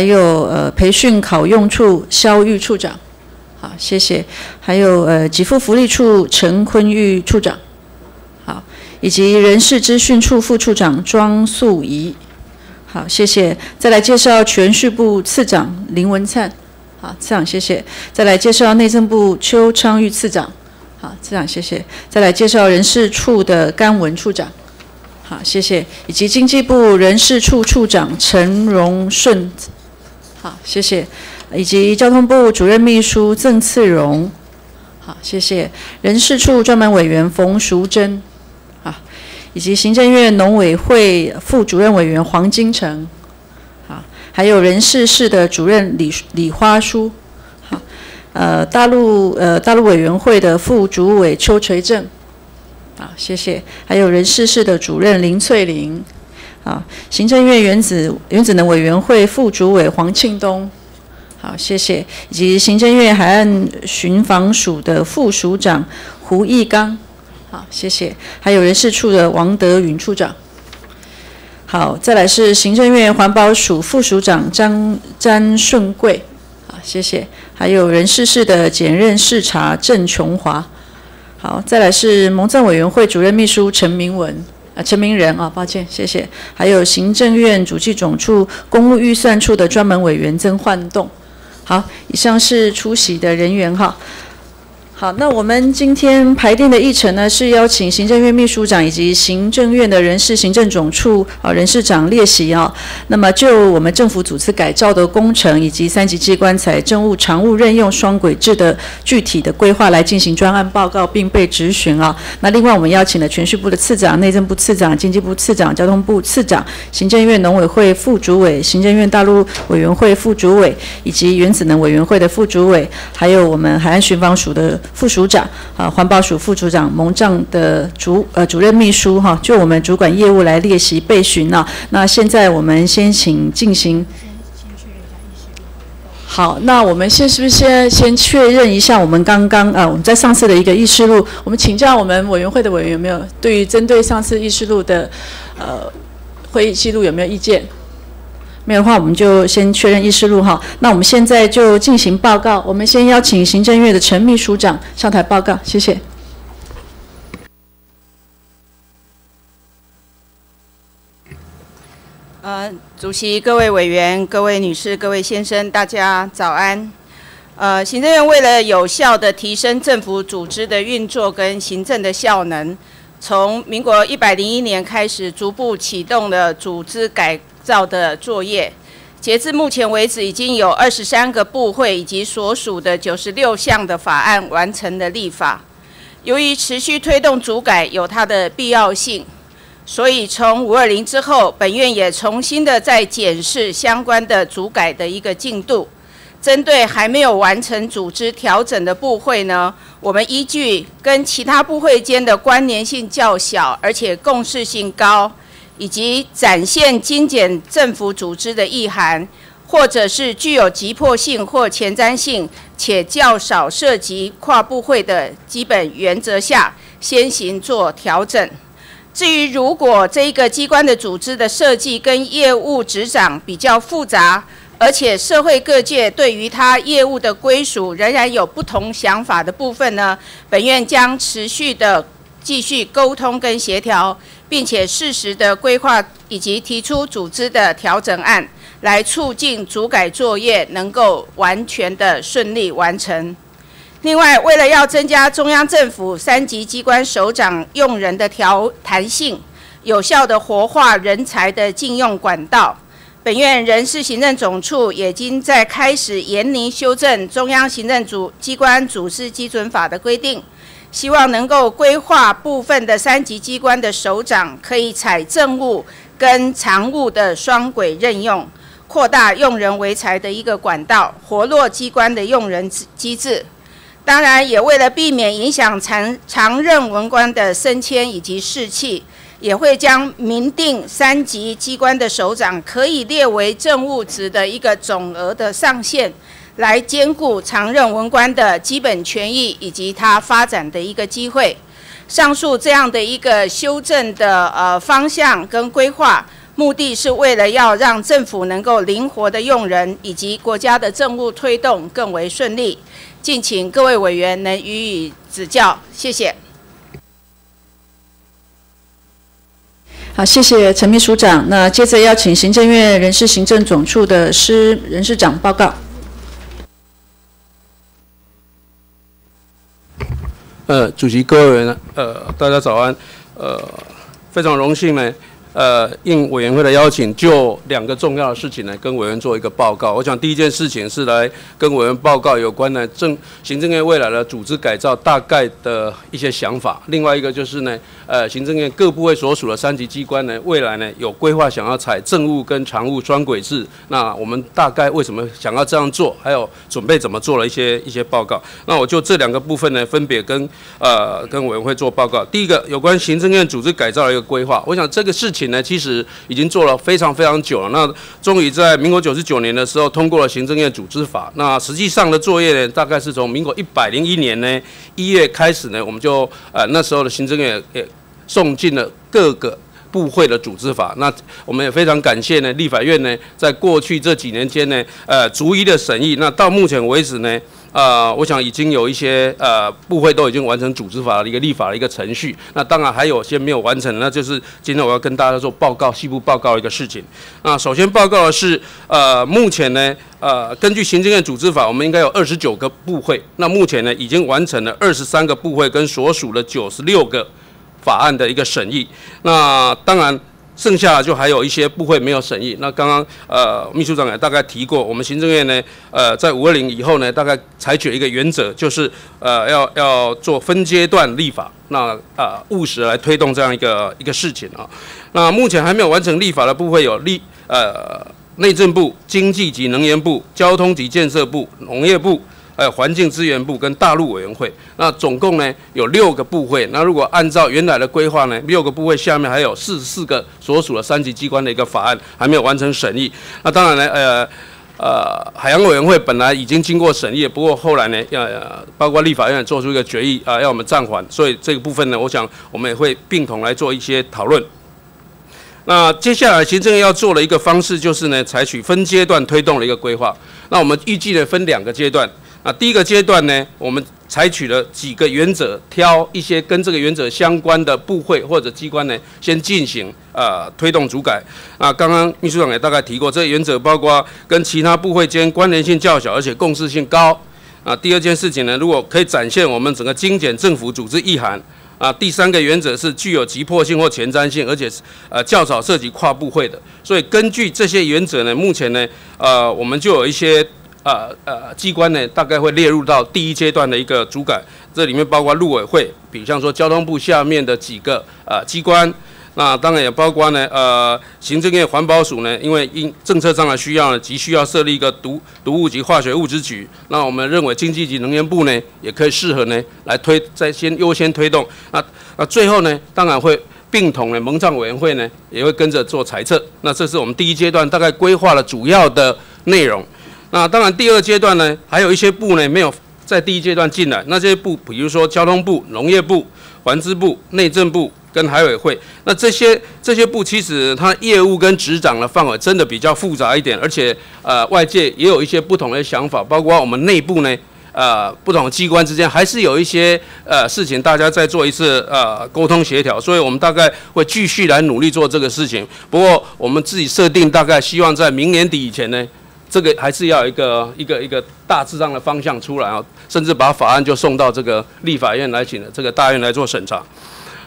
还有呃培训考用处肖玉处长，好，谢谢。还有呃给付福利处陈坤玉处长，好，以及人事资讯处副处长庄素仪，好，谢谢。再来介绍全序部次长林文灿，好，次长谢谢。再来介绍内政部邱昌玉次长，好，次长谢谢。再来介绍人事处的甘文处长。好，谢谢，以及经济部人事处处长陈荣顺，好，谢谢，以及交通部主任秘书郑次荣，好，谢谢，人事处专门委员冯淑珍，好，以及行政院农委会副主任委员黄金城，好，还有人事室的主任李李花书，好，呃，大陆呃大陆委员会的副主委邱垂正。好，谢谢。还有人事室的主任林翠玲，好，行政院原子原子能委员会副主委黄庆东，好，谢谢。以及行政院海岸巡防署的副署长胡义刚，好，谢谢。还有人事处的王德云处长，好，再来是行政院环保署副署长张詹顺贵，好，谢谢。还有人事室的检任视察郑琼华。好，再来是蒙藏委员会主任秘书陈明文陈明仁啊，抱歉，谢谢。还有行政院主计总处公务预算处的专门委员曾焕栋。好，以上是出席的人员哈。好，那我们今天排定的议程呢，是邀请行政院秘书长以及行政院的人事行政总处啊人事长列席啊。那么就我们政府组织改造的工程以及三级机关财政务常务任用双轨制的具体的规划来进行专案报告，并被质询啊。那另外我们邀请了全序部的次长、内政部次长、经济部次长、交通部次长、行政院农委会副主委、行政院大陆委员会副主委以及原子能委员会的副主委，还有我们海岸巡防署的。副署长啊，环保署副署长蒙藏的主呃主任秘书哈，就我们主管业务来列席备询呢。那现在我们先请进行。好，那我们先是不是先先确认一下我们刚刚啊我们在上次的一个议事录，我们请教我们委员会的委员有没有对于针对上次议事录的呃会议记录有没有意见？没有的话，我们就先确认议事录哈。那我们现在就进行报告。我们先邀请行政院的陈秘书长上台报告，谢谢。呃，主席、各位委员、各位女士、各位先生，大家早安。呃，行政院为了有效的提升政府组织的运作跟行政的效能，从民国一百零一年开始，逐步启动了组织改。造的作业，截至目前为止，已经有二十三个部会以及所属的九十六项的法案完成了立法。由于持续推动主改有它的必要性，所以从五二零之后，本院也重新的在检视相关的主改的一个进度。针对还没有完成组织调整的部会呢，我们依据跟其他部会间的关联性较小，而且共识性高。以及展现精简政府组织的意涵，或者是具有急迫性或前瞻性，且较少涉及跨部会的基本原则下，先行做调整。至于如果这一个机关的组织的设计跟业务执掌比较复杂，而且社会各界对于它业务的归属仍然有不同想法的部分呢，本院将持续的继续沟通跟协调。并且适时的规划以及提出组织的调整案，来促进主改作业能够完全的顺利完成。另外，为了要增加中央政府三级机关首长用人的调弹性，有效的活化人才的禁用管道，本院人事行政总处已经在开始严厉修正中央行政组机关组织基准法的规定。希望能够规划部分的三级机关的首长可以采政务跟常务的双轨任用，扩大用人为才的一个管道，活络机关的用人机制。当然，也为了避免影响常常任文官的升迁以及士气，也会将明定三级机关的首长可以列为政务职的一个总额的上限。来兼顾常任文官的基本权益以及他发展的一个机会。上述这样的一个修正的呃方向跟规划，目的是为了要让政府能够灵活的用人，以及国家的政务推动更为顺利。敬请各位委员能予以指教，谢谢。好，谢谢陈秘书长。那接着邀请行政院人事行政总处的施人事长报告。呃，主席、各位委员，呃，大家早安。呃，非常荣幸呢。呃，应委员会的邀请，就两个重要的事情呢，跟委员做一个报告。我想第一件事情是来跟委员报告有关呢政行政院未来的组织改造大概的一些想法。另外一个就是呢，呃，行政院各部会所属的三级机关呢，未来呢有规划想要采政务跟常务双轨制。那我们大概为什么想要这样做？还有准备怎么做了一些一些报告。那我就这两个部分呢，分别跟呃跟委员会做报告。第一个有关行政院组织改造的一个规划，我想这个事情。呢，其实已经做了非常非常久了。那终于在民国九十九年的时候通过了行政院组织法。那实际上的作业呢，大概是从民国一百零一年呢一月开始呢，我们就呃那时候的行政院也送进了各个部会的组织法。那我们也非常感谢呢立法院呢，在过去这几年间呢，呃逐一的审议。那到目前为止呢。呃，我想已经有一些呃部会都已经完成组织法的一个立法的一个程序，那当然还有些没有完成，那就是今天我要跟大家做报告，细部报告一个事情。那首先报告的是，呃，目前呢，呃，根据行政院组织法，我们应该有二十九个部会，那目前呢已经完成了二十三个部会跟所属的九十六个法案的一个审议，那当然。剩下就还有一些部会没有审议。那刚刚呃秘书长也大概提过，我们行政院呢呃在五二零以后呢，大概采取一个原则，就是呃要要做分阶段立法，那啊务实来推动这样一个一个事情啊。那目前还没有完成立法的部会有立呃内政部、经济及能源部、交通及建设部、农业部。呃环境资源部跟大陆委员会，那总共呢有六个部会。那如果按照原来的规划呢，六个部会下面还有四十四个所属的三级机关的一个法案还没有完成审议。那当然呢，呃呃，海洋委员会本来已经经过审议，不过后来呢，要包括立法院做出一个决议啊，要我们暂缓。所以这个部分呢，我想我们也会并同来做一些讨论。那接下来行政要做的一个方式就是呢，采取分阶段推动的一个规划。那我们预计呢分两个阶段。啊第一个阶段呢，我们采取了几个原则，挑一些跟这个原则相关的部会或者机关呢，先进行呃推动主改。那刚刚秘书长也大概提过，这原则包括跟其他部会间关联性较小，而且共识性高。啊，第二件事情呢，如果可以展现我们整个精简政府组织意涵。啊，第三个原则是具有急迫性或前瞻性，而且呃较少涉及跨部会的。所以根据这些原则呢，目前呢，呃，我们就有一些。呃呃，机关呢大概会列入到第一阶段的一个主管，这里面包括陆委会，比如像说交通部下面的几个呃机关，那当然也包括呢呃行政院环保署呢，因为因政策上的需要呢，急需要设立一个毒毒物及化学物质局，那我们认为经济及能源部呢也可以适合呢来推在先优先推动，那那最后呢当然会并统的蒙藏委员会呢也会跟着做裁测，那这是我们第一阶段大概规划了主要的内容。那当然，第二阶段呢，还有一些部呢没有在第一阶段进来。那这些部，比如说交通部、农业部、环资部、内政部跟海委会，那这些这些部其实它业务跟执掌的范围真的比较复杂一点，而且呃外界也有一些不同的想法，包括我们内部呢，呃不同机关之间还是有一些呃事情，大家再做一次呃沟通协调，所以我们大概会继续来努力做这个事情。不过我们自己设定大概希望在明年底以前呢。这个还是要一个一个一个大致上的方向出来啊，甚至把法案就送到这个立法院来请这个大院来做审查。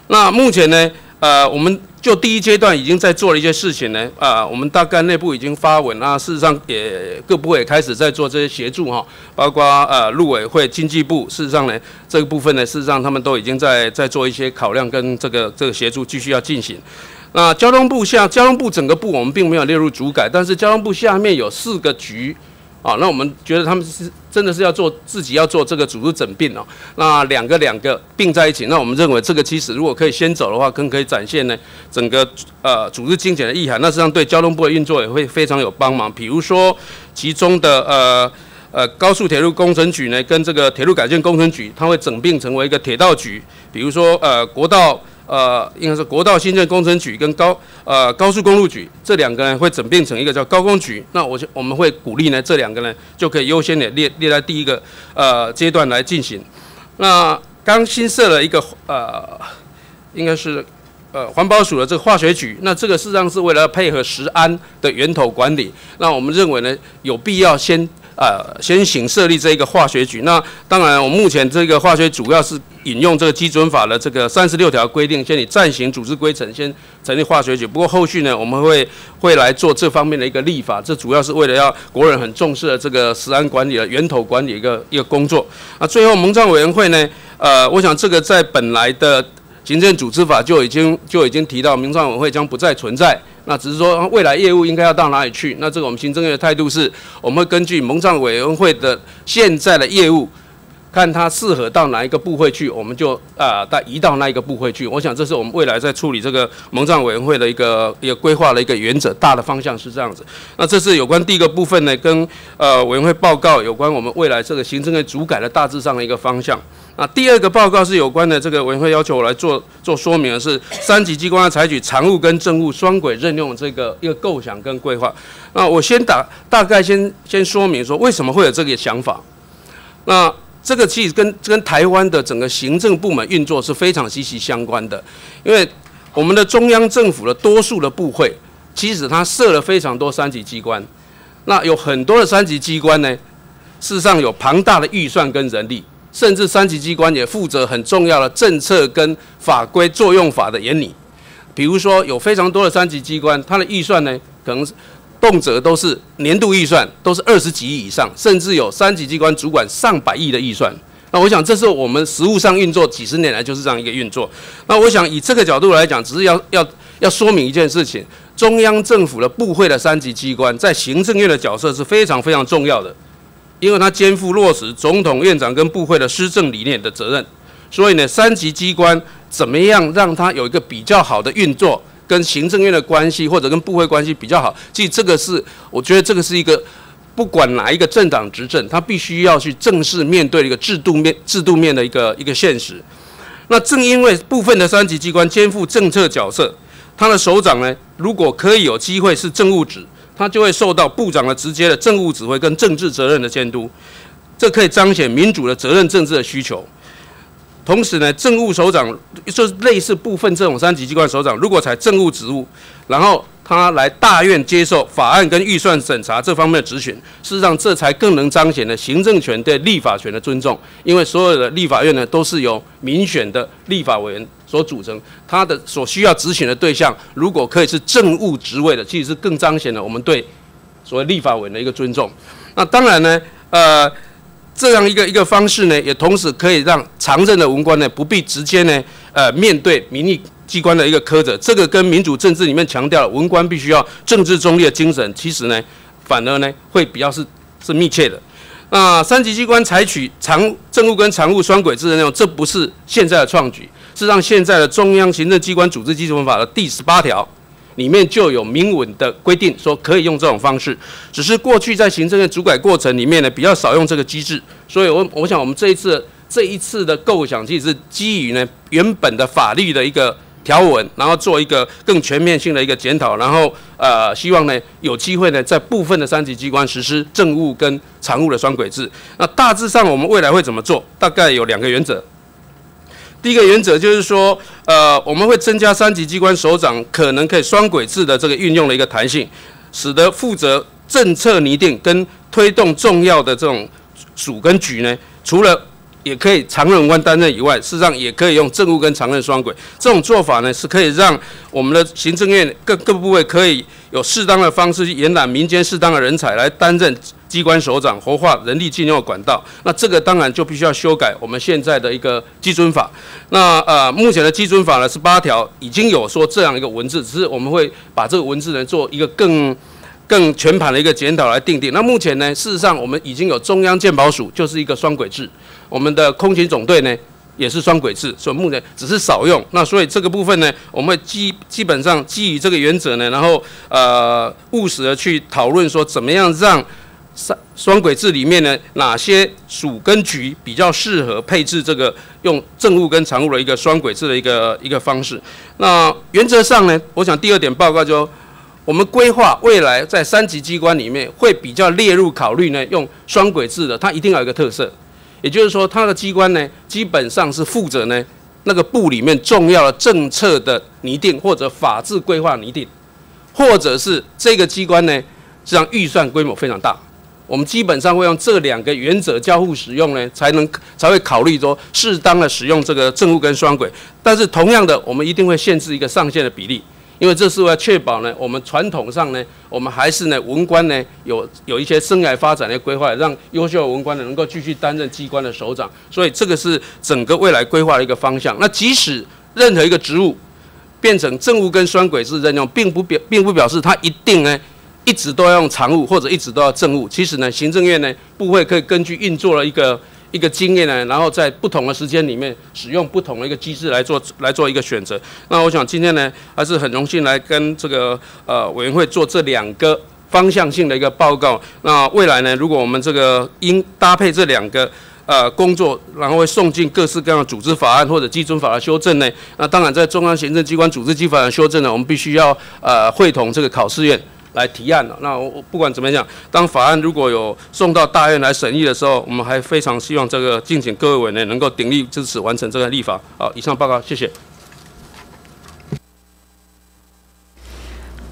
那目前呢，呃，我们就第一阶段已经在做了一些事情呢，啊，我们大概内部已经发文啊，事实上也各部委开始在做这些协助哈，包括呃陆委会、经济部，事实上呢，这个部分呢，事实上他们都已经在在做一些考量跟这个这个协助，继续要进行。那交通部下交通部整个部我们并没有列入主改，但是交通部下面有四个局，啊，那我们觉得他们是真的是要做自己要做这个组织整并哦，那两个两个并在一起，那我们认为这个其实如果可以先走的话，更可以展现呢整个呃组织精简的意涵，那实际上对交通部的运作也会非常有帮忙。比如说其中的呃呃高速铁路工程局呢，跟这个铁路改建工程局，它会整并成为一个铁道局，比如说呃国道。呃，应该是国道新建工程局跟高呃高速公路局这两个呢会整并成一个叫高工局。那我就我们会鼓励呢这两个呢就可以优先的列列在第一个呃阶段来进行。那刚新设了一个呃，应该是呃环保署的这个化学局。那这个事实上是为了配合石安的源头管理。那我们认为呢有必要先。呃，先行设立这一个化学局。那当然，我目前这个化学主要是引用这个基准法的这个三十六条规定，先以暂行组织规程先成立化学局。不过后续呢，我们会会来做这方面的一个立法。这主要是为了要国人很重视的这个食安管理的源头管理一个一个工作。那最后，蒙藏委员会呢，呃，我想这个在本来的行政组织法就已经就已经提到，民藏委员会将不再存在。那只是说未来业务应该要到哪里去？那这个我们行政院的态度是，我们会根据蒙藏委员会的现在的业务，看它适合到哪一个部会去，我们就啊带移到那一个部会去。我想这是我们未来在处理这个蒙藏委员会的一个一个规划的一个原则，大的方向是这样子。那这是有关第一个部分呢，跟呃委员会报告有关我们未来这个行政院主改的大致上的一个方向。那第二个报告是有关的，这个委员会要求我来做做说明的是，三级机关要采取常务跟政务双轨任用这个一个构想跟规划。那我先打大概先先说明说为什么会有这个想法。那这个其实跟跟台湾的整个行政部门运作是非常息息相关的，因为我们的中央政府的多数的部会，其实它设了非常多三级机关，那有很多的三级机关呢，事实上有庞大的预算跟人力。甚至三级机关也负责很重要的政策跟法规作用法的研拟，比如说有非常多的三级机关，它的预算呢，可能动辄都是年度预算都是二十几亿以上，甚至有三级机关主管上百亿的预算。那我想这是我们实务上运作几十年来就是这样一个运作。那我想以这个角度来讲，只是要要要说明一件事情：中央政府的部会的三级机关在行政院的角色是非常非常重要的。因为它肩负落实总统、院长跟部会的施政理念的责任，所以呢，三级机关怎么样让它有一个比较好的运作，跟行政院的关系或者跟部会关系比较好，其实这个是我觉得这个是一个不管哪一个政党执政，他必须要去正式面对一个制度面、制度面的一个一个现实。那正因为部分的三级机关肩负政策角色，他的首长呢，如果可以有机会是政务职。他就会受到部长的直接的政务指挥跟政治责任的监督，这可以彰显民主的责任政治的需求。同时呢，政务首长就是类似部分这种三级机关首长，如果采政务职务，然后他来大院接受法案跟预算审查这方面的质询，事实上这才更能彰显了行政权对立法权的尊重。因为所有的立法院呢，都是由民选的立法委员。所组成，他的所需要执行的对象，如果可以是政务职位的，其实是更彰显了我们对所谓立法委员的一个尊重。那当然呢，呃，这样一个一个方式呢，也同时可以让常任的文官呢，不必直接呢，呃，面对民意机关的一个苛责。这个跟民主政治里面强调文官必须要政治中立的精神，其实呢，反而呢，会比较是是密切的。那三级机关采取常政务跟常务双轨制的内容，这不是现在的创举。是让现在的中央行政机关组织基本法的第十八条里面就有明文的规定，说可以用这种方式。只是过去在行政院主改过程里面呢，比较少用这个机制。所以，我我想我们这一次这一次的构想，其实是基于呢原本的法律的一个条文，然后做一个更全面性的一个检讨，然后呃，希望呢有机会呢在部分的三级机关实施政务跟常务的双轨制。那大致上我们未来会怎么做？大概有两个原则。第一个原则就是说，呃，我们会增加三级机关首长可能可以双轨制的这个运用的一个弹性，使得负责政策拟定跟推动重要的这种署跟局呢，除了也可以常任官担任以外，事实上也可以用政务跟常任双轨。这种做法呢，是可以让我们的行政院各各部位可以有适当的方式去延揽民间适当的人才来担任。机关首长活化人力进用管道，那这个当然就必须要修改我们现在的一个基准法。那呃，目前的基准法呢是八条，已经有说这样一个文字，只是我们会把这个文字呢做一个更更全盘的一个检讨来定定。那目前呢，事实上我们已经有中央鉴宝署就是一个双轨制，我们的空勤总队呢也是双轨制，所以目前只是少用。那所以这个部分呢，我们基基本上基于这个原则呢，然后呃务实的去讨论说怎么样让。三双轨制里面呢，哪些属跟局比较适合配置这个用政务跟常务的一个双轨制的一个一个方式？那原则上呢，我想第二点报告就我们规划未来在三级机关里面会比较列入考虑呢，用双轨制的，它一定要有一个特色，也就是说，它的机关呢基本上是负责呢那个部里面重要的政策的拟定或者法制规划拟定，或者是这个机关呢，实际上预算规模非常大。我们基本上会用这两个原则交互使用呢，才能才会考虑说适当的使用这个政务跟双轨。但是同样的，我们一定会限制一个上限的比例，因为这是为了确保呢，我们传统上呢，我们还是呢文官呢有有一些生涯发展的规划，让优秀的文官呢能够继续担任机关的首长。所以这个是整个未来规划的一个方向。那即使任何一个职务变成政务跟双轨制任用，并不表并不表示它一定呢。一直都要用常务，或者一直都要政务。其实呢，行政院呢部会可以根据运作了一个一个经验呢，然后在不同的时间里面使用不同的一个机制来做来做一个选择。那我想今天呢还是很荣幸来跟这个呃委员会做这两个方向性的一个报告。那未来呢，如果我们这个应搭配这两个呃工作，然后会送进各式各样的组织法案或者基准法的修正呢，那当然在中央行政机关组织基法的修正呢，我们必须要呃会同这个考试院。来提案了。那我不管怎么样，当法案如果有送到大院来审议的时候，我们还非常希望这个敬请各位委员能够鼎力支持完成这个立法。好，以上报告，谢谢。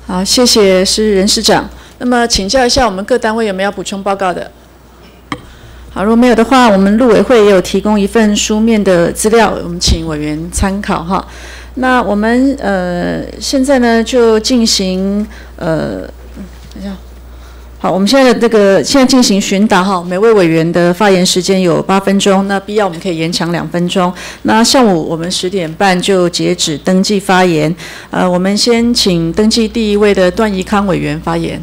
好，谢谢施任市长。那么请教一下，我们各单位有没有补充报告的？好，如果没有的话，我们陆委会也有提供一份书面的资料，我们请委员参考哈。那我们呃现在呢就进行呃等一下，好，我们现在的这个现在进行询答哈，每位委员的发言时间有八分钟，那必要我们可以延长两分钟。那上午我们十点半就截止登记发言，呃，我们先请登记第一位的段宜康委员发言。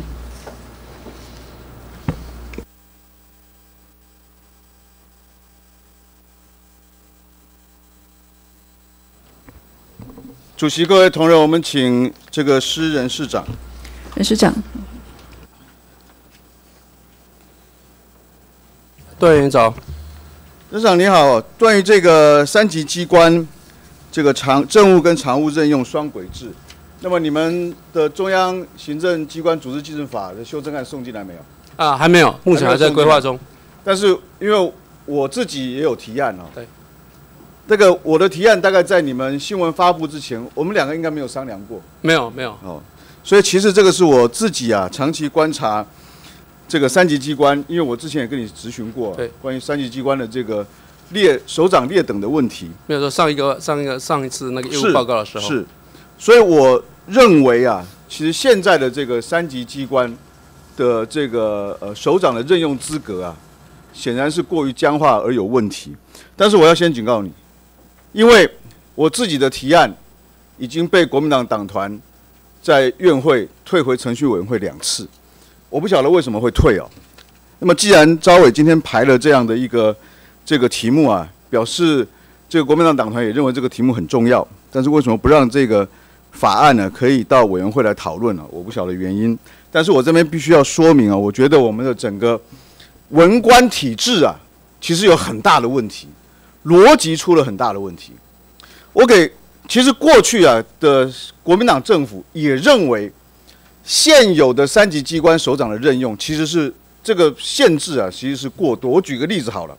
主席、各位同仁，我们请这个施任市长。任市长。段委员早。任市长你好，关于这个三级机关这个常政务跟常务任用双轨制，那么你们的中央行政机关组织基准法的修正案送进来没有？啊，还没有，目前还在规划中。但是因为我自己也有提案哦。对。这个我的提案大概在你们新闻发布之前，我们两个应该没有商量过。没有，没有。哦，所以其实这个是我自己啊，长期观察这个三级机关，因为我之前也跟你咨询过，对，关于三级机关的这个列首长列等的问题。没有说上一个上一个上一次那个业务报告的时候。是，所以我认为啊，其实现在的这个三级机关的这个呃首长的任用资格啊，显然是过于僵化而有问题。但是我要先警告你。因为我自己的提案已经被国民党党团在院会退回程序委员会两次，我不晓得为什么会退哦。那么既然招委今天排了这样的一个这个题目啊，表示这个国民党党团也认为这个题目很重要，但是为什么不让这个法案呢可以到委员会来讨论呢？我不晓得原因。但是我这边必须要说明啊，我觉得我们的整个文官体制啊，其实有很大的问题。逻辑出了很大的问题。我给其实过去啊的国民党政府也认为，现有的三级机关首长的任用其实是这个限制啊，其实是过多。我举个例子好了，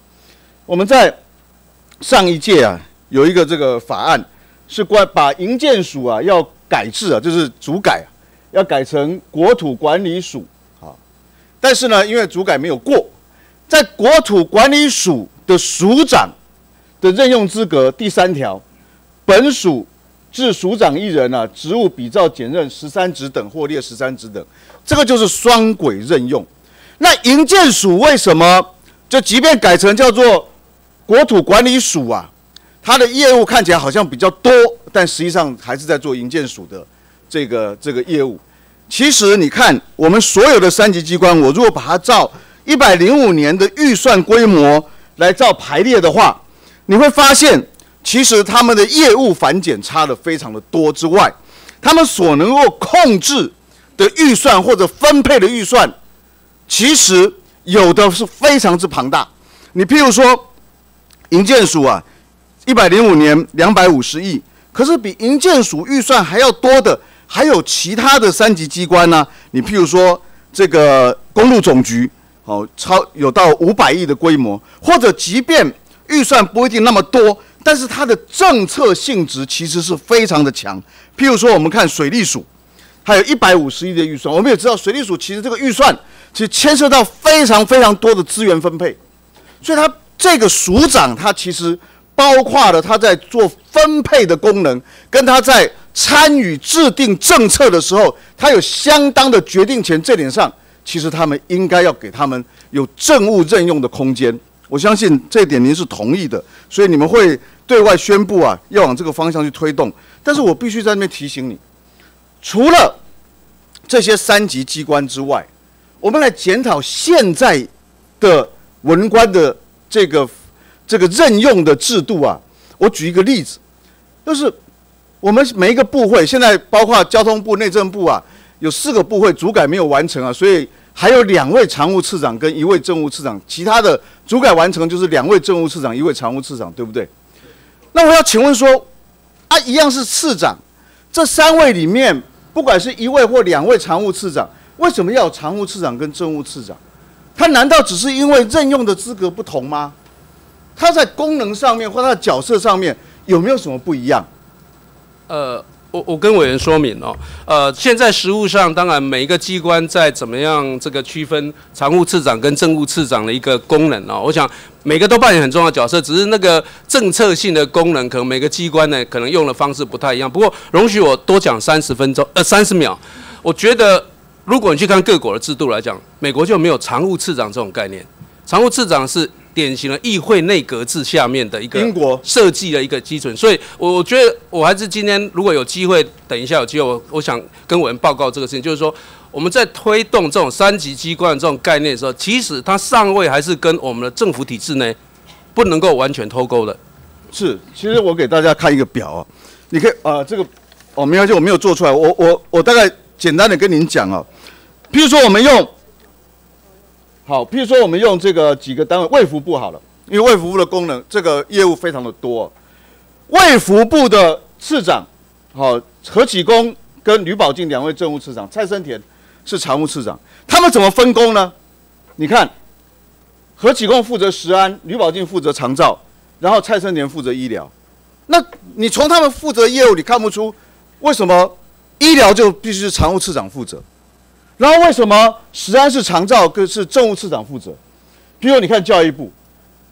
我们在上一届啊有一个这个法案是关把营建署啊要改制啊，就是主改，要改成国土管理署啊。但是呢，因为主改没有过，在国土管理署的署长。的任用资格第三条，本署至署长一人啊，职务比照检任十三职等或列十三职等，这个就是双轨任用。那营建署为什么就即便改成叫做国土管理署啊，它的业务看起来好像比较多，但实际上还是在做营建署的这个这个业务。其实你看，我们所有的三级机关，我如果把它照一百零五年的预算规模来照排列的话，你会发现，其实他们的业务繁简差的非常的多之外，他们所能够控制的预算或者分配的预算，其实有的是非常之庞大。你譬如说，营建署啊，一百零五年两百五十亿，可是比营建署预算还要多的，还有其他的三级机关呢。你譬如说这个公路总局，哦，超有到五百亿的规模，或者即便预算不一定那么多，但是它的政策性质其实是非常的强。譬如说，我们看水利署，还有一百五十亿的预算，我们也知道水利署其实这个预算其实牵涉到非常非常多的资源分配，所以它这个署长他其实包括了他在做分配的功能，跟他在参与制定政策的时候，他有相当的决定权。这点上，其实他们应该要给他们有政务任用的空间。我相信这点您是同意的，所以你们会对外宣布啊，要往这个方向去推动。但是我必须在那边提醒你，除了这些三级机关之外，我们来检讨现在的文官的这个这个任用的制度啊。我举一个例子，就是我们每一个部会，现在包括交通部、内政部啊，有四个部会主改没有完成啊，所以还有两位常务次长跟一位政务次长，其他的主改完成就是两位政务次长、一位常务次长，对不对？那我要请问说。啊，一样是次长，这三位里面，不管是一位或两位常务次长，为什么要有常务次长跟政务次长？他难道只是因为任用的资格不同吗？他在功能上面或他的角色上面有没有什么不一样？呃。我我跟委员说明哦，呃，现在实务上，当然每一个机关在怎么样这个区分常务次长跟政务次长的一个功能哦，我想每个都扮演很重要的角色，只是那个政策性的功能，可能每个机关呢可能用的方式不太一样。不过容许我多讲三十分钟，呃，三十秒。我觉得如果你去看各国的制度来讲，美国就没有常务次长这种概念，常务次长是。典型的议会内阁制下面的一个英国设计的一个基准，所以我我觉得我还是今天如果有机会，等一下有机会，我我想跟我们报告这个事情，就是说我们在推动这种三级机关这种概念的时候，其实它上位还是跟我们的政府体制呢不能够完全脱钩的。是，其实我给大家看一个表啊，你可以啊，这个哦没关系，我没有做出来，我我我大概简单的跟您讲啊，譬如说我们用。好，譬如说我们用这个几个单位，卫福部好了，因为卫福部的功能，这个业务非常的多。卫福部的次长，好，何启功跟吕宝进两位政务次长，蔡生田是常务次长，他们怎么分工呢？你看，何启功负责食安，吕宝进负责长照，然后蔡生田负责医疗。那你从他们负责业务，你看不出为什么医疗就必须是常务次长负责？然后为什么实安是长照，跟是政务次长负责？比如你看教育部，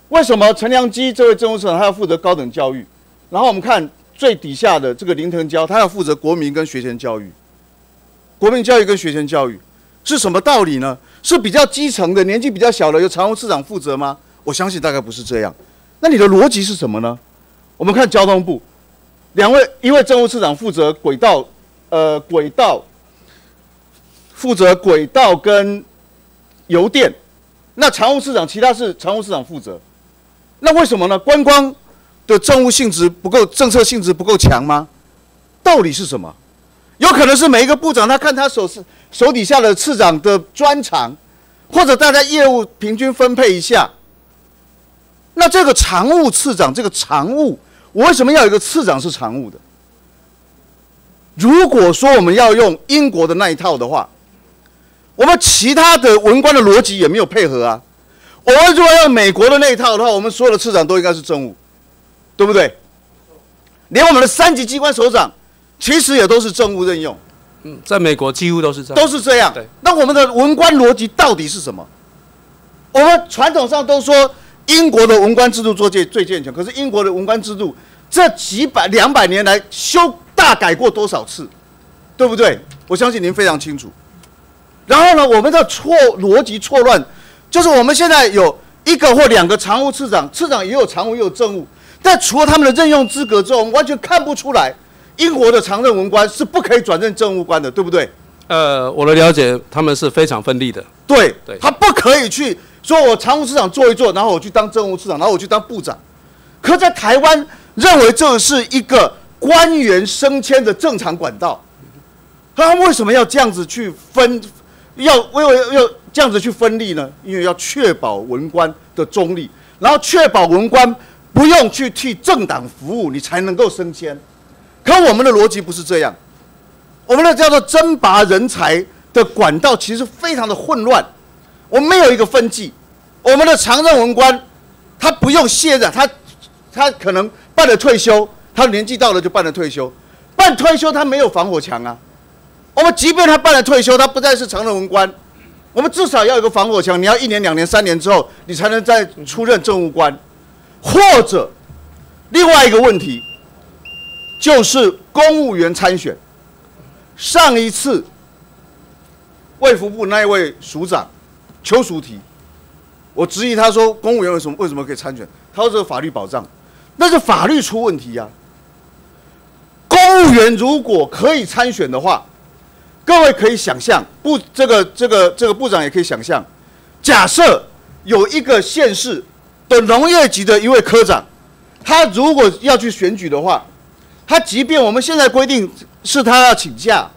为什么陈良基这位政务次长他要负责高等教育？然后我们看最底下的这个林腾蛟，他要负责国民跟学前教育。国民教育跟学前教育是什么道理呢？是比较基层的，年纪比较小的由常务次长负责吗？我相信大概不是这样。那你的逻辑是什么呢？我们看交通部，两位一位政务次长负责轨道，呃，轨道。负责轨道跟邮电，那常务市长其他是常务市长负责，那为什么呢？观光的政务性质不够，政策性质不够强吗？道理是什么？有可能是每一个部长他看他手是手底下的次长的专长，或者大家业务平均分配一下。那这个常务次长这个常务，我为什么要有一个次长是常务的？如果说我们要用英国的那一套的话。我们其他的文官的逻辑也没有配合啊！我们如果要美国的那一套的话，我们所有的次长都应该是政务，对不对？连我们的三级机关首长，其实也都是政务任用。嗯，在美国几乎都是这样。都是这样。对。那我们的文官逻辑到底是什么？我们传统上都说英国的文官制度做最最健全，可是英国的文官制度这几百两百年来修大改过多少次，对不对？我相信您非常清楚。然后呢，我们的错逻辑错乱，就是我们现在有一个或两个常务次长，次长也有常务也有政务，但除了他们的任用资格之后，我们完全看不出来，英国的常任文官是不可以转任政务官的，对不对？呃，我的了解，他们是非常分立的。对，对，他不可以去说我常务次长做一做，然后我去当政务次长，然后我去当部长。可在台湾认为这是一个官员升迁的正常管道，他为什么要这样子去分？要为为要这样子去分立呢？因为要确保文官的中立，然后确保文官不用去替政党服务，你才能够升迁。可我们的逻辑不是这样，我们的叫做征拔人才的管道其实非常的混乱，我们没有一个分际。我们的常任文官他不用卸任，他他可能办了退休，他年纪到了就办了退休，办退休他没有防火墙啊。我们即便他办了退休，他不再是常任文官，我们至少要有个防火墙。你要一年、两年、三年之后，你才能再出任政务官，或者另外一个问题就是公务员参选。上一次卫福部那一位署长邱淑媞，我质疑他说公务员为什么为什么可以参选？他说这个法律保障，那是法律出问题呀。公务员如果可以参选的话，各位可以想象，部这个这个这个部长也可以想象，假设有一个县市的农业局的一位科长，他如果要去选举的话，他即便我们现在规定是他要请假，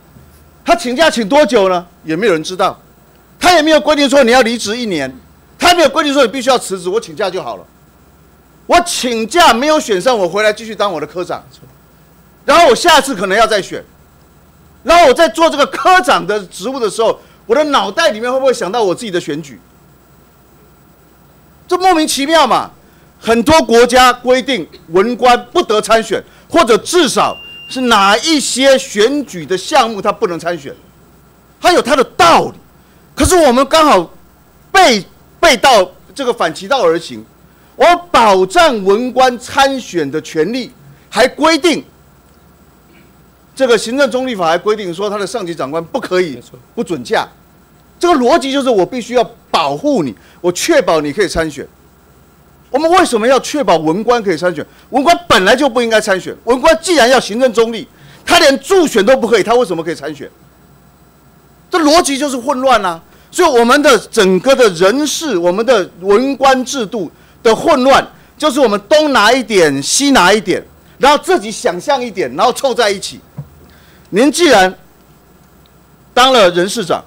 他请假请多久呢？也没有人知道，他也没有规定说你要离职一年，他没有规定说你必须要辞职，我请假就好了。我请假没有选上，我回来继续当我的科长，然后我下次可能要再选。然后我在做这个科长的职务的时候，我的脑袋里面会不会想到我自己的选举？这莫名其妙嘛！很多国家规定文官不得参选，或者至少是哪一些选举的项目他不能参选，他有他的道理。可是我们刚好背背道这个反其道而行，我保障文官参选的权利，还规定。这个行政中立法还规定说，他的上级长官不可以不准假。这个逻辑就是我必须要保护你，我确保你可以参选。我们为什么要确保文官可以参选？文官本来就不应该参选。文官既然要行政中立，他连助选都不可以，他为什么可以参选？这逻辑就是混乱啊！所以我们的整个的人事，我们的文官制度的混乱，就是我们东拿一点，西拿一点，然后自己想象一点，然后凑在一起。您既然当了人事长，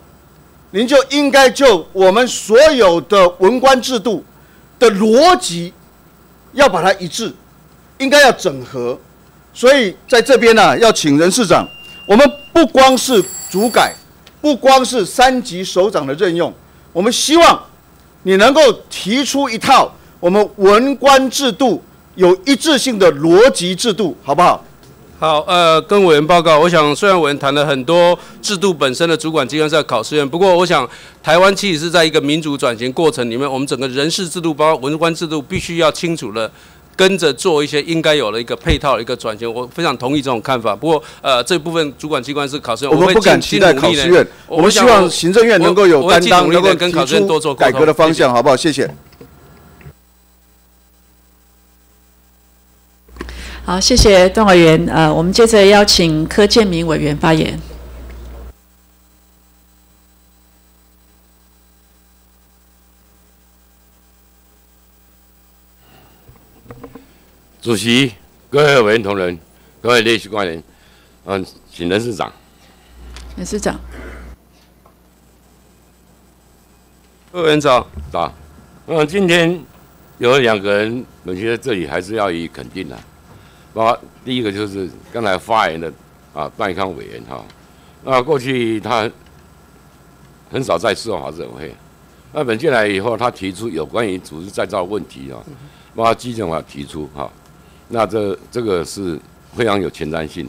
您就应该就我们所有的文官制度的逻辑，要把它一致，应该要整合。所以在这边呢，要请人事长，我们不光是主改，不光是三级首长的任用，我们希望你能够提出一套我们文官制度有一致性的逻辑制度，好不好？好，呃，跟委员报告，我想虽然委员谈了很多制度本身的主管机关在考试院，不过我想台湾其实是在一个民主转型过程里面，我们整个人事制度包括文官制度，必须要清楚的跟着做一些应该有的一个配套的一个转型。我非常同意这种看法。不过，呃，这部分主管机关是考试院，我们不敢期待考试院，我们希望行政院能够有担当，能够提出改革的方向，好不好？谢谢。好，谢谢段委员。呃，我们接着邀请柯建明委员发言。主席、各位委员同仁、各位列席官员，嗯，请人事长。任市长。委员长，早。嗯，今天有两个人，我觉得这里还是要以肯定的。包括第一个就是刚才发言的啊，段康委员哈，那过去他很少在司法委员会，那本进来以后，他提出有关于组织再造问题啊，包括基本法提出哈，那这这个是非常有前瞻性。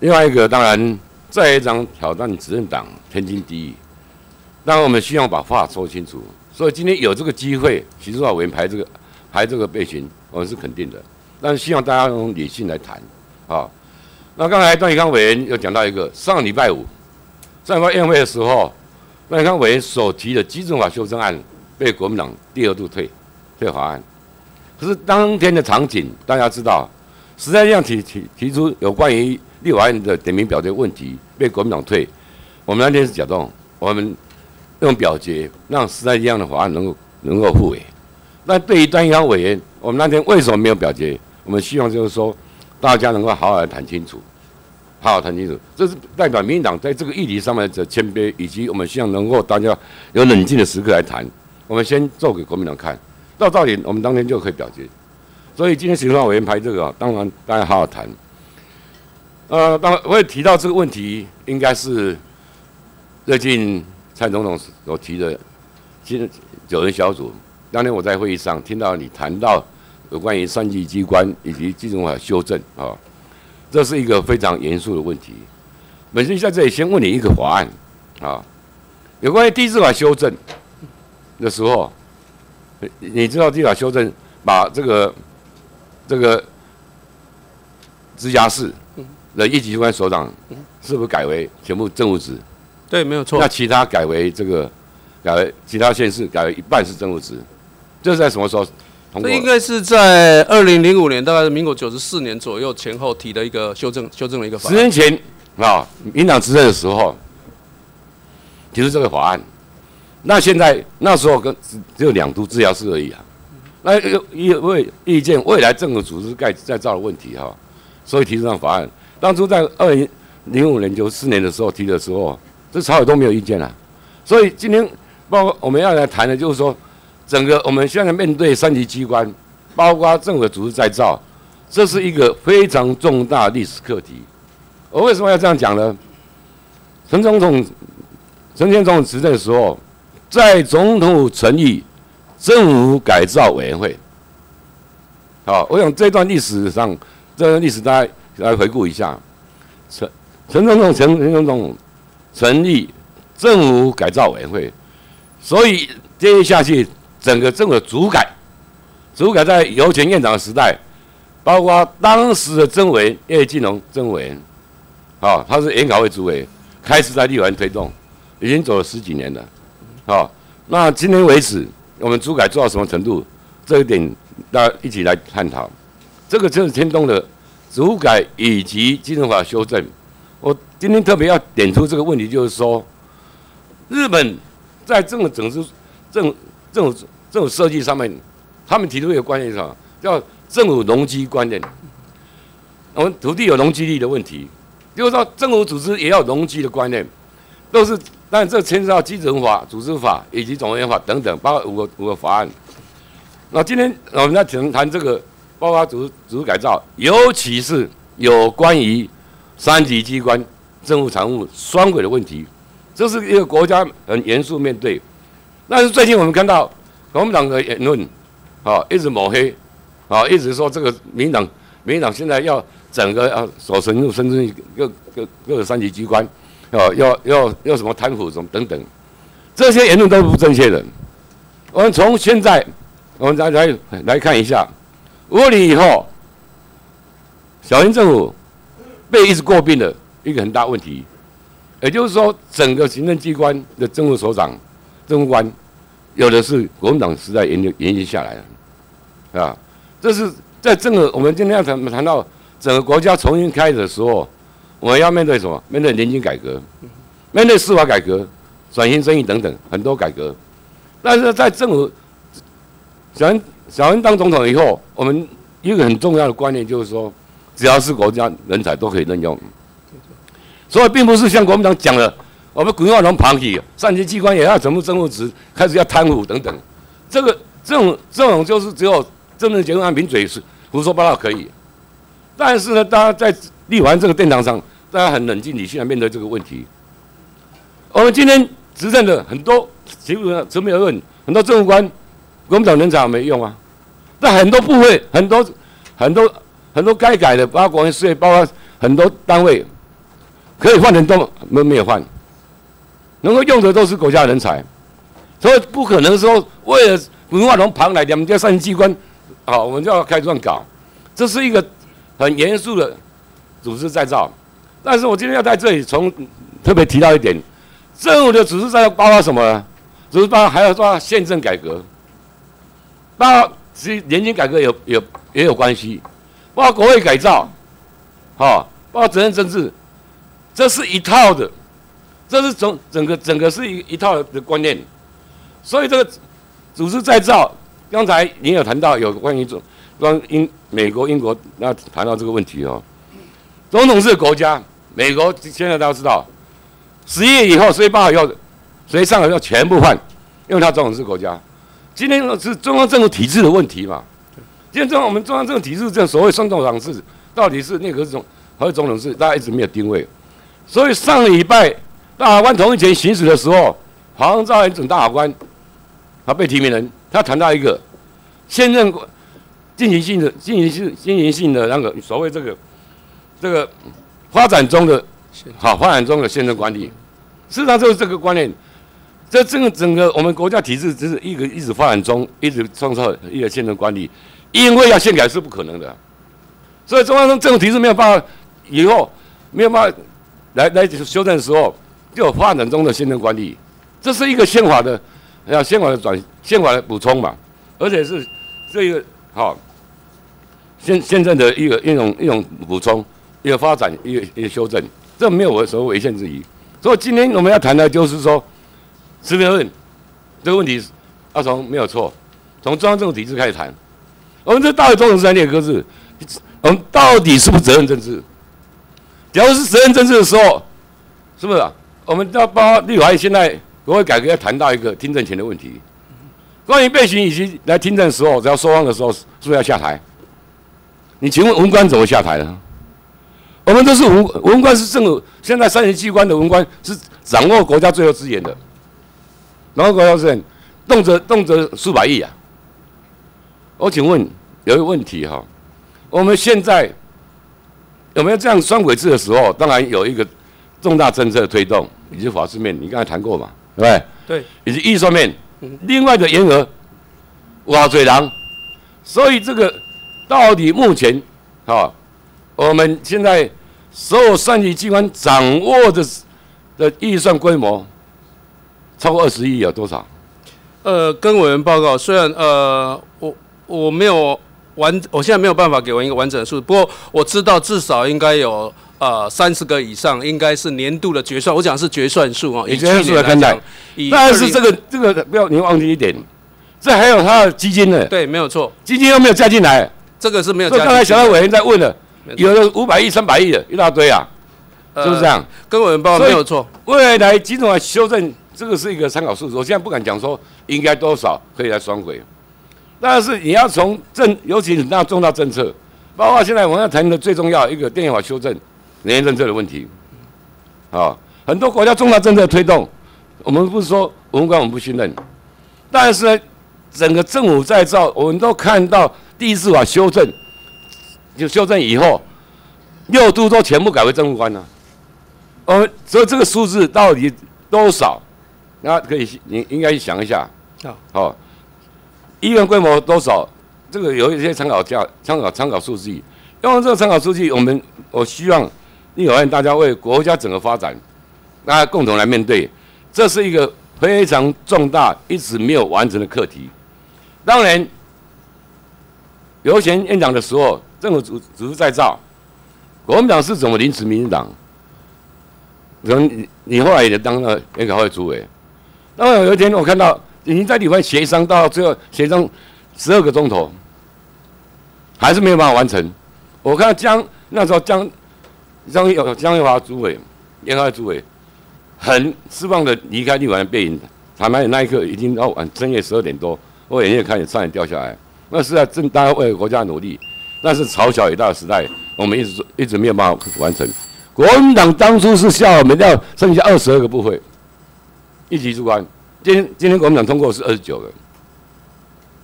另外一个当然再一张挑战执政党天经地义，当然我们希望把话说清楚，所以今天有这个机会，其实法委员排这个排这个备询，我们是肯定的。但是希望大家用理性来谈，啊，那刚才段义康委员又讲到一个，上礼拜五，上礼拜宴会的时候，段义康委员所提的基准法修正案被国民党第二度退退法案，可是当天的场景大家知道，实在这样提提提出有关于立法院的点名表决问题被国民党退，我们那天是假动，我们用表决让时代力量的法案能够能够复委，那对于段义康委员，我们那天为什么没有表决？我们希望就是说，大家能够好好的谈清楚。好好谈清楚。这是代表民进党在这个议题上面的谦卑，以及我们希望能够大家有冷静的时刻来谈。我们先做给国民党看，到到底我们当天就可以表决。所以今天行政委员排这个，当然大家好好谈。呃，当然我也提到这个问题，应该是最近蔡总统所提的今九人小组。当天我在会议上听到你谈到有关于三级机关以及基本法修正啊，这是一个非常严肃的问题。本身在这里先问你一个法案啊，有关于地质法修正的时候，你知道地质法修正把这个这个直辖市的一级机关首长是不是改为全部政务职？对，没有错那。其他改为这个改为其他县市改为一半是政务职，这是在什么时候？这应该是在二零零五年，大概是民国九十四年左右前后提的一个修正修正的一个法案。十年前啊，民党执政的时候提出这个法案，那现在那时候跟只只有两都直辖市而已啊。那有因为意见未来政府组织盖再造的问题哈、所以提出这样法案。当初在二零零五年九四年的时候提的时候，这朝野都没有意见啊。所以今天包括我们要来谈的，就是说整个我们现在面对三级机关，包括政府组织再造，这是一个非常重大历史课题。我为什么要这样讲呢？陈总统、陈前总统执政的时候，在总统成立政府改造委员会。好，我想这段历史上，这段历史大家来回顾一下。陈陈总统、陈陈总统成立政府改造委员会，所以接下去整个政府的主改，主改在尤前院长的时代，包括当时的政委叶金龙政委，啊，他是研考会主委，开始在立法院推动，已经走了十几年了，好，那今天为止，我们主改做到什么程度？这一点大家一起来探讨。这个就是天东的主改以及基本法修正。我今天特别要点出这个问题，就是说，日本在政府整治政政府政府设计上面，他们提出一个观念是什么？叫政府容积观念。我们土地有容积率的问题，就是说政府组织也要容积的观念，都是，但这牵涉到基准法、组织法以及总员法等等，包括五个五个法案。那今天我们在谈谈这个，包括组织组织改造，尤其是有关于三级机关政务常务双轨的问题，这是一个国家很严肃面对。但是最近我们看到国民党的言论，啊，一直抹黑，啊，一直说这个民党民党现在要整个啊，所深入深圳各各各个三级机关，啊要要要什么贪腐什么等等，这些言论都是不正确的。我们从现在我们再来来看一下，五年以后，小英政府被一直诟病的一个很大问题，也就是说，整个行政机关的政务首长、政务官，有的是国民党时代延延延续下来的，啊，这是在整个我们今天要谈谈到整个国家重新开始的时候，我们要面对什么？面对年金改革，面对司法改革、转型正义等等很多改革，但是在政府小恩小恩当总统以后，我们一个很重要的观念就是说，只要是国家人才都可以任用，所以并不是像国民党讲的，我们规划龙旁起，上级机关也要全部政务职，开始要贪腐等等，这个这种这种就是只有政治结构按凭嘴是胡说八道可以，但是呢，大家在立完这个殿堂上，大家很冷静理性来面对这个问题。我们今天执政的很多，基本上陈没有问，很多政务官，国民党人才没用啊？那很多部会，很多很多很多该改的，包括国营事业，包括很多单位，可以换人都没没有换，能够用的都是国家人才，所以不可能说为了文化从旁来，两家三级机关，好，我们就要开始乱搞，这是一个很严肃的组织再造。但是我今天要在这里从特别提到一点，政府的组织再造包括什么呢？组织包括还要抓宪政改革，包括其实年金改革有有也有关系，包括国会改造，好、包括责任政治，这是一套的，这是整整个整个是一一套的观念，所以这个组织再造，刚才您有谈到有关于总关英美国英国那谈到这个问题哦，总统是国家，美国现在大家知道，十一月以后，十月八号以后，谁上来要全部换，因为他总统制国家。今天是中央政府体制的问题嘛？今天中我们中央政府体制这所谓双总统制，到底是内阁总还是总统制，大家一直没有定位。所以上礼拜大法官同意前行使的时候，黄兆元准大法官他被提名人，他谈到一个现任进行性的进行性进行性的那个所谓这个这个发展中的好发展中的现任管理，事实上就是这个观念。这整个整个我们国家体制只是一个一直发展中，一直创造一个现任管理，因为要宪改是不可能的，所以中央政府体制没有办法，以后没有办法来来修正的时候，就发展中的行政管理，这是一个宪法的，要宪法的转宪法的补充嘛，而且是这个好现现在的一个一种一种补充，一个发展，一个一个修正，这没有我所谓违宪之疑，所以今天我们要谈的就是说。持平论这个问题，要从没有错，从中央政府体制开始谈。我们这大会中统是在列个字，我们到底是不是责任政治？假如是责任政治的时候，是不是？我们要包括立法院现在国会改革要谈到一个听证权的问题。关于备询以及来听证的时候，只要说谎的时候，是不是要下台？你请问文官怎么下台呢？我们都是文文官是政府现在三级机关的文官是掌握国家最后资源的。然后国家是动辄动辄数百亿啊！我请问有一个问题哈，我们现在有没有这样双轨制的时候？当然有一个重大政策推动，以及法制面，你刚才谈过嘛，对不对？对。以及预算面，另外的言额哇嘴狼，所以这个到底目前哈，我们现在所有上级机关掌握的的预算规模。超过二十亿有多少？呃，跟委员报告，虽然呃，我我没有完，我现在没有办法给我一个完整的数字，不过我知道至少应该有呃三十个以上，应该是年度的决算。我讲是决算数啊，以决算数来看待。但是这个这个不要你忘记一点，这还有他的基金呢。对，没有错，基金又没有加进来，这个是没有。所以刚才小委员在问了，有的五百亿、三百亿的一大堆啊，是不是这样？跟委员报告没有错，未来几种修正。这个是一个参考数字，我现在不敢讲说应该多少可以来双轨，但是你要从政，尤其是那重大政策，包括现在我们要谈的最重要一个电影法修正、年限政策的问题，啊，很多国家重大政策推动，我们不是说文官我们不信任，但是呢，整个政府再造，我们都看到第一次法修正，就修正以后，六都都全部改为政务官了，呃，所以这个数字到底多少？那可以，你应该想一下，好，医院规模多少？这个有一些参考价，参考参考数据。用这个参考数据，我们我希望立法院大家为国家整个发展，大家共同来面对。这是一个非常重大、一直没有完成的课题。当然，刘贤院长的时候，政府组组织再造，国民党是怎么临时民进党？可能你你后来也当了研考会主委。那么有一天，我看到已经在里面协商到最后协商十二个钟头，还是没有办法完成。我看到江那时候江江有江玉华主委、严华主委很失望的离开立法院背影。坦白那一刻已经到晚深夜十二点多，我眼泪看也差点掉下来。那是在正大家为国家努力，但是朝小也大的时代，我们一直一直没有办法完成。国民党当初是下我们要剩下二十二个部会。一级主管，今天今天国民党通过是二十九个，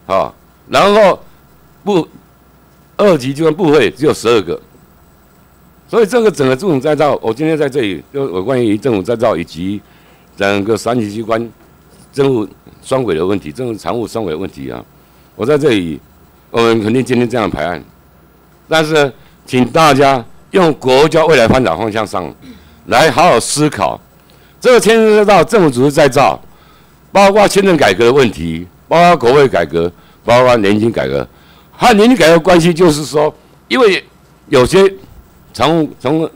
好，然后部二级机关部会只有十二个，所以这个整个政府再造，我今天在这里就有关于政府再造以及整个三级机关政务双轨的问题，政府常务双轨的问题啊，我在这里，我们肯定今天这样排案，但是请大家用国家未来发展方向上来好好思考。这个牵涉到政府组织再造，包括签证改革的问题，包括国会改革，包括年金改革。和年金改革关系就是说，因为有些常务、常务、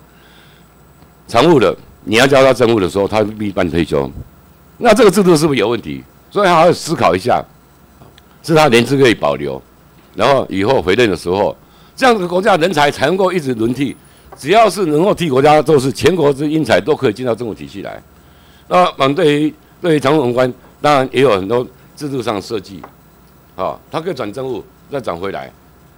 常务的，你要交到政务的时候，他必须办退休。那这个制度是不是有问题？所以还要思考一下，是他年资可以保留，然后以后回任的时候，这样子国家人才才能够一直轮替，只要是能够替国家做事，全国之英才都可以进到政府体系来。那反对于对于常务文官，当然也有很多制度上设计，啊，他可以转政务再转回来，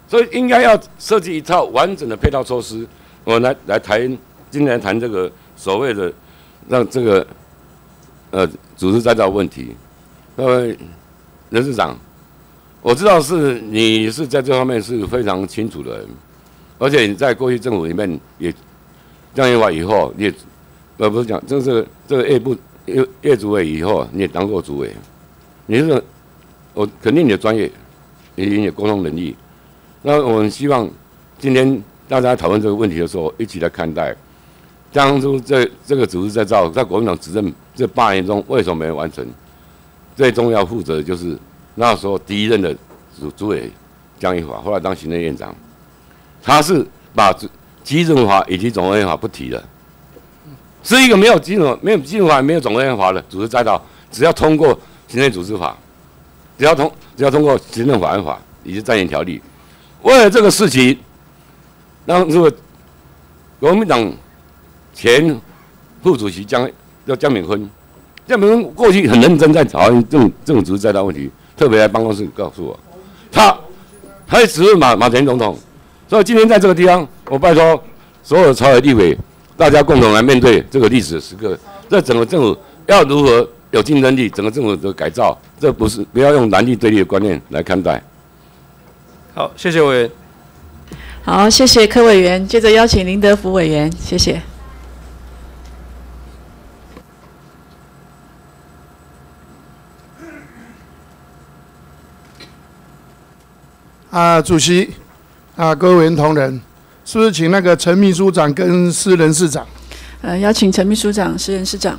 所以应该要设计一套完整的配套措施，我来来谈今天谈这个所谓的让这个呃组织再造问题。那么任市长，我知道是你是在这方面是非常清楚的。而且你在过去政府里面也这样一话以后，你也呃不是讲，这是这个业部业业主委以后，你也当过主委，你是我肯定你的专业，以及你的沟通能力。那我们希望今天大家讨论这个问题的时候，一起来看待当初这这个组织在造，在国民党执政这八年中为什么没有完成？最重要负责的就是那时候第一任的主主委江宜华，后来当行政院长。他是把基准法以及总合院法不提了，是一个没有基准没有基准法没有总合院法的组织再造，只要通过行政组织法，只要通只要通过行政法案法以及暂行条例，为了这个事情，那如果国民党前副主席江叫江敏坤，江敏坤过去很认真在讨论这种这种组织再造问题，特别来办公室告诉我，他他也指问马马前总统。所以今天在这个地方，我拜托所有的朝野立委，大家共同来面对这个历史的时刻。这整个政府要如何有竞争力？整个政府的改造，这不是不要用蓝绿对立的观念来看待。好，谢谢委员。好，谢谢柯委员。接着邀请林德福委员，谢谢。啊，主席。啊，各位委员同仁，是不是请那个陈秘书长跟施人事长？呃，邀请陈秘书长、施人事长。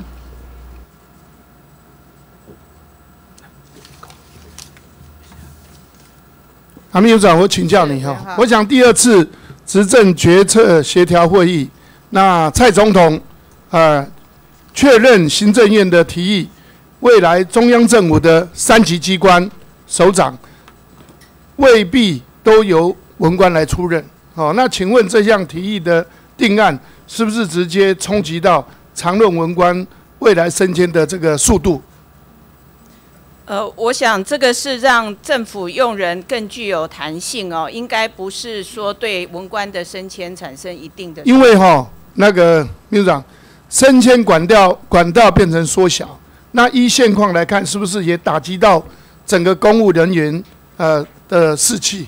啊，秘书长，我请教你哈，我想第二次执政决策协调会议，那蔡总统啊确认行政院的提议，未来中央政府的三级机关首长未必都由。文官来出任，好，那请问这项提议的定案是不是直接冲击到常任文官未来升迁的这个速度？呃，我想这个是让政府用人更具有弹性哦，应该不是说对文官的升迁产生一定的。因为哈，那个秘书长，升迁管道管道变成缩小，那依现况来看，是不是也打击到整个公务人员呃的士气？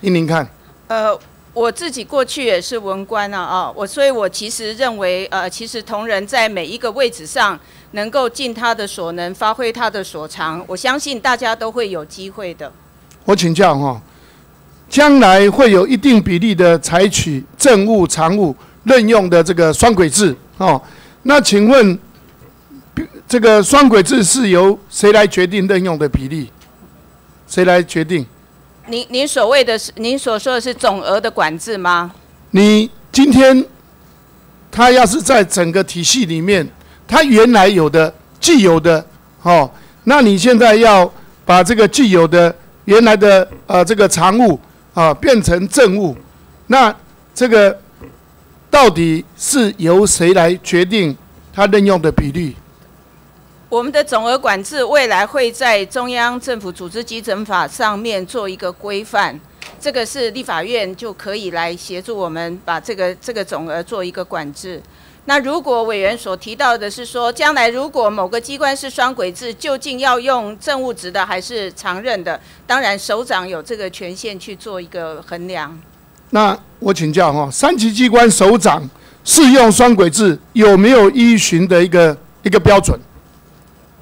依您看，呃，我自己过去也是文官啊，啊，我所以，我其实认为，呃，其实同仁在每一个位置上能够尽他的所能，发挥他的所长，我相信大家都会有机会的。我请教哈，将来会有一定比例的采取政务、常务任用的这个双轨制哦，那请问，这个双轨制是由谁来决定任用的比例？谁来决定？您您所谓的是您所说的是总额的管制吗？你今天他要是在整个体系里面，他原来有的既有的哦，那你现在要把这个既有的原来的呃这个常务啊变成政务，那这个到底是由谁来决定他任用的比例？我们的总额管制未来会在中央政府组织基准法上面做一个规范，这个是立法院就可以来协助我们把这个这个总额做一个管制。那如果委员所提到的是说，将来如果某个机关是双轨制，究竟要用政务职的还是常任的？当然首长有这个权限去做一个衡量。那我请教哈，三级机关首长适用双轨制有没有依循的一个一个标准？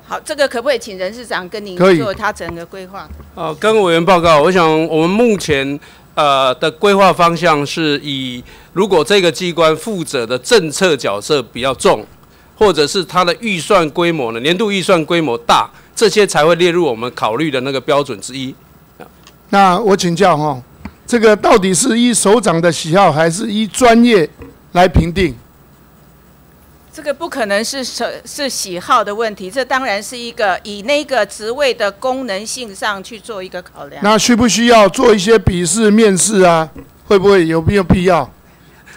好，这个可不可以请人事长跟您做他整个规划？好，跟委员报告，我想我们目前呃的规划方向是以，如果这个机关负责的政策角色比较重，或者是它的预算规模呢，年度预算规模大，这些才会列入我们考虑的那个标准之一。那我请教哈，这个到底是依首长的喜好，还是依专业来评定？这个不可能是是是喜好的问题，这当然是一个以那个职位的功能性上去做一个考量。那需不需要做一些笔试、面试啊？会不会有没有必要？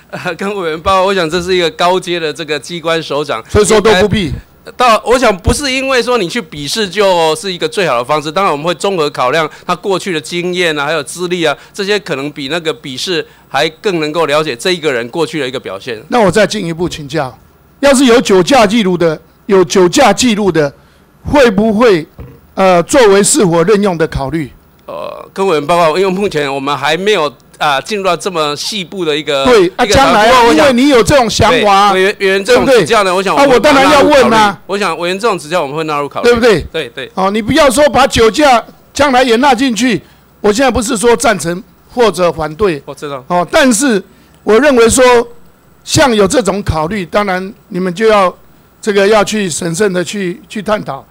呃 跟委员报告，我想这是一个高阶的这个机关首长，所以说都不必。到我想不是因为说你去笔试就是一个最好的方式，当然我们会综合考量他过去的经验啊，还有资历啊，这些可能比那个笔试还更能够了解这一个人过去的一个表现。那我再进一步请教，要是有酒驾记录的，有酒驾记录的，会不会呃作为是否任用的考虑？呃，跟委员报告，因为目前我们还没有。啊，进入到这么细部的一个对啊，将来因为你有这种想法，委员委员这种指教呢，我想啊，我当然要问啊，我想委员这种指教我们会纳入考虑，对不对？对对。哦，你不要说把酒驾将来也纳进去，我现在不是说赞成或者反对，我知道。哦，但是我认为说，像有这种考虑，当然你们就要这个要去审慎的去去探讨。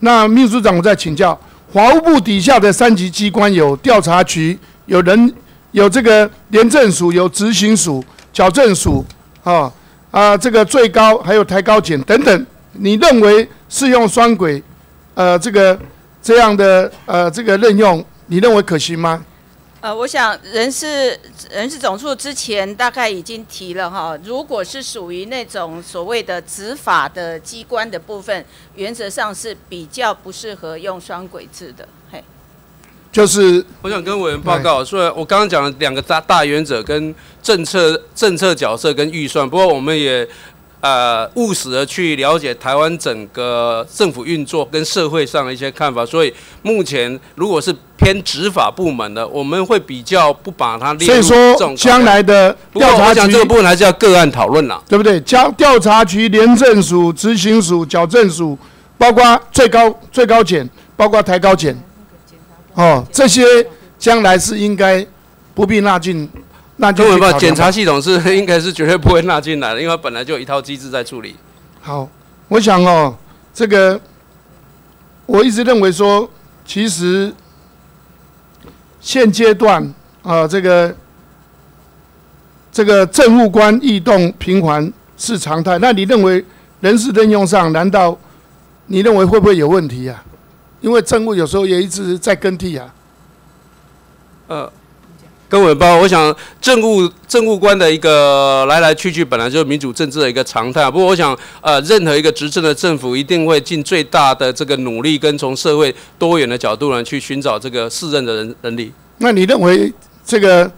那秘书长，我再请教，法务部底下的三级机关有调查局，有人。有这个廉政署，有执行署、矫正署，啊啊，这个最高还有台高检等等，你认为适用双轨，呃，这个这样的呃这个任用，你认为可行吗？呃，我想人事人事总处之前大概已经提了哈，如果是属于那种所谓的执法的机关的部分，原则上是比较不适合用双轨制的，嘿。就是我想跟委员报告，虽然我刚刚讲了两个大大原则跟政策政策角色跟预算，不过我们也呃务实的去了解台湾整个政府运作跟社会上的一些看法，所以目前如果是偏执法部门的，我们会比较不把它列入这种将来的调查局这个部分还是要个案讨论啦，对不对？将调查局、廉政署、执行署、矫正署，包括最高最高检，包括台高检。哦，这些将来是应该不必纳进纳进。不检查系统是 应该是绝对不会纳进来的，因为本来就有一套机制在处理。好，我想哦，这个我一直认为说，其实现阶段啊，这个这个政务官异动频繁是常态。那你认为人事任用上，难道你认为会不会有问题啊？因为政务有时候也一直在更替啊。呃，跟委包，我想政务政务官的一个来来去去，本来就是民主政治的一个常态。不过，我想呃，任何一个执政的政府一定会尽最大的这个努力，跟从社会多元的角度呢，去寻找这个适任的人人力。那你认为这个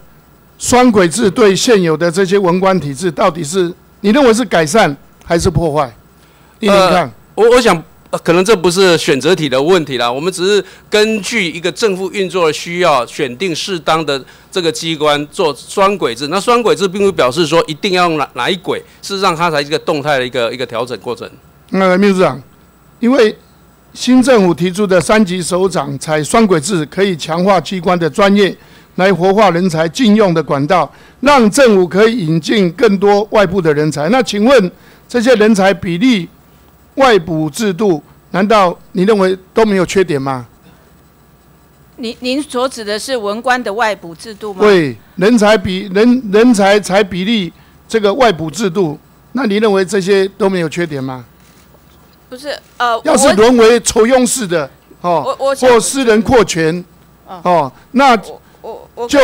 双轨制对现有的这些文官体制，到底是你认为是改善还是破坏？你看，我我想。可能这不是选择题的问题啦，我们只是根据一个政府运作的需要，选定适当的这个机关做双轨制。那双轨制并不表示说一定要用哪哪一轨，事实上它才是一个动态的一个一个调整过程。那秘书长，因为新政府提出的三级首长采双轨制，可以强化机关的专业，来活化人才进用的管道，让政府可以引进更多外部的人才。那请问这些人才比例？外补制度难道你认为都没有缺点吗？您您所指的是文官的外补制度吗？对，人才比人人才才比例这个外补制度，那你认为这些都没有缺点吗？不是，呃，要是沦为抽用式的哦，或私人扩权哦，那就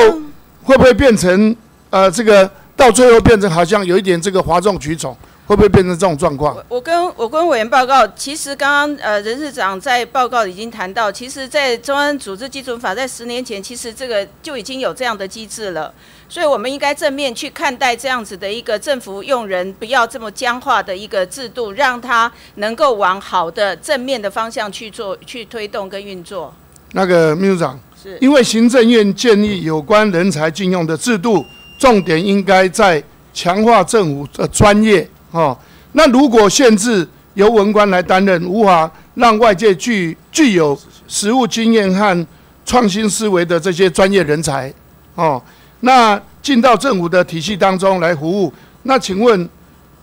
会不会变成呃这个到最后变成好像有一点这个哗众取宠？会不会变成这种状况？我跟我跟委员报告，其实刚刚呃，人事长在报告已经谈到，其实，在中央组织基准法在十年前，其实这个就已经有这样的机制了。所以，我们应该正面去看待这样子的一个政府用人不要这么僵化的一个制度，让它能够往好的正面的方向去做、去推动跟运作。那个秘书长，是因为行政院建议有关人才禁用的制度，重点应该在强化政府的专业。哦，那如果限制由文官来担任，无法让外界具具有实务经验和创新思维的这些专业人才，哦，那进到政府的体系当中来服务，那请问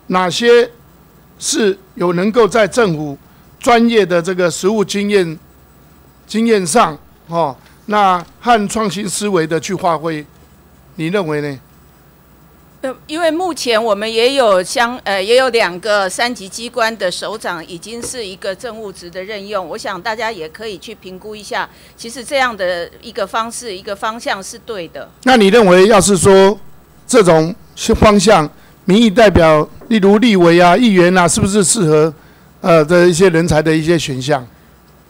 哪些是有能够在政府专业的这个实务经验经验上，哦，那和创新思维的去发挥，你认为呢？因为目前我们也有相呃，也有两个三级机关的首长已经是一个政务职的任用，我想大家也可以去评估一下，其实这样的一个方式、一个方向是对的。那你认为，要是说这种方向，民意代表，例如立委啊、议员啊，是不是适合呃的一些人才的一些选项？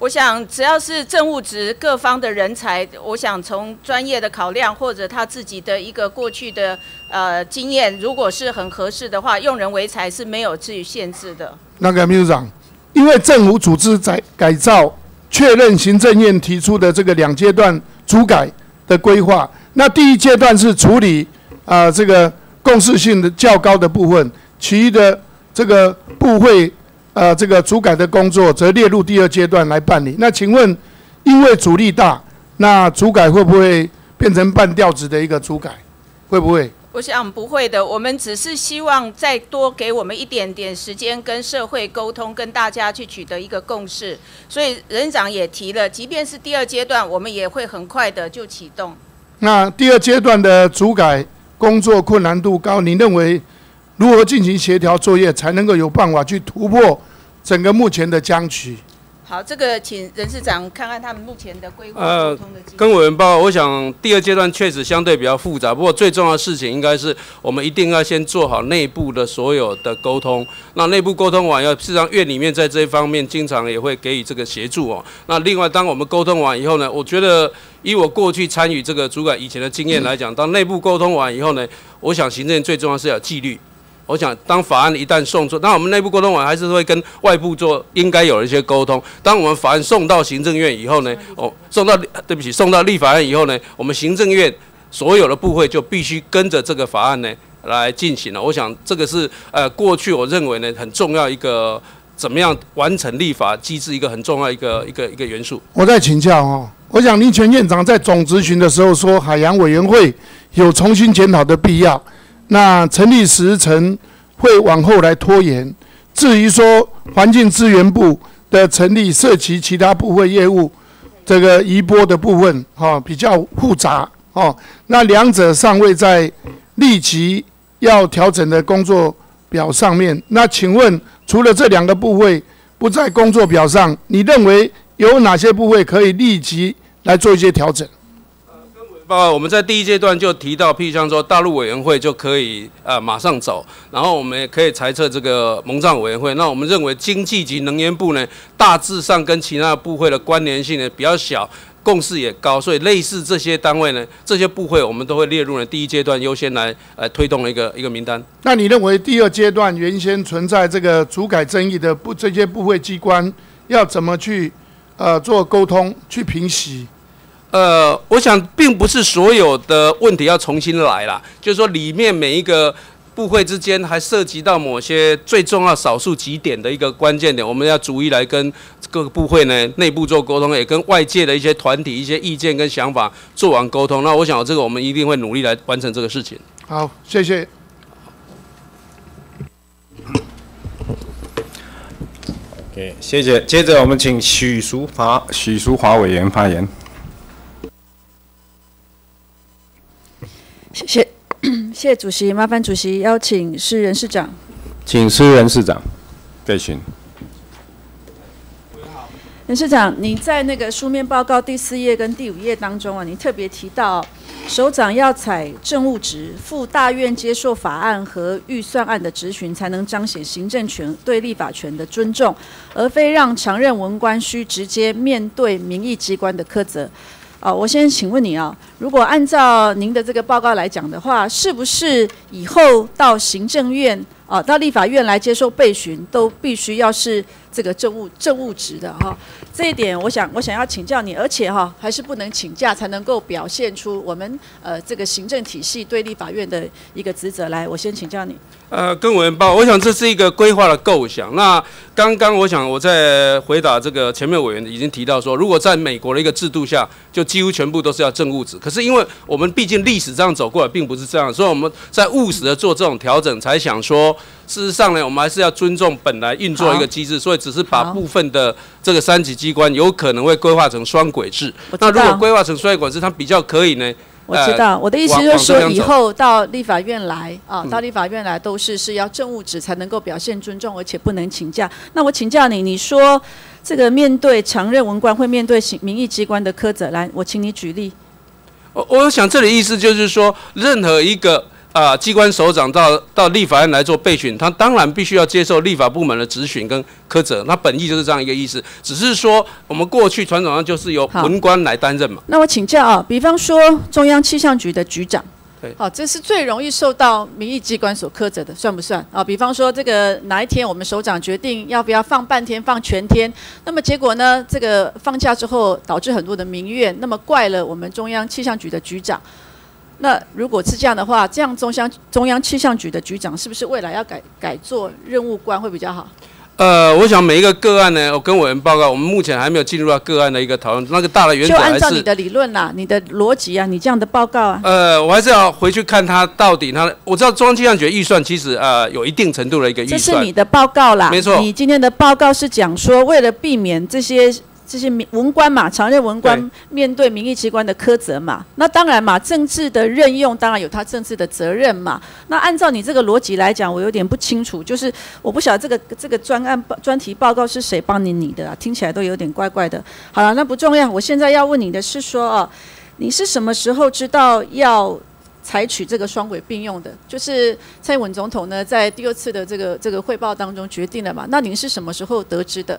我想，只要是政务职各方的人才，我想从专业的考量或者他自己的一个过去的呃经验，如果是很合适的话，用人为才是没有至于限制的。那个秘书长，因为政府组织在改造，确认行政院提出的这个两阶段主改的规划，那第一阶段是处理啊这个共识性的较高的部分，其余的这个部会。呃，这个主改的工作则列入第二阶段来办理。那请问，因为阻力大，那主改会不会变成半调子的一个主改？会不会？我想不会的。我们只是希望再多给我们一点点时间，跟社会沟通，跟大家去取得一个共识。所以，人长也提了，即便是第二阶段，我们也会很快的就启动。那第二阶段的主改工作困难度高，你认为如何进行协调作业，才能够有办法去突破？整个目前的僵局，好，这个请人事长看看他们目前的规划沟通的跟委员报告，我想第二阶段确实相对比较复杂，不过最重要的事情应该是我们一定要先做好内部的所有的沟通。那内部沟通完，要事实上院里面在这一方面经常也会给予这个协助哦。那另外，当我们沟通完以后呢，我觉得以我过去参与这个主管以前的经验来讲，当内部沟通完以后呢，我想行政最重要是要纪律。我想，当法案一旦送出，那我们内部沟通完，还是会跟外部做应该有一些沟通。当我们法案送到行政院以后呢，哦，送到对不起，送到立法院以后呢，我们行政院所有的部会就必须跟着这个法案呢来进行了。我想，这个是呃过去我认为呢很重要一个怎么样完成立法机制一个很重要一个一个一个元素。我在请教哦，我想林权院长在总咨询的时候说，海洋委员会有重新检讨的必要。那成立时程会往后来拖延。至于说环境资源部的成立涉及其他部会业务，这个移拨的部分，哈，比较复杂，哦，那两者尚未在立即要调整的工作表上面。那请问，除了这两个部位不在工作表上，你认为有哪些部位可以立即来做一些调整？报告，我们在第一阶段就提到，譬如像说大陆委员会就可以呃马上走，然后我们也可以裁撤这个蒙藏委员会。那我们认为经济及能源部呢，大致上跟其他部会的关联性呢比较小，共识也高，所以类似这些单位呢，这些部会我们都会列入了第一阶段优先来呃推动的一个一个名单。那你认为第二阶段原先存在这个主改争议的部这些部会机关要怎么去呃做沟通去平息？呃，我想并不是所有的问题要重新来啦，就是说里面每一个部会之间还涉及到某些最重要少数几点的一个关键点，我们要逐一来跟各个部会呢内部做沟通，也跟外界的一些团体一些意见跟想法做完沟通。那我想这个我们一定会努力来完成这个事情。好，谢谢。OK，谢谢。接着我们请许淑华许淑华委员发言。谢谢，谢 谢主席。麻烦主席邀请施人事长，请施人事长，对，请。人市长，你在那个书面报告第四页跟第五页当中啊，你特别提到，首长要采政务职，赴大院接受法案和预算案的质询，才能彰显行政权对立法权的尊重，而非让常任文官需直接面对民意机关的苛责。啊，我先请问你啊，如果按照您的这个报告来讲的话，是不是以后到行政院啊，到立法院来接受备询，都必须要是这个政务政务职的哈？这一点，我想我想要请教你，而且哈，还是不能请假才能够表现出我们呃这个行政体系对立法院的一个职责来。我先请教你。呃，跟委员报，我想这是一个规划的构想。那刚刚我想我在回答这个前面委员已经提到说，如果在美国的一个制度下，就几乎全部都是要政务职。可是因为我们毕竟历史这样走过来，并不是这样，所以我们在务实的做这种调整，才想说，事实上呢，我们还是要尊重本来运作一个机制，所以只是把部分的这个三级机关有可能会规划成双轨制。那如果规划成双轨制，它比较可以呢？我知道，我的意思就是说，以后到立法院来啊，到立法院来都是是要政务职才能够表现尊重，而且不能请假。那我请教你，你说这个面对常任文官会面对行民意机关的苛责，来，我请你举例。我我想这里意思就是说，任何一个啊机关首长到到立法院来做备询，他当然必须要接受立法部门的质询跟苛责，那本意就是这样一个意思。只是说我们过去传统上就是由文官来担任嘛。那我请教啊，比方说中央气象局的局长。好，这是最容易受到民意机关所苛责的，算不算啊？比方说，这个哪一天我们首长决定要不要放半天、放全天，那么结果呢？这个放假之后导致很多的民怨，那么怪了我们中央气象局的局长。那如果是这样的话，这样中央中央气象局的局长是不是未来要改改做任务官会比较好？呃，我想每一个个案呢，我跟委员报告，我们目前还没有进入到个案的一个讨论。那个大的原则就按照你的理论啦，你的逻辑啊，你这样的报告啊。呃，我还是要回去看他到底他，我知道中央气象局预算其实呃有一定程度的一个预算。这是你的报告啦，没错。你今天的报告是讲说，为了避免这些。这些文官嘛，常任文官面对民意机关的苛责嘛，那当然嘛，政治的任用当然有他政治的责任嘛。那按照你这个逻辑来讲，我有点不清楚，就是我不晓得这个这个专案专题报告是谁帮你拟的啊？听起来都有点怪怪的。好了，那不重要。我现在要问你的是说啊，你是什么时候知道要采取这个双轨并用的？就是蔡英文总统呢，在第二次的这个这个汇报当中决定了嘛？那您是什么时候得知的？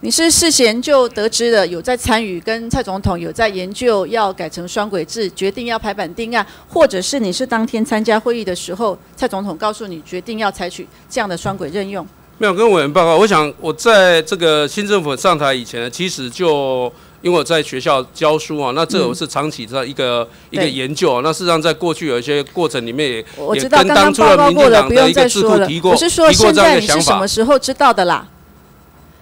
你是事先就得知的，有在参与，跟蔡总统有在研究要改成双轨制，决定要排版定案，或者是你是当天参加会议的时候，蔡总统告诉你决定要采取这样的双轨任用？没有跟委员报告。我想我在这个新政府上台以前呢，其实就因为我在学校教书啊，那这个是长期的一个一个研究啊。那事实上在过去有一些过程里面也也跟当初的民进党的一个智库提过我是说现在你是什么时候知道的啦？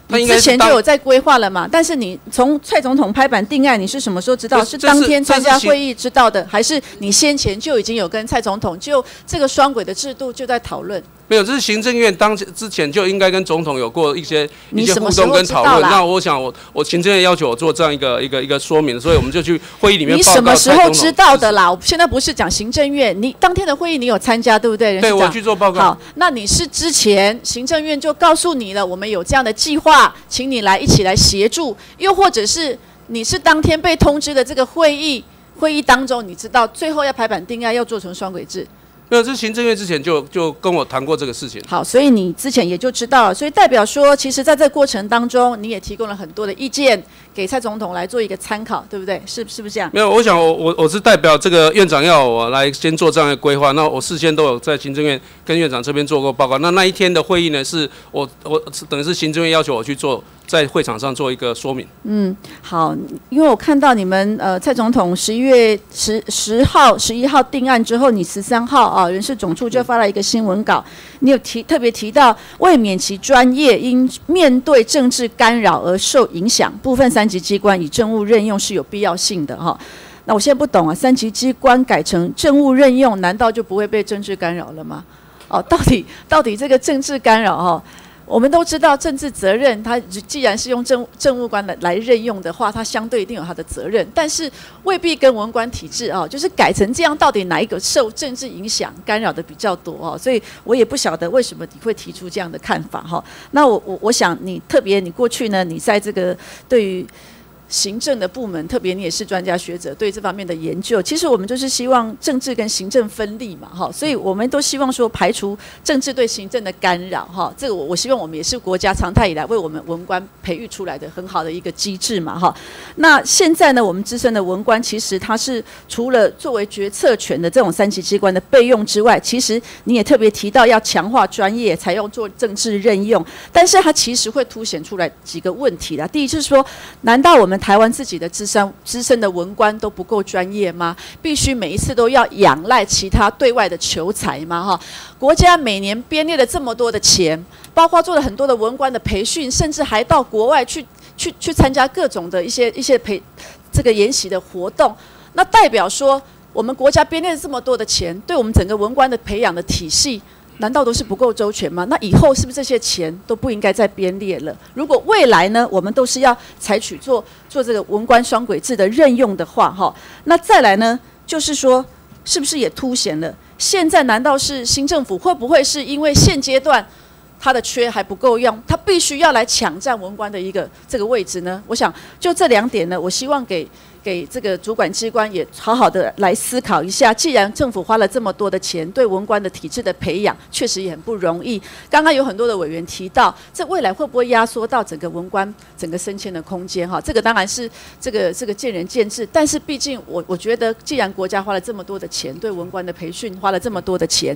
你之前就有在规划了嘛？但是你从蔡总统拍板定案，你是什么时候知道？是当天参加会议知道的，还是你先前就已经有跟蔡总统就这个双轨的制度就在讨论？没有，这是行政院当之前就应该跟总统有过一些一些互动跟讨论。那我想，我我行政院要求我做这样一个一个一个说明，所以我们就去会议里面。你什么时候知道的啦？我现在不是讲行政院，你当天的会议你有参加对不对？对，我去做报告。好，那你是之前行政院就告诉你了，我们有这样的计划，请你来一起来协助，又或者是你是当天被通知的这个会议会议当中，你知道最后要排版定案要做成双轨制。没有，这行政院之前就就跟我谈过这个事情。好，所以你之前也就知道，所以代表说，其实在这过程当中，你也提供了很多的意见给蔡总统来做一个参考，对不对？是是不是这样？没有，我想我我我是代表这个院长要我来先做这样的规划，那我事先都有在行政院跟院长这边做过报告。那那一天的会议呢，是我我等于是行政院要求我去做。在会场上做一个说明。嗯，好，因为我看到你们呃，蔡总统十一月十十号、十一号定案之后，你十三号啊，人事总处就发了一个新闻稿，你有提特别提到，为免其专业因面对政治干扰而受影响，部分三三级机关以政务任用是有必要性的哈。那我现在不懂啊，三级机关改成政务任用，难道就不会被政治干扰了吗？哦，到底到底这个政治干扰哈？我们都知道政治责任，他既然是用政政务官来来任用的话，他相对一定有他的责任，但是未必跟文官体制哦，就是改成这样，到底哪一个受政治影响干扰的比较多哦？所以我也不晓得为什么你会提出这样的看法哈。那我我我想你特别，你过去呢，你在这个对于。行政的部门，特别你也是专家学者，对这方面的研究，其实我们就是希望政治跟行政分立嘛，哈，所以我们都希望说排除政治对行政的干扰，哈，这个我我希望我们也是国家常态以来为我们文官培育出来的很好的一个机制嘛，哈。那现在呢，我们资深的文官其实他是除了作为决策权的这种三级机关的备用之外，其实你也特别提到要强化专业，才用做政治任用，但是它其实会凸显出来几个问题啦。第一就是说，难道我们台湾自己的资深资深的文官都不够专业吗？必须每一次都要仰赖其他对外的求财吗？哈，国家每年编列了这么多的钱，包括做了很多的文官的培训，甚至还到国外去去去参加各种的一些一些培这个研习的活动。那代表说，我们国家编列了这么多的钱，对我们整个文官的培养的体系。难道都是不够周全吗？那以后是不是这些钱都不应该再编列了？如果未来呢，我们都是要采取做做这个文官双轨制的任用的话，哈，那再来呢，就是说，是不是也凸显了现在难道是新政府会不会是因为现阶段？他的缺还不够用，他必须要来抢占文官的一个这个位置呢？我想就这两点呢，我希望给给这个主管机关也好好的来思考一下。既然政府花了这么多的钱，对文官的体制的培养确实也很不容易。刚刚有很多的委员提到，这未来会不会压缩到整个文官整个升迁的空间？哈，这个当然是这个这个见仁见智。但是毕竟我我觉得，既然国家花了这么多的钱，对文官的培训花了这么多的钱。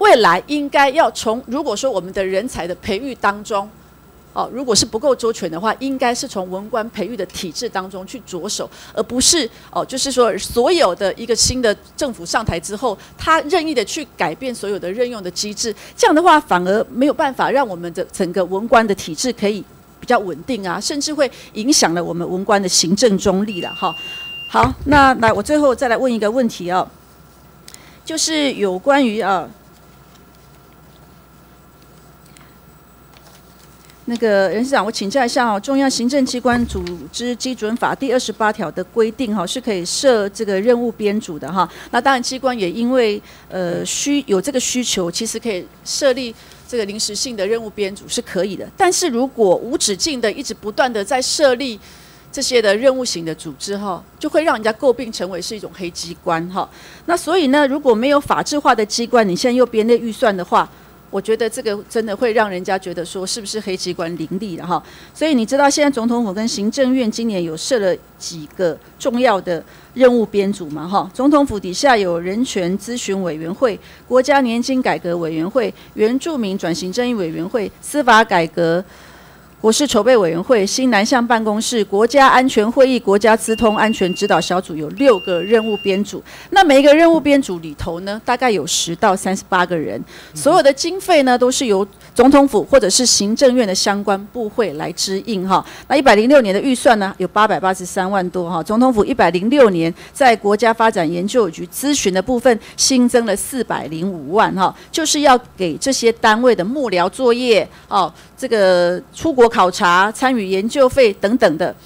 未来应该要从，如果说我们的人才的培育当中，哦，如果是不够周全的话，应该是从文官培育的体制当中去着手，而不是哦，就是说所有的一个新的政府上台之后，他任意的去改变所有的任用的机制，这样的话反而没有办法让我们的整个文官的体制可以比较稳定啊，甚至会影响了我们文官的行政中立了哈。好，那来我最后再来问一个问题啊，就是有关于啊。那个任市长，我请教一下哦，中央行政机关组织基准法第二十八条的规定哈，是可以设这个任务编组的哈。那当然，机关也因为呃需有这个需求，其实可以设立这个临时性的任务编组是可以的。但是如果无止境的一直不断的在设立这些的任务型的组织哈，就会让人家诟病成为是一种黑机关哈。那所以呢，如果没有法制化的机关，你现在又编列预算的话。我觉得这个真的会让人家觉得说是不是黑机关林立了哈，所以你知道现在总统府跟行政院今年有设了几个重要的任务编组嘛哈？总统府底下有人权咨询委员会、国家年金改革委员会、原住民转型正义委员会、司法改革。我是筹备委员会、新南向办公室、国家安全会议、国家资通安全指导小组有六个任务编组。那每一个任务编组里头呢，大概有十到三十八个人。所有的经费呢，都是由总统府或者是行政院的相关部会来支应哈。那一百零六年的预算呢，有八百八十三万多哈。总统府一百零六年在国家发展研究局咨询的部分新增了四百零五万哈，就是要给这些单位的幕僚作业哦。这个出国考察、参与研究费等等的。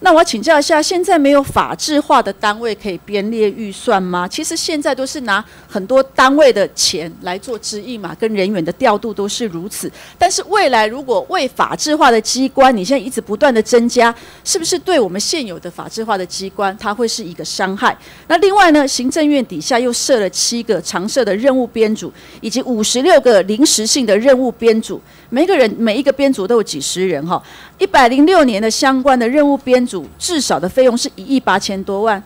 那我请教一下，现在没有法制化的单位可以编列预算吗？其实现在都是拿很多单位的钱来做支应嘛，跟人员的调度都是如此。但是未来如果为法制化的机关，你现在一直不断的增加，是不是对我们现有的法制化的机关，它会是一个伤害？那另外呢，行政院底下又设了七个常设的任务编组，以及五十六个临时性的任务编组，每个人每一个编组都有几十人哈。一百零六年的相关的任务编组，至少的费用是一亿八千多万。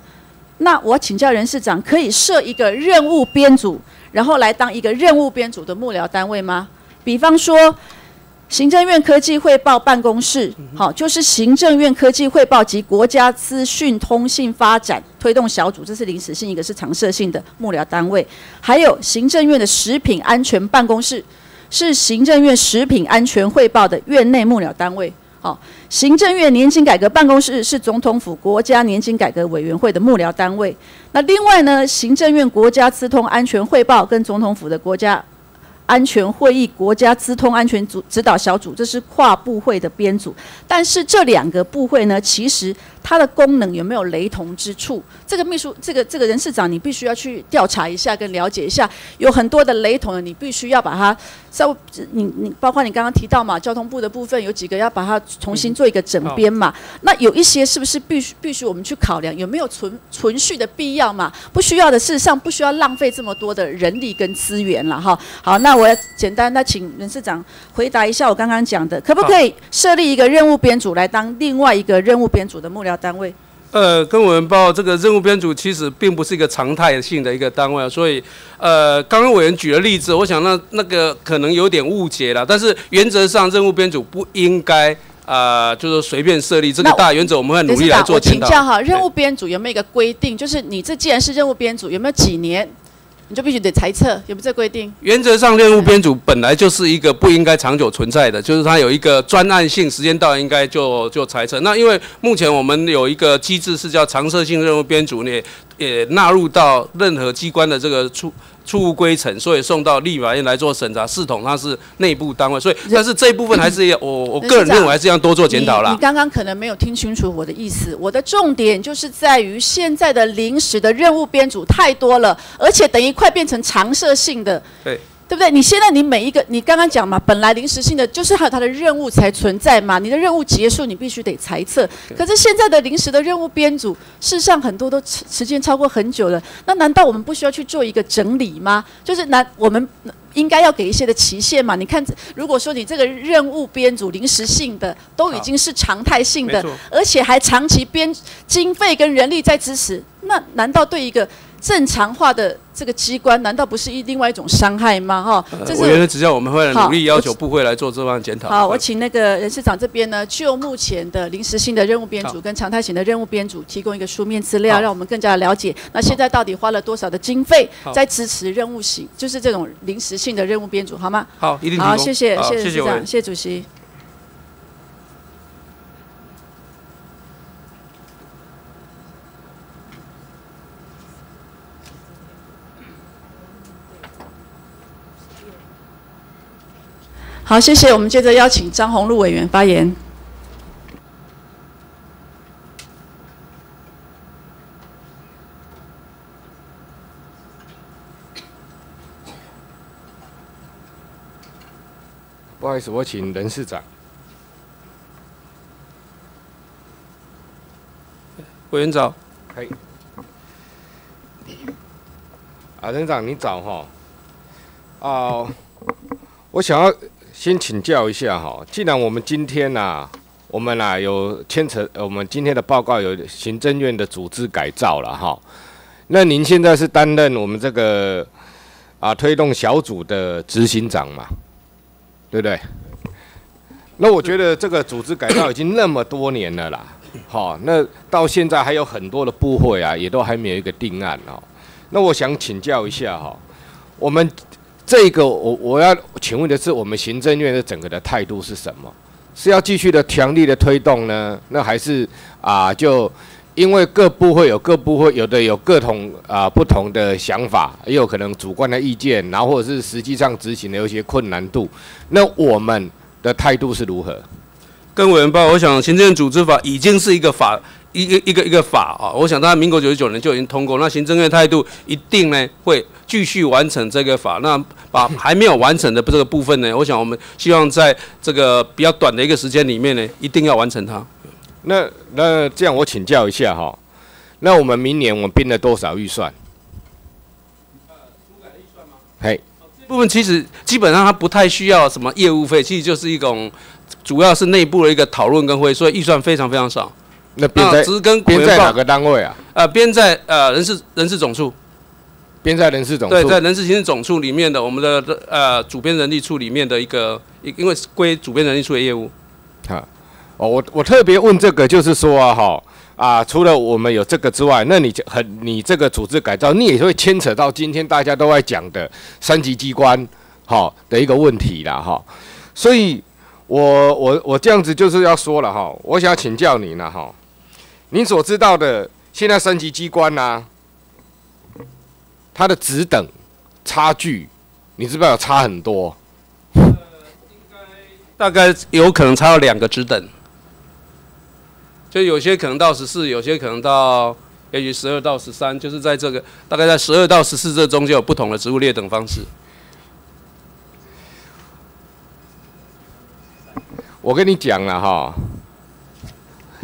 那我请教人事长，可以设一个任务编组，然后来当一个任务编组的幕僚单位吗？比方说，行政院科技汇报办公室，好，就是行政院科技汇报及国家资讯通信发展推动小组，这是临时性，一个是常设性的幕僚单位。还有行政院的食品安全办公室，是行政院食品安全汇报的院内幕僚单位。好，行政院年金改革办公室是总统府国家年金改革委员会的幕僚单位。那另外呢，行政院国家资通安全汇报跟总统府的国家安全会议、国家资通安全组指导小组，这是跨部会的编组。但是这两个部会呢，其实。它的功能有没有雷同之处？这个秘书，这个这个人事长，你必须要去调查一下，跟了解一下。有很多的雷同的，你必须要把它稍微，你你包括你刚刚提到嘛，交通部的部分有几个要把它重新做一个整编嘛。那有一些是不是必须必须我们去考量有没有存存续的必要嘛？不需要的，事实上不需要浪费这么多的人力跟资源了哈。好，那我要简单那请人事长回答一下我刚刚讲的，可不可以设立一个任务编组来当另外一个任务编组的幕僚？单位，呃，跟我们报这个任务编组其实并不是一个常态性的一个单位，所以，呃，刚刚委员举的例子，我想那那个可能有点误解了。但是原则上，任务编组不应该啊，就是随便设立这个大原则，我们会努力来做。请教哈，任务编组有没有一个规定？就是你这既然是任务编组，有没有几年？你就必须得裁撤，有没这规定？原则上，任务编组本来就是一个不应该长久存在的，就是它有一个专案性，时间到应该就就裁撤。那因为目前我们有一个机制是叫常设性任务编组，也也纳入到任何机关的这个处。出务规程，所以送到立法院来做审查。系统它是内部单位，所以但是这一部分还是要我我个人认为还是要多做检讨啦。你刚刚可能没有听清楚我的意思，我的重点就是在于现在的临时的任务编组太多了，而且等于快变成常设性的。对。对不对？你现在你每一个，你刚刚讲嘛，本来临时性的就是还有它的任务才存在嘛，你的任务结束，你必须得裁撤。可是现在的临时的任务编组，事实上很多都时间超过很久了，那难道我们不需要去做一个整理吗？就是难我们。应该要给一些的期限嘛？你看，如果说你这个任务编组临时性的都已经是常态性的，而且还长期编经费跟人力在支持，那难道对一个？正常化的这个机关，难道不是一另外一种伤害吗？哈，这是我原来只要我们会努力要求部会来做这方检讨。好，我请那个人事长这边呢，就目前的临时性的任务编组跟常态型的任务编组，提供一个书面资料，让我们更加了解。那现在到底花了多少的经费在支持任务型，就是这种临时性的任务编组，好吗？好，一定好，谢谢，谢谢市长，谢谢主席。好，谢谢。我们接着邀请张宏禄委员发言。不好意思，我请任市长。委员早。可以。啊，任长你早哈。啊，我想要。先请教一下哈，既然我们今天呐，我们呐有牵扯，我们今天的报告有行政院的组织改造了哈，那您现在是担任我们这个啊推动小组的执行长嘛，对不对？那我觉得这个组织改造已经那么多年了啦，好，那到现在还有很多的部会啊，也都还没有一个定案哦。那我想请教一下哈，我们。这个我我要请问的是，我们行政院的整个的态度是什么？是要继续的强力的推动呢？那还是啊，就因为各部会有各部会有的有各同啊不同的想法，也有可能主观的意见，然后或者是实际上执行的有些困难度。那我们的态度是如何？跟委员报，我想行政组织法已经是一个法。一个一个一个法啊，我想他民国九十九年就已经通过，那行政院态度一定呢会继续完成这个法。那把还没有完成的这个部分呢，我想我们希望在这个比较短的一个时间里面呢，一定要完成它。那那这样我请教一下哈，那我们明年我们编了多少预算？呃，改的预算吗？嘿，部分其实基本上它不太需要什么业务费，其实就是一种主要是内部的一个讨论跟会，所以预算非常非常少。那编在编在哪个单位啊？呃，编在呃人事人事总处，编在人事总处。对，在人事行政总处里面的我们的呃主编人力处里面的一个，因为归主编人力处的业务。哈，哦，我我特别问这个，就是说啊，哈啊，除了我们有这个之外，那你很你这个组织改造，你也会牵扯到今天大家都在讲的三级机关哈的一个问题啦，哈。所以，我我我这样子就是要说了哈，我想请教你呢，哈。您所知道的，现在三级机关呢，它的职等差距，你知不知道差很多？大概有可能差到两个职等，就有些可能到十四，有些可能到也许十二到十三，就是在这个大概在十二到十四这中间有不同的职务列等方式。我跟你讲了哈。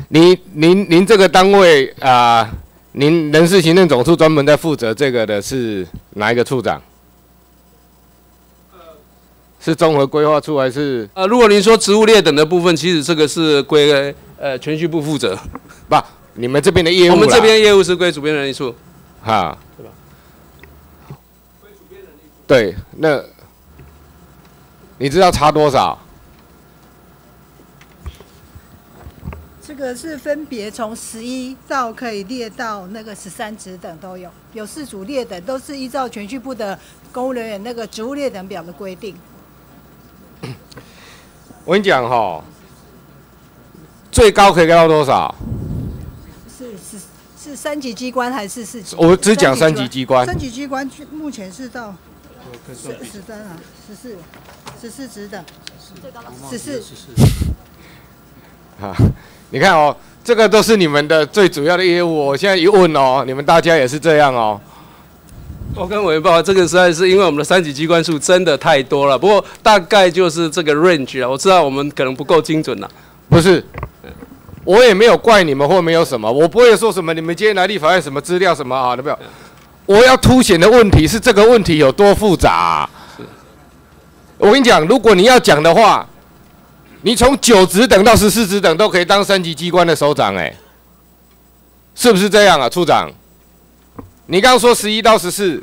您您您这个单位啊，您人事行政总处专门在负责这个的是哪一个处长？是综合规划处还是？呃，如果您说职务列等的部分，其实这个是归呃全序部负责，不，你们这边的业务。我们这边业务是归主编人力处，哈，对吧？归主编人力处。对，那你知道差多少？个是分别从十一到可以列到那个十三职等都有，有四组列等，都是依照全序部的公务人员那个职务列等表的规定。我跟你讲哈，最高可以到多少？是是是三级机关还是四级？我只讲三级机关。三级机关目前是到十十三啊，十四十四职等，十四十四。好。你看哦，这个都是你们的最主要的业务。我现在一问哦，你们大家也是这样哦。我跟委员报告，这个实在是因为我们的三级机关数真的太多了，不过大概就是这个 range 啊，我知道我们可能不够精准了。不是，我也没有怪你们或没有什么，我不会说什么你们今天来立法院什么资料什么啊，没有。我要凸显的问题是这个问题有多复杂。我跟你讲，如果你要讲的话，你从九职等到十四职等都可以当三级机关的首长，哎，是不是这样啊，处长？你刚刚说十一到十四，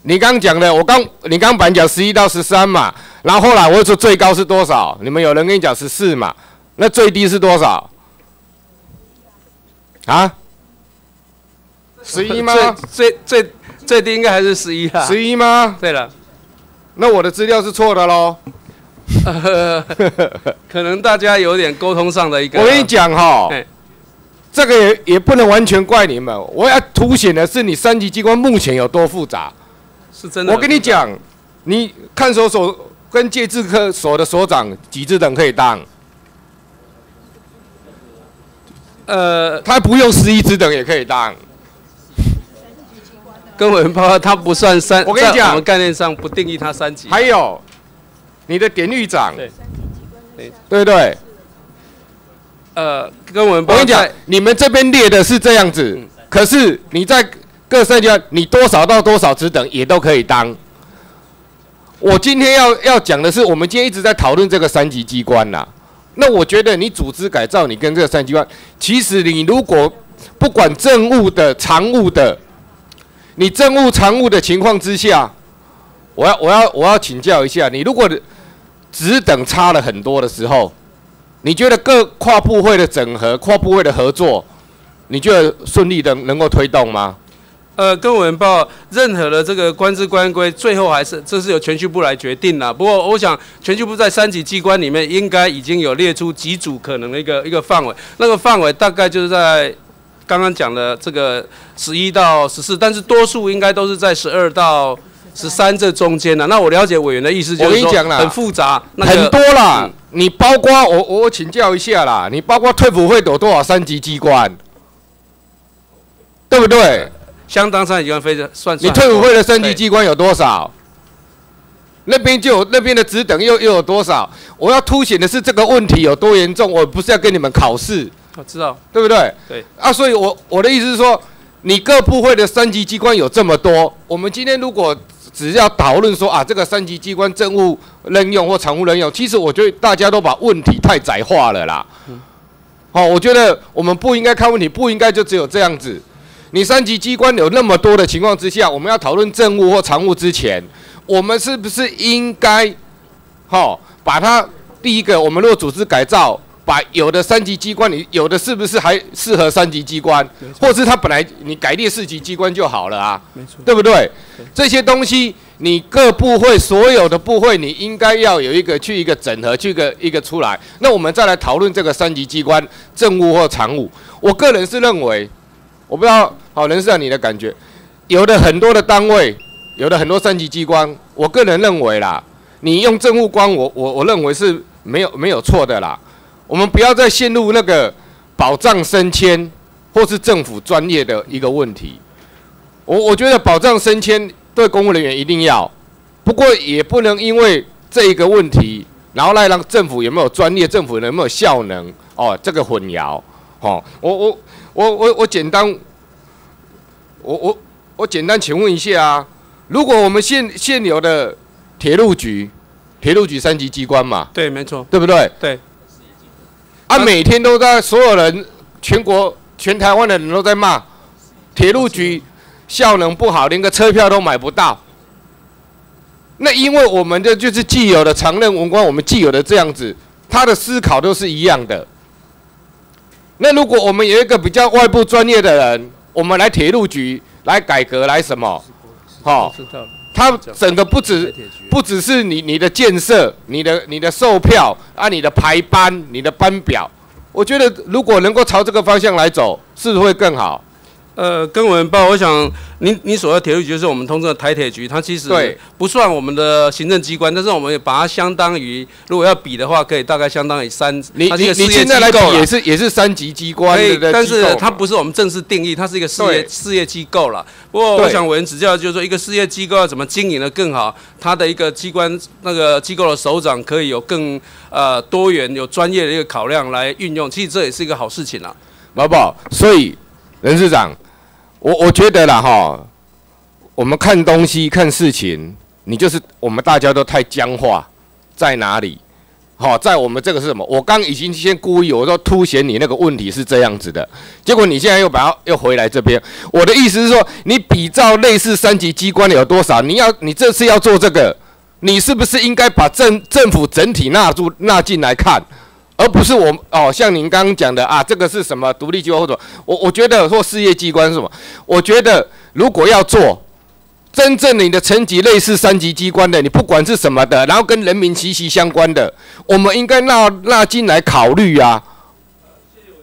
你刚讲的，我刚你刚本讲十一到十三嘛，然后后来我说最高是多少？你们有人跟你讲十四嘛？那最低是多少？啊？十一吗？最最最最低应该还是十一啊？十一吗？对了，那我的资料是错的喽。可能大家有点沟通上的一个。我跟你讲哈。这个也也不能完全怪你们，我要凸显的是你三级机关目前有多复杂，是真的。我跟你讲，你看守所跟戒治科所的所长几职等可以当，呃，他不用十一职等也可以当。跟委员报告，他不算三。我跟你讲，我们概念上不定义他三级。还有，你的典狱长，对，对不对？呃，跟我们我跟你讲，你们这边列的是这样子，可是你在各三级，你多少到多少职等也都可以当。我今天要要讲的是，我们今天一直在讨论这个三级机关呐。那我觉得你组织改造，你跟这个三级机关，其实你如果不管政务的、常务的，你政务、常务的情况之下，我要我要我要请教一下，你如果职等差了很多的时候。你觉得各跨部会的整合、跨部会的合作，你觉得顺利的能够推动吗？呃，跟我们报任何的这个官制官规，最后还是这是由全序部来决定的。不过，我想全序部在三级机关里面，应该已经有列出几组可能的一个一个范围，那个范围大概就是在刚刚讲的这个十一到十四，但是多数应该都是在十二到。十三这中间呢？那我了解委员的意思就是说很复杂，很多啦。你包括我，我请教一下啦。你包括退辅会有多少三级机关？对不对？相当三级机关非常算。你退伍会的三级机关有多少？那边就有那边的职等又又有多少？我要凸显的是这个问题有多严重。我不是要跟你们考试。我知道，对不对？对。啊，所以我我的意思是说，你各部会的三级机关有这么多，我们今天如果。只要讨论说啊，这个三级机关政务任用或常务任用，其实我觉得大家都把问题太窄化了啦。好，我觉得我们不应该看问题，不应该就只有这样子。你三级机关有那么多的情况之下，我们要讨论政务或常务之前，我们是不是应该，好，把它第一个，我们如果组织改造。把有的三级机关，你有的是不是还适合三级机关，或是它本来你改列四级机关就好了啊？没错，对不对？这些东西你各部会所有的部会，你应该要有一个去一个整合，去一个一个出来。那我们再来讨论这个三级机关政务或常务。我个人是认为，我不知道好人事长你的感觉，有的很多的单位，有的很多三级机关，我个人认为啦，你用政务官，我我我认为是没有没有错的啦。我们不要再陷入那个保障升迁或是政府专业的一个问题。我我觉得保障升迁对公务人员一定要，不过也不能因为这一个问题，然后来让政府有没有专业，政府有没有效能哦，这个混淆。哦，我我我我我简单，我我我简单请问一下啊，如果我们现现有的铁路局，铁路局三级机关嘛？对，没错，对不对？对。啊，每天都在，所有人，全国、全台湾的人都在骂铁路局效能不好，连个车票都买不到。那因为我们的就是既有的常任文官，我们既有的这样子，他的思考都是一样的。那如果我们有一个比较外部专业的人，我们来铁路局来改革来什么？好。它整个不止不只是你你的建设、你的你的售票啊、你的排班、你的班表，我觉得如果能够朝这个方向来走，是不是会更好？呃，跟我们报，我想您您所要铁路局就是我们通称的台铁局，它其实对不算我们的行政机关，但是我们也把它相当于，如果要比的话，可以大概相当于三，你你你现在来也是也是三级机关可以的，但是它不是我们正式定义，它是一个事业事业机构了。不过我想委员指教就是说，一个事业机构要怎么经营的更好，它的一个机关那个机构的首长可以有更呃多元、有专业的一个考量来运用，其实这也是一个好事情啦。好不好？所以任市长，我我觉得啦哈，我们看东西看事情，你就是我们大家都太僵化，在哪里？好，在我们这个是什么？我刚已经先故意我说凸显你那个问题是这样子的，结果你现在又把它又回来这边。我的意思是说，你比照类似三级机关有多少？你要你这次要做这个，你是不是应该把政政府整体纳入纳进来看？而不是我哦，像您刚刚讲的啊，这个是什么独立机关或者我我觉得或事业机关是什么？我觉得如果要做真正你的层级类似三级机关的，你不管是什么的，然后跟人民息息相关的，我们应该纳纳进来考虑啊。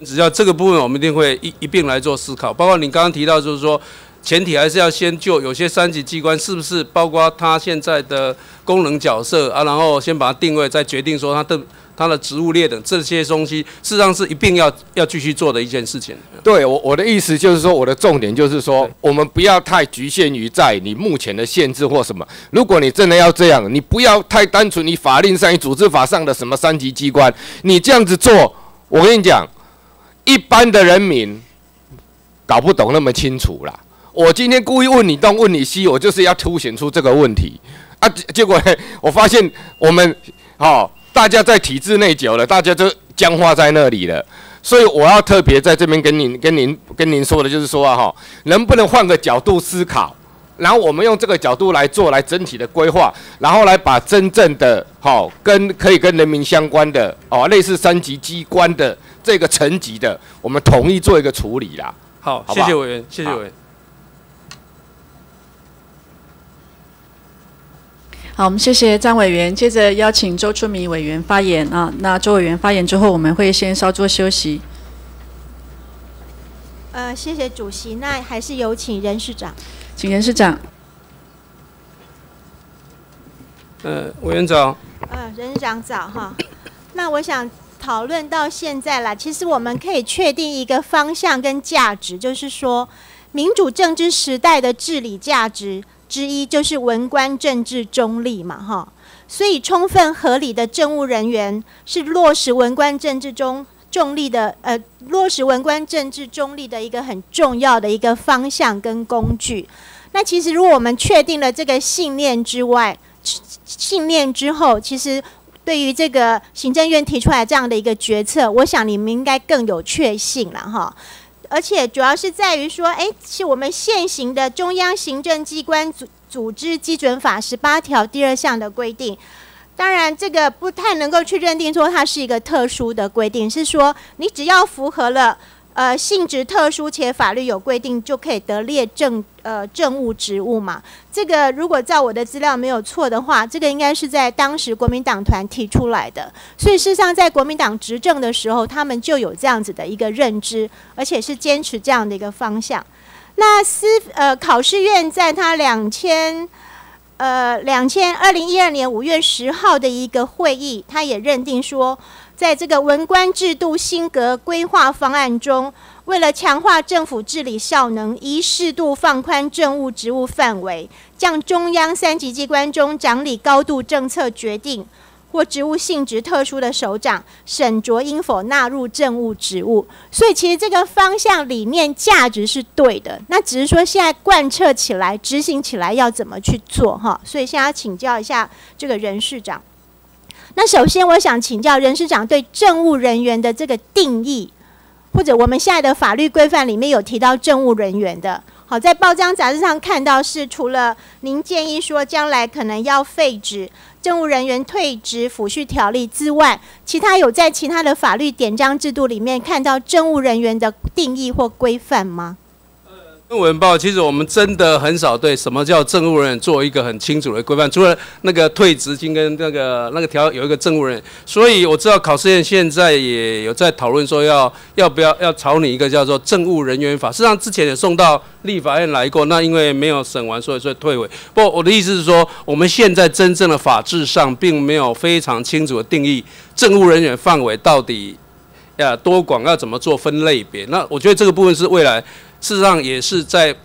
只要这个部分，我们一定会一一并来做思考。包括你刚刚提到，就是说，前提还是要先就有些三级机关是不是包括它现在的功能角色啊，然后先把它定位，再决定说它的它的植物列等这些东西，事实上是一并要要继续做的一件事情。对我我的意思就是说，我的重点就是说，我们不要太局限于在你目前的限制或什么。如果你真的要这样，你不要太单纯，你法令上、你组织法上的什么三级机关，你这样子做，我跟你讲，一般的人民搞不懂那么清楚啦。我今天故意问你东问你西，我就是要凸显出这个问题啊。结结果呢，我发现我们哦，大家在体制内久了，大家就僵化在那里了。所以我要特别在这边跟您、跟您、跟您说的，就是说啊，哈，能不能换个角度思考，然后我们用这个角度来做，来整体的规划，然后来把真正的好、跟可以跟人民相关的哦，类似三级机关的这个层级的，我们统一做一个处理啦。好，好好谢谢委员，谢谢委员。好，我们谢谢张委员。接着邀请周春明委员发言啊。那周委员发言之后，我们会先稍作休息。呃，谢谢主席。那还是有请任市长。请任市长。呃，委员长。呃，任市长早哈。那我想讨论到现在啦，其实我们可以确定一个方向跟价值，就是说民主政治时代的治理价值之一就是文官政治中立嘛，哈。所以充分合理的政务人员是落实文官政治中中立的，呃，落实文官政治中立的一个很重要的一个方向跟工具。那其实如果我们确定了这个信念之外，信念之后，其实对于这个行政院提出来这样的一个决策，我想你们应该更有确信了哈。而且主要是在于说，哎，是我们现行的中央行政机关组组织基准法十八条第二项的规定。当然，这个不太能够去认定说它是一个特殊的规定，是说你只要符合了。呃，性质特殊且法律有规定，就可以得列政呃政务职务嘛。这个如果照我的资料没有错的话，这个应该是在当时国民党团提出来的。所以事实上，在国民党执政的时候，他们就有这样子的一个认知，而且是坚持这样的一个方向。那司呃考试院在他两千呃两千二零一二年五月十号的一个会议，他也认定说。在这个文官制度新格规划方案中，为了强化政府治理效能，宜适度放宽政务职务范围，将中央三级机关中掌理高度政策决定或职务性质特殊的首长，审酌应否纳入政务职务。所以，其实这个方向、理念、价值是对的。那只是说，现在贯彻起来、执行起来要怎么去做？哈，所以现在要请教一下这个任市长。那首先，我想请教任市长对政务人员的这个定义，或者我们现在的法律规范里面有提到政务人员的。好，在报章杂志上看到是除了您建议说将来可能要废止政务人员退职抚恤条例之外，其他有在其他的法律典章制度里面看到政务人员的定义或规范吗？文报，其实我们真的很少对什么叫政务人员做一个很清楚的规范，除了那个退职金跟那个那个条有一个政务人员，所以我知道考试院现在也有在讨论说要要不要要草拟一个叫做政务人员法，实际上之前也送到立法院来过，那因为没有审完，所以所以退回。不我的意思是说，我们现在真正的法制上并没有非常清楚的定义政务人员范围到底呀多广，要怎么做分类别。那我觉得这个部分是未来。事实上，也是在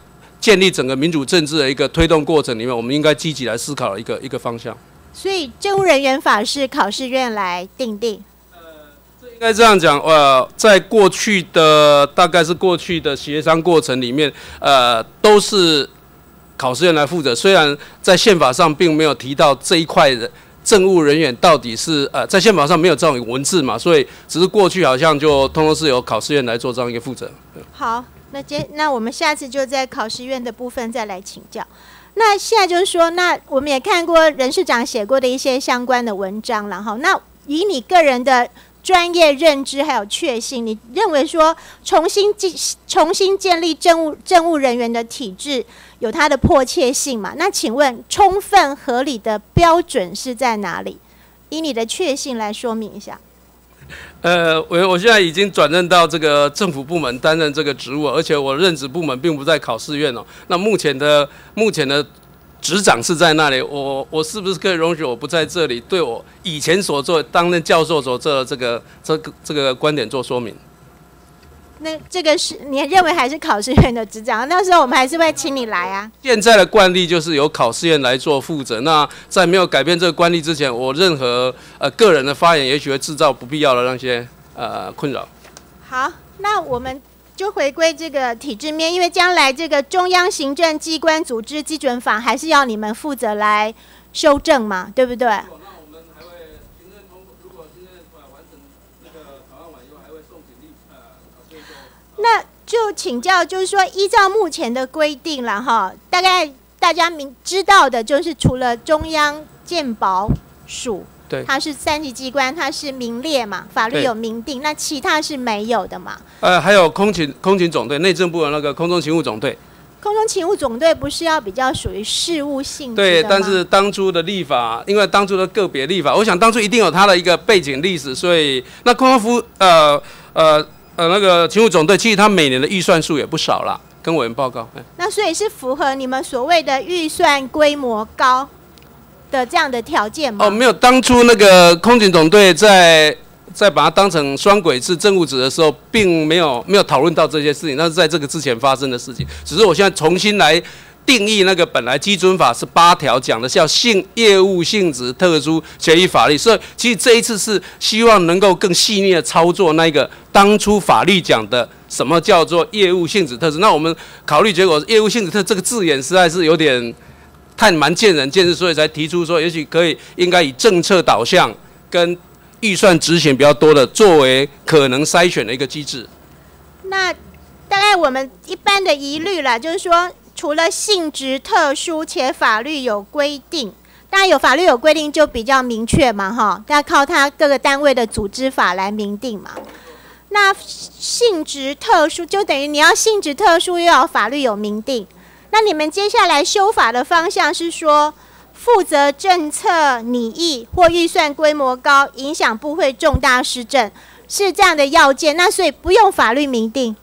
建立整个民主政治的一个推动过程里面，我们应该积极来思考一个一个方向。所以，政务人员法是考试院来定定。呃，应该这样讲。呃，在过去的大概是过去的协商过程里面，呃，都是考试院来负责。虽然在宪法上并没有提到这一块的政务人员到底是呃，在宪法上没有这种文字嘛，所以只是过去好像就通通是由考试院来做这样一个负责。好。那接那我们下次就在考试院的部分再来请教。那现在就是说，那我们也看过任市长写过的一些相关的文章了哈。那以你个人的专业认知还有确信，你认为说重新建重新建立政务政务人员的体制有它的迫切性嘛？那请问充分合理的标准是在哪里？以你的确信来说明一下。呃，我我现在已经转任到这个政府部门担任这个职务，而且我任职部门并不在考试院哦。那目前的目前的执掌是在那里，我我是不是可以容许我不在这里，对我以前所做担任教授所做的这个这个这个观点做说明？那这个是你认为还是考试院的执掌？那时候我们还是会请你来啊。现在的惯例就是由考试院来做负责。那在没有改变这个惯例之前，我任何呃个人的发言，也许会制造不必要的那些呃困扰。好，那我们就回归这个体制面，因为将来这个中央行政机关组织基准法还是要你们负责来修正嘛，对不对？那就请教，就是说，依照目前的规定了哈，大概大家明知道的，就是除了中央鉴保署，对，它是三级机关，它是名列嘛，法律有明定，那其他是没有的嘛？呃，还有空勤空勤总队，内政部的那个空中勤务总队，空中勤务总队不是要比较属于事务性质对，但是当初的立法，因为当初的个别立法，我想当初一定有它的一个背景历史，所以那空中服呃呃。呃，那个勤务总队其实他每年的预算数也不少了，跟委员报告。那所以是符合你们所谓的预算规模高的这样的条件吗？哦，没有，当初那个空警总队在在把它当成双轨制政务职的时候，并没有没有讨论到这些事情，那是在这个之前发生的事情。只是我现在重新来。定义那个本来基准法是八条讲的叫性业务性质特殊协议法律，所以其实这一次是希望能够更细腻的操作那个当初法律讲的什么叫做业务性质特殊。那我们考虑结果，业务性质特这个字眼实在是有点太蛮见仁见智，所以才提出说，也许可以应该以政策导向跟预算执行比较多的作为可能筛选的一个机制。那大概我们一般的疑虑了，就是说。除了性质特殊且法律有规定，当然有法律有规定就比较明确嘛，哈，要靠它各个单位的组织法来明定嘛。那性质特殊就等于你要性质特殊又要法律有明定。那你们接下来修法的方向是说，负责政策拟议或预算规模高，影响部会重大施政，是这样的要件。那所以不用法律明定。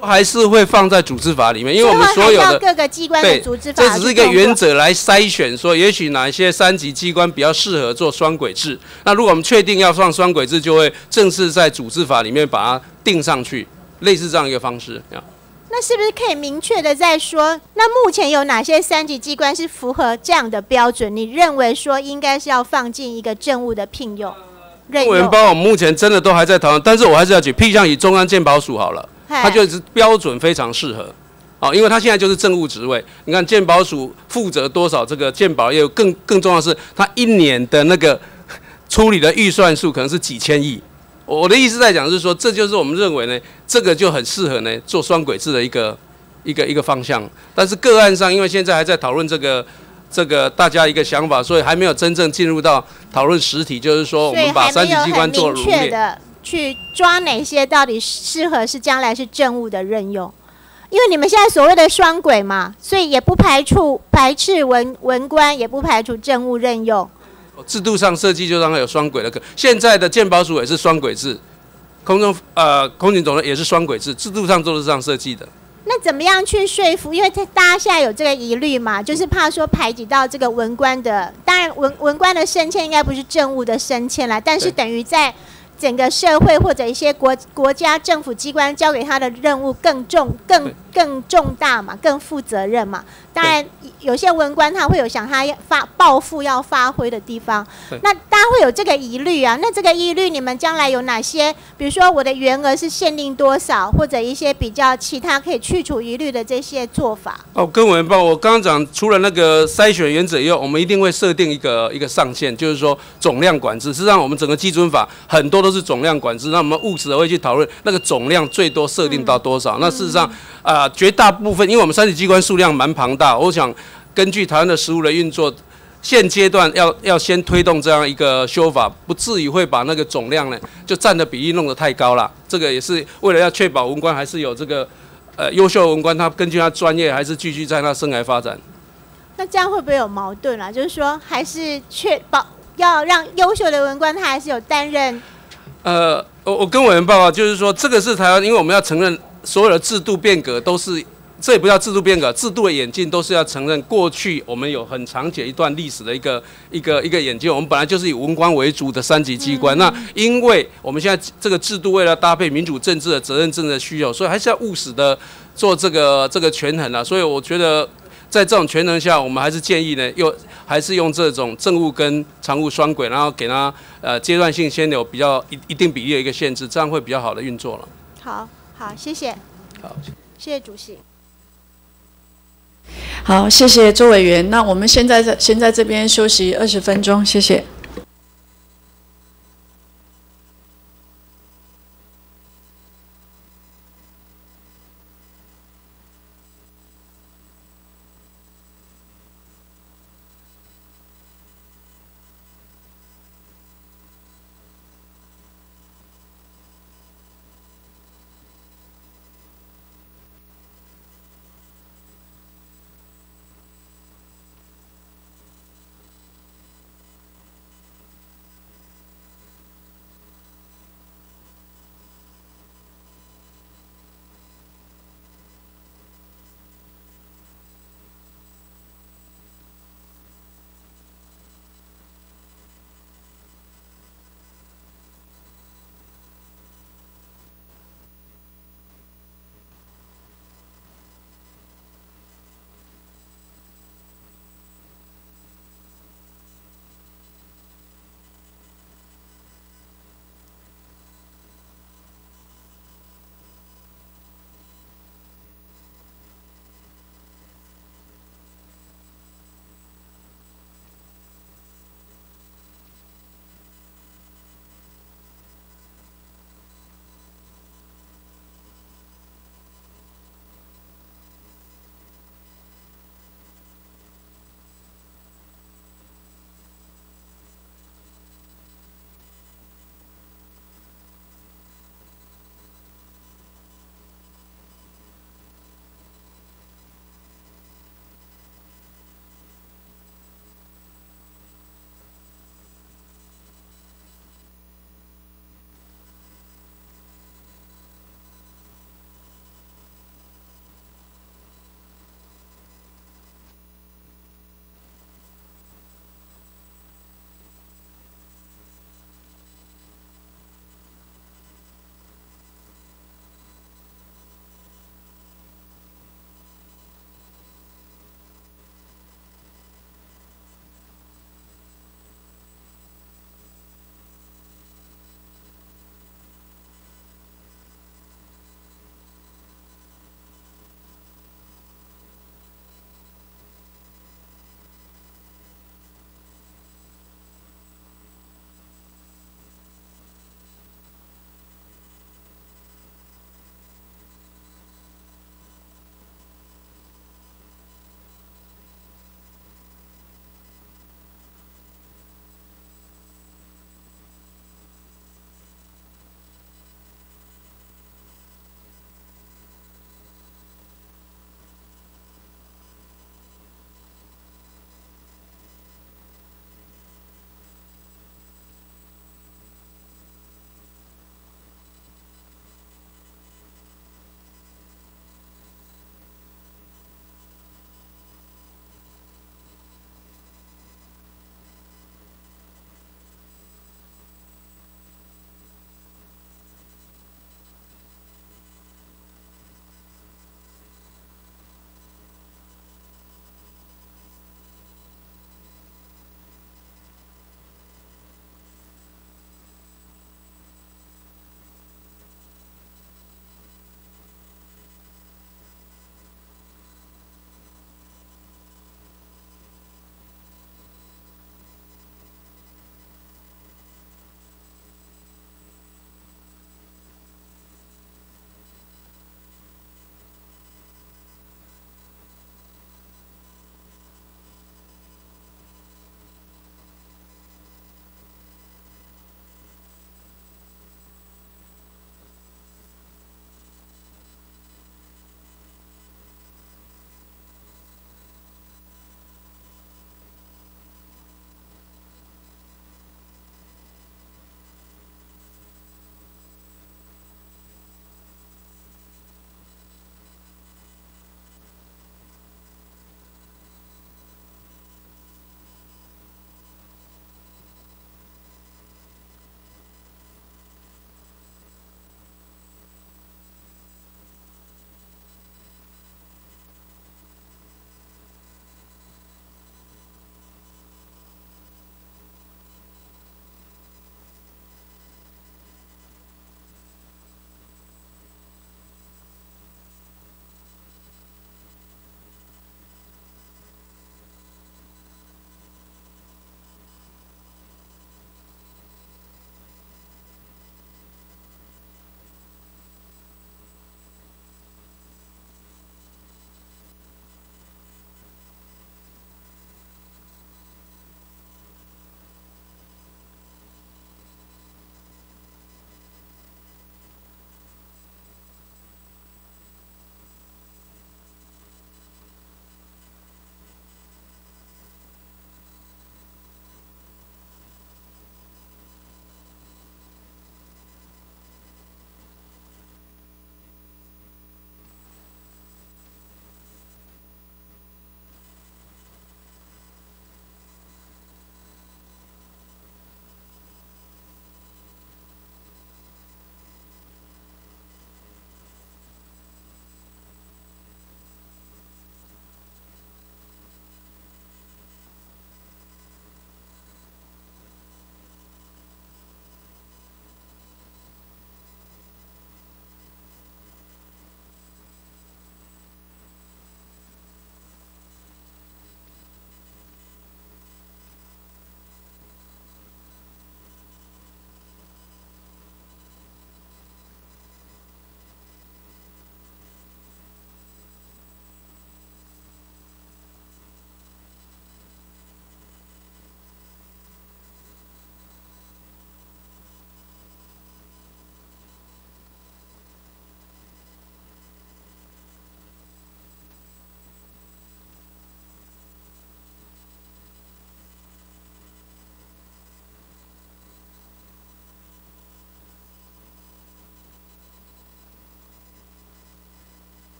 还是会放在组织法里面，因为我们所有的各个机关的组织法，这只是一个原则来筛选，说也许哪一些三级机关比较适合做双轨制。那如果我们确定要放双轨制，就会正式在组织法里面把它定上去，类似这样一个方式。那是不是可以明确的在说，那目前有哪些三级机关是符合这样的标准？你认为说应该是要放进一个政务的聘用？委员包我们目前真的都还在讨论，但是我还是要举，譬如像以中央鉴保署好了。它就是标准非常适合，哦，因为他现在就是政务职位。你看鉴宝署负责多少这个鉴宝业务，更更重要的是，他一年的那个处理的预算数可能是几千亿。我的意思在讲是说，这就是我们认为呢，这个就很适合呢做双轨制的一个一个一个方向。但是个案上，因为现在还在讨论这个这个大家一个想法，所以还没有真正进入到讨论实体，就是说我们把三级机关做的。去抓哪些到底适合是将来是政务的任用，因为你们现在所谓的双轨嘛，所以也不排除排斥文文官，也不排除政务任用。制度上设计就让它有双轨的可，现在的鉴宝署也是双轨制，空中呃空警总队也是双轨制，制度上都是这样设计的。那怎么样去说服？因为他大家现在有这个疑虑嘛，就是怕说排挤到这个文官的。当然文文官的升迁应该不是政务的升迁啦，但是等于在整个社会或者一些国国家政府机关交给他的任务更重、更更重大嘛，更负责任嘛。当然，有些文官他会有想他发抱负要发挥的地方，那大家会有这个疑虑啊。那这个疑虑，你们将来有哪些？比如说，我的员额是限定多少，或者一些比较其他可以去除疑虑的这些做法？哦，跟委员报，我刚刚讲，除了那个筛选原则以外，我们一定会设定一个一个上限，就是说总量管制。实际上，我们整个基准法很多都是总量管制，那我们务实的会去讨论那个总量最多设定到多少。那事实上，啊，绝大部分，因为我们三级机关数量蛮庞大，我想根据台湾的实务的运作，现阶段要要先推动这样一个修法，不至于会把那个总量呢就占的比例弄得太高了。这个也是为了要确保文官还是有这个呃优秀文官，他根据他专业还是继续在那生涯发展。那这样会不会有矛盾啊？就是说，还是确保要让优秀的文官他还是有担任？呃，我我跟委员报告，就是说这个是台湾，因为我们要承认。所有的制度变革都是，这也不叫制度变革，制度的演进都是要承认过去我们有很长久一段历史的一个一个一个演进。我们本来就是以文官为主的三级机关，那因为我们现在这个制度为了搭配民主政治的责任政治的需求，所以还是要务实的做这个这个权衡啊。所以我觉得在这种权衡下，我们还是建议呢，又还是用这种政务跟常务双轨，然后给他呃阶段性先有比较一一定比例的一个限制，这样会比较好的运作了。好。好，谢谢。好，谢谢主席。好，谢谢周委员。那我们现在在先在这边休息二十分钟，谢谢。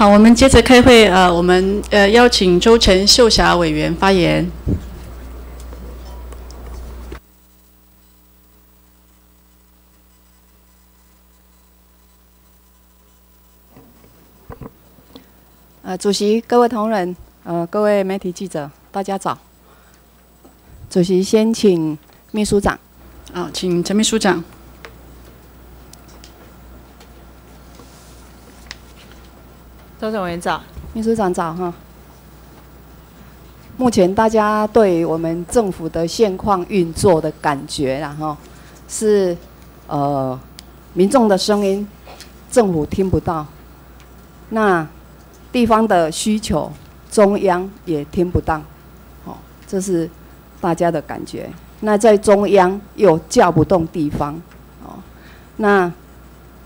好，我们接着开会。呃，我们呃邀请周晨秀霞委员发言。呃，主席、各位同仁、呃，各位媒体记者，大家早。主席先请秘书长。好，请陈秘书长。周总委员早，秘书长早哈。目前大家对我们政府的现况运作的感觉，然后是呃民众的声音，政府听不到；那地方的需求，中央也听不到。哦，这是大家的感觉。那在中央又叫不动地方，哦，那。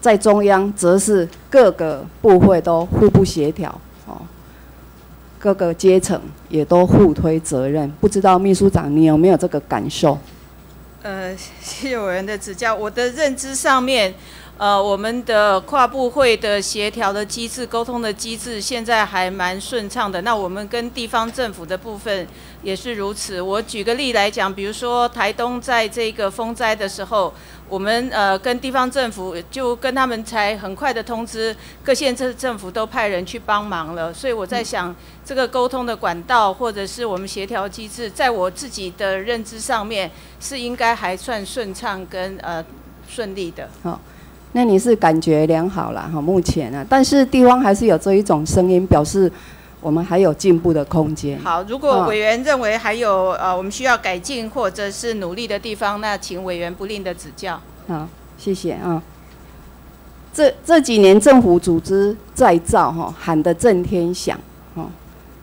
在中央，则是各个部会都互不协调，哦，各个阶层也都互推责任。不知道秘书长你有没有这个感受？呃，谢谢委员的指教。我的认知上面，呃，我们的跨部会的协调的机制、沟通的机制，现在还蛮顺畅的。那我们跟地方政府的部分也是如此。我举个例来讲，比如说台东在这个风灾的时候。我们呃跟地方政府就跟他们才很快的通知，各县市政府都派人去帮忙了。所以我在想，这个沟通的管道或者是我们协调机制，在我自己的认知上面是应该还算顺畅跟呃顺利的。好，那你是感觉良好了哈？目前啊，但是地方还是有这一种声音表示。我们还有进步的空间。好，如果委员认为还有呃我们需要改进或者是努力的地方，那请委员不吝的指教。好，谢谢啊。这这几年政府组织再造哈喊得震天响哦，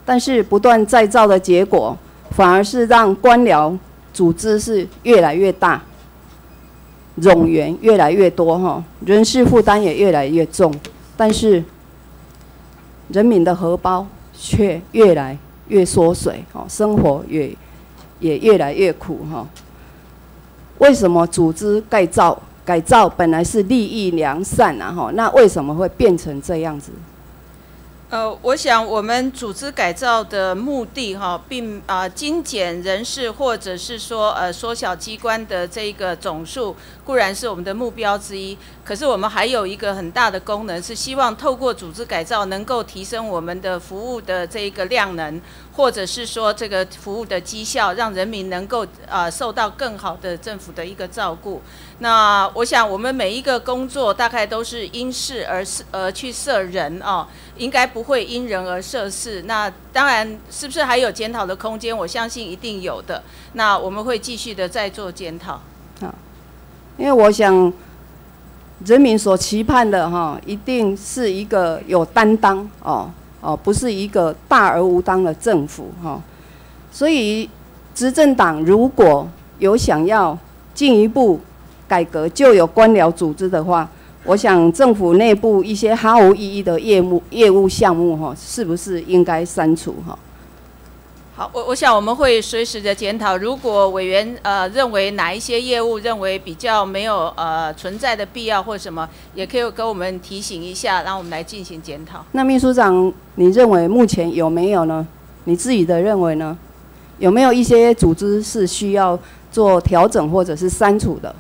但是不断再造的结果，反而是让官僚组织是越来越大，冗员越来越多哈，人事负担也越来越重，但是人民的荷包。却越来越缩水，哦，生活也也越来越苦，哈。为什么组织改造改造本来是利益良善啊，哈，那为什么会变成这样子？呃，我想我们组织改造的目的哈，并啊精简人事或者是说呃缩小机关的这个总数，固然是我们的目标之一。可是我们还有一个很大的功能，是希望透过组织改造，能够提升我们的服务的这个量能，或者是说这个服务的绩效，让人民能够呃受到更好的政府的一个照顾。那我想我们每一个工作大概都是因事而设而去设人哦，应该不会因人而设事。那当然是不是还有检讨的空间？我相信一定有的。那我们会继续的再做检讨。好，因为我想人民所期盼的哈，一定是一个有担当哦哦，不是一个大而无当的政府哈。所以执政党如果有想要进一步。改革就有官僚组织的话，我想政府内部一些毫无意义的业务业务项目哈，是不是应该删除哈？我我想我们会随时的检讨，如果委员呃认为哪一些业务认为比较没有呃存在的必要或什么，也可以给我们提醒一下，让我们来进行检讨。那秘书长，你认为目前有没有呢？你自己的认为呢？有没有一些组织是需要做调整或者是删除的？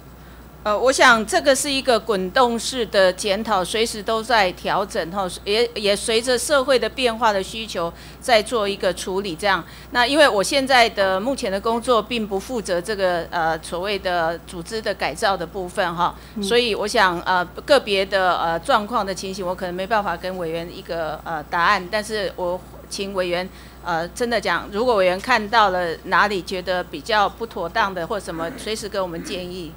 呃，我想这个是一个滚动式的检讨，随时都在调整哈，也也随着社会的变化的需求在做一个处理。这样，那因为我现在的目前的工作并不负责这个呃所谓的组织的改造的部分哈，所以我想呃个别的呃状况的情形，我可能没办法跟委员一个呃答案，但是我请委员呃真的讲，如果委员看到了哪里觉得比较不妥当的或什么，随时给我们建议。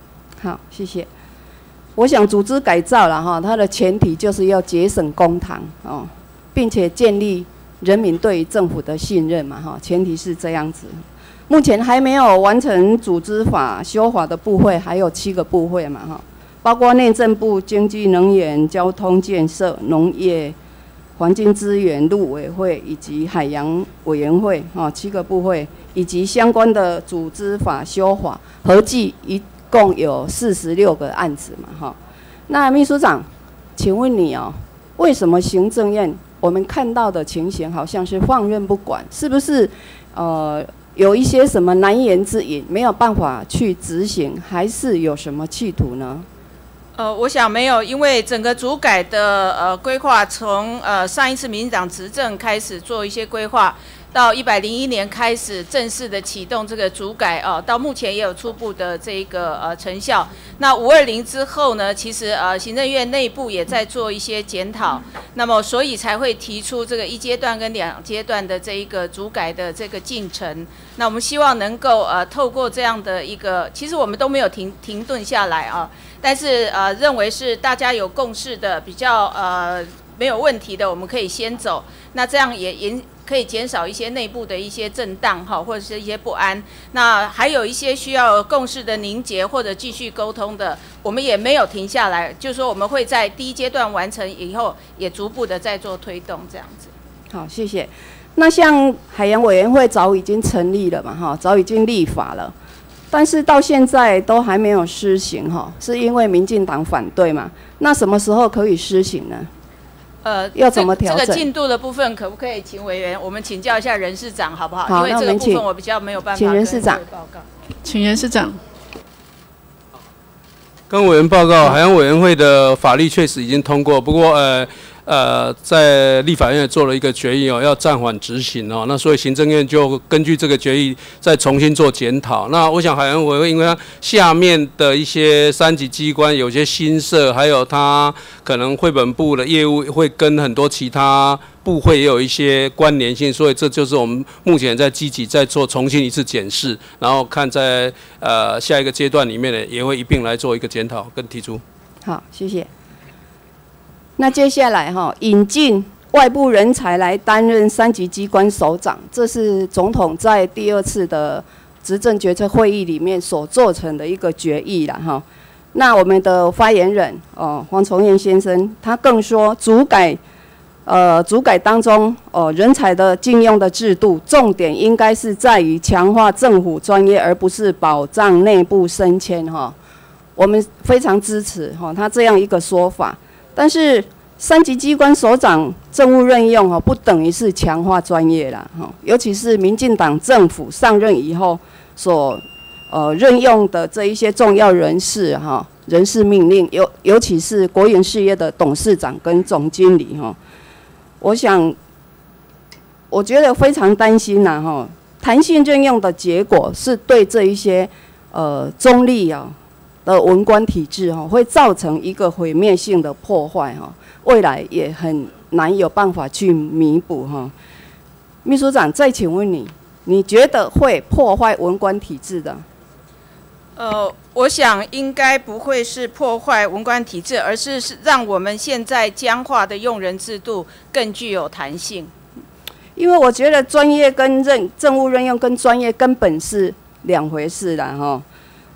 好，谢谢。我想组织改造了哈，它的前提就是要节省公堂哦，并且建立人民对政府的信任嘛哈，前提是这样子。目前还没有完成组织法修法的部会还有七个部会嘛哈，包括内政部、经济能源、交通建设、农业、环境资源、陆委会以及海洋委员会哈，七个部会以及相关的组织法修法合计一。共有四十六个案子嘛，哈。那秘书长，请问你哦，为什么行政院我们看到的情形好像是放任不管，是不是？呃，有一些什么难言之隐，没有办法去执行，还是有什么企图呢？呃，我想没有，因为整个主改的呃规划，从呃上一次民进党执政开始做一些规划。到一百零一年开始正式的启动这个主改哦，到目前也有初步的这个呃成效。那五二零之后呢，其实呃行政院内部也在做一些检讨，那么所以才会提出这个一阶段跟两阶段的这一个主改的这个进程。那我们希望能够呃透过这样的一个，其实我们都没有停停顿下来啊，但是呃认为是大家有共识的，比较呃没有问题的，我们可以先走。那这样也引。可以减少一些内部的一些震荡哈，或者是一些不安。那还有一些需要共识的凝结或者继续沟通的，我们也没有停下来，就是说我们会在第一阶段完成以后，也逐步的在做推动这样子。好，谢谢。那像海洋委员会早已经成立了嘛，哈，早已经立法了，但是到现在都还没有施行哈，是因为民进党反对嘛？那什么时候可以施行呢？呃，要怎么调整？这个进度的部分，可不可以请委员我们请教一下人事长，好不好？好，因为这个部分我比较没有办法请人事长报告。请人事长。跟委员报告，海洋委员会的法律确实已经通过，不过呃。呃，在立法院做了一个决议哦，要暂缓执行哦，那所以行政院就根据这个决议再重新做检讨。那我想海洋委会因为它下面的一些三级机关有些新设，还有它可能绘本部的业务会跟很多其他部会也有一些关联性，所以这就是我们目前在积极在做重新一次检视，然后看在呃下一个阶段里面呢，也会一并来做一个检讨跟提出。好，谢谢。那接下来哈，引进外部人才来担任三级机关首长，这是总统在第二次的执政决策会议里面所做成的一个决议了哈。那我们的发言人哦，黄崇彦先生，他更说，主改呃主改当中哦，人才的禁用的制度，重点应该是在于强化政府专业，而不是保障内部升迁哈。我们非常支持哈他这样一个说法。但是三级机关首长政务任用哈，不等于是强化专业啦哈，尤其是民进党政府上任以后所呃任用的这一些重要人士哈，人事命令尤尤其是国营事业的董事长跟总经理哈，我想我觉得非常担心呐哈，弹性任用的结果是对这一些呃中立啊。的文官体制哈，会造成一个毁灭性的破坏哈，未来也很难有办法去弥补哈。秘书长，再请问你，你觉得会破坏文官体制的？呃，我想应该不会是破坏文官体制，而是是让我们现在僵化的用人制度更具有弹性。因为我觉得专业跟任政务任用跟专业根本是两回事了哈。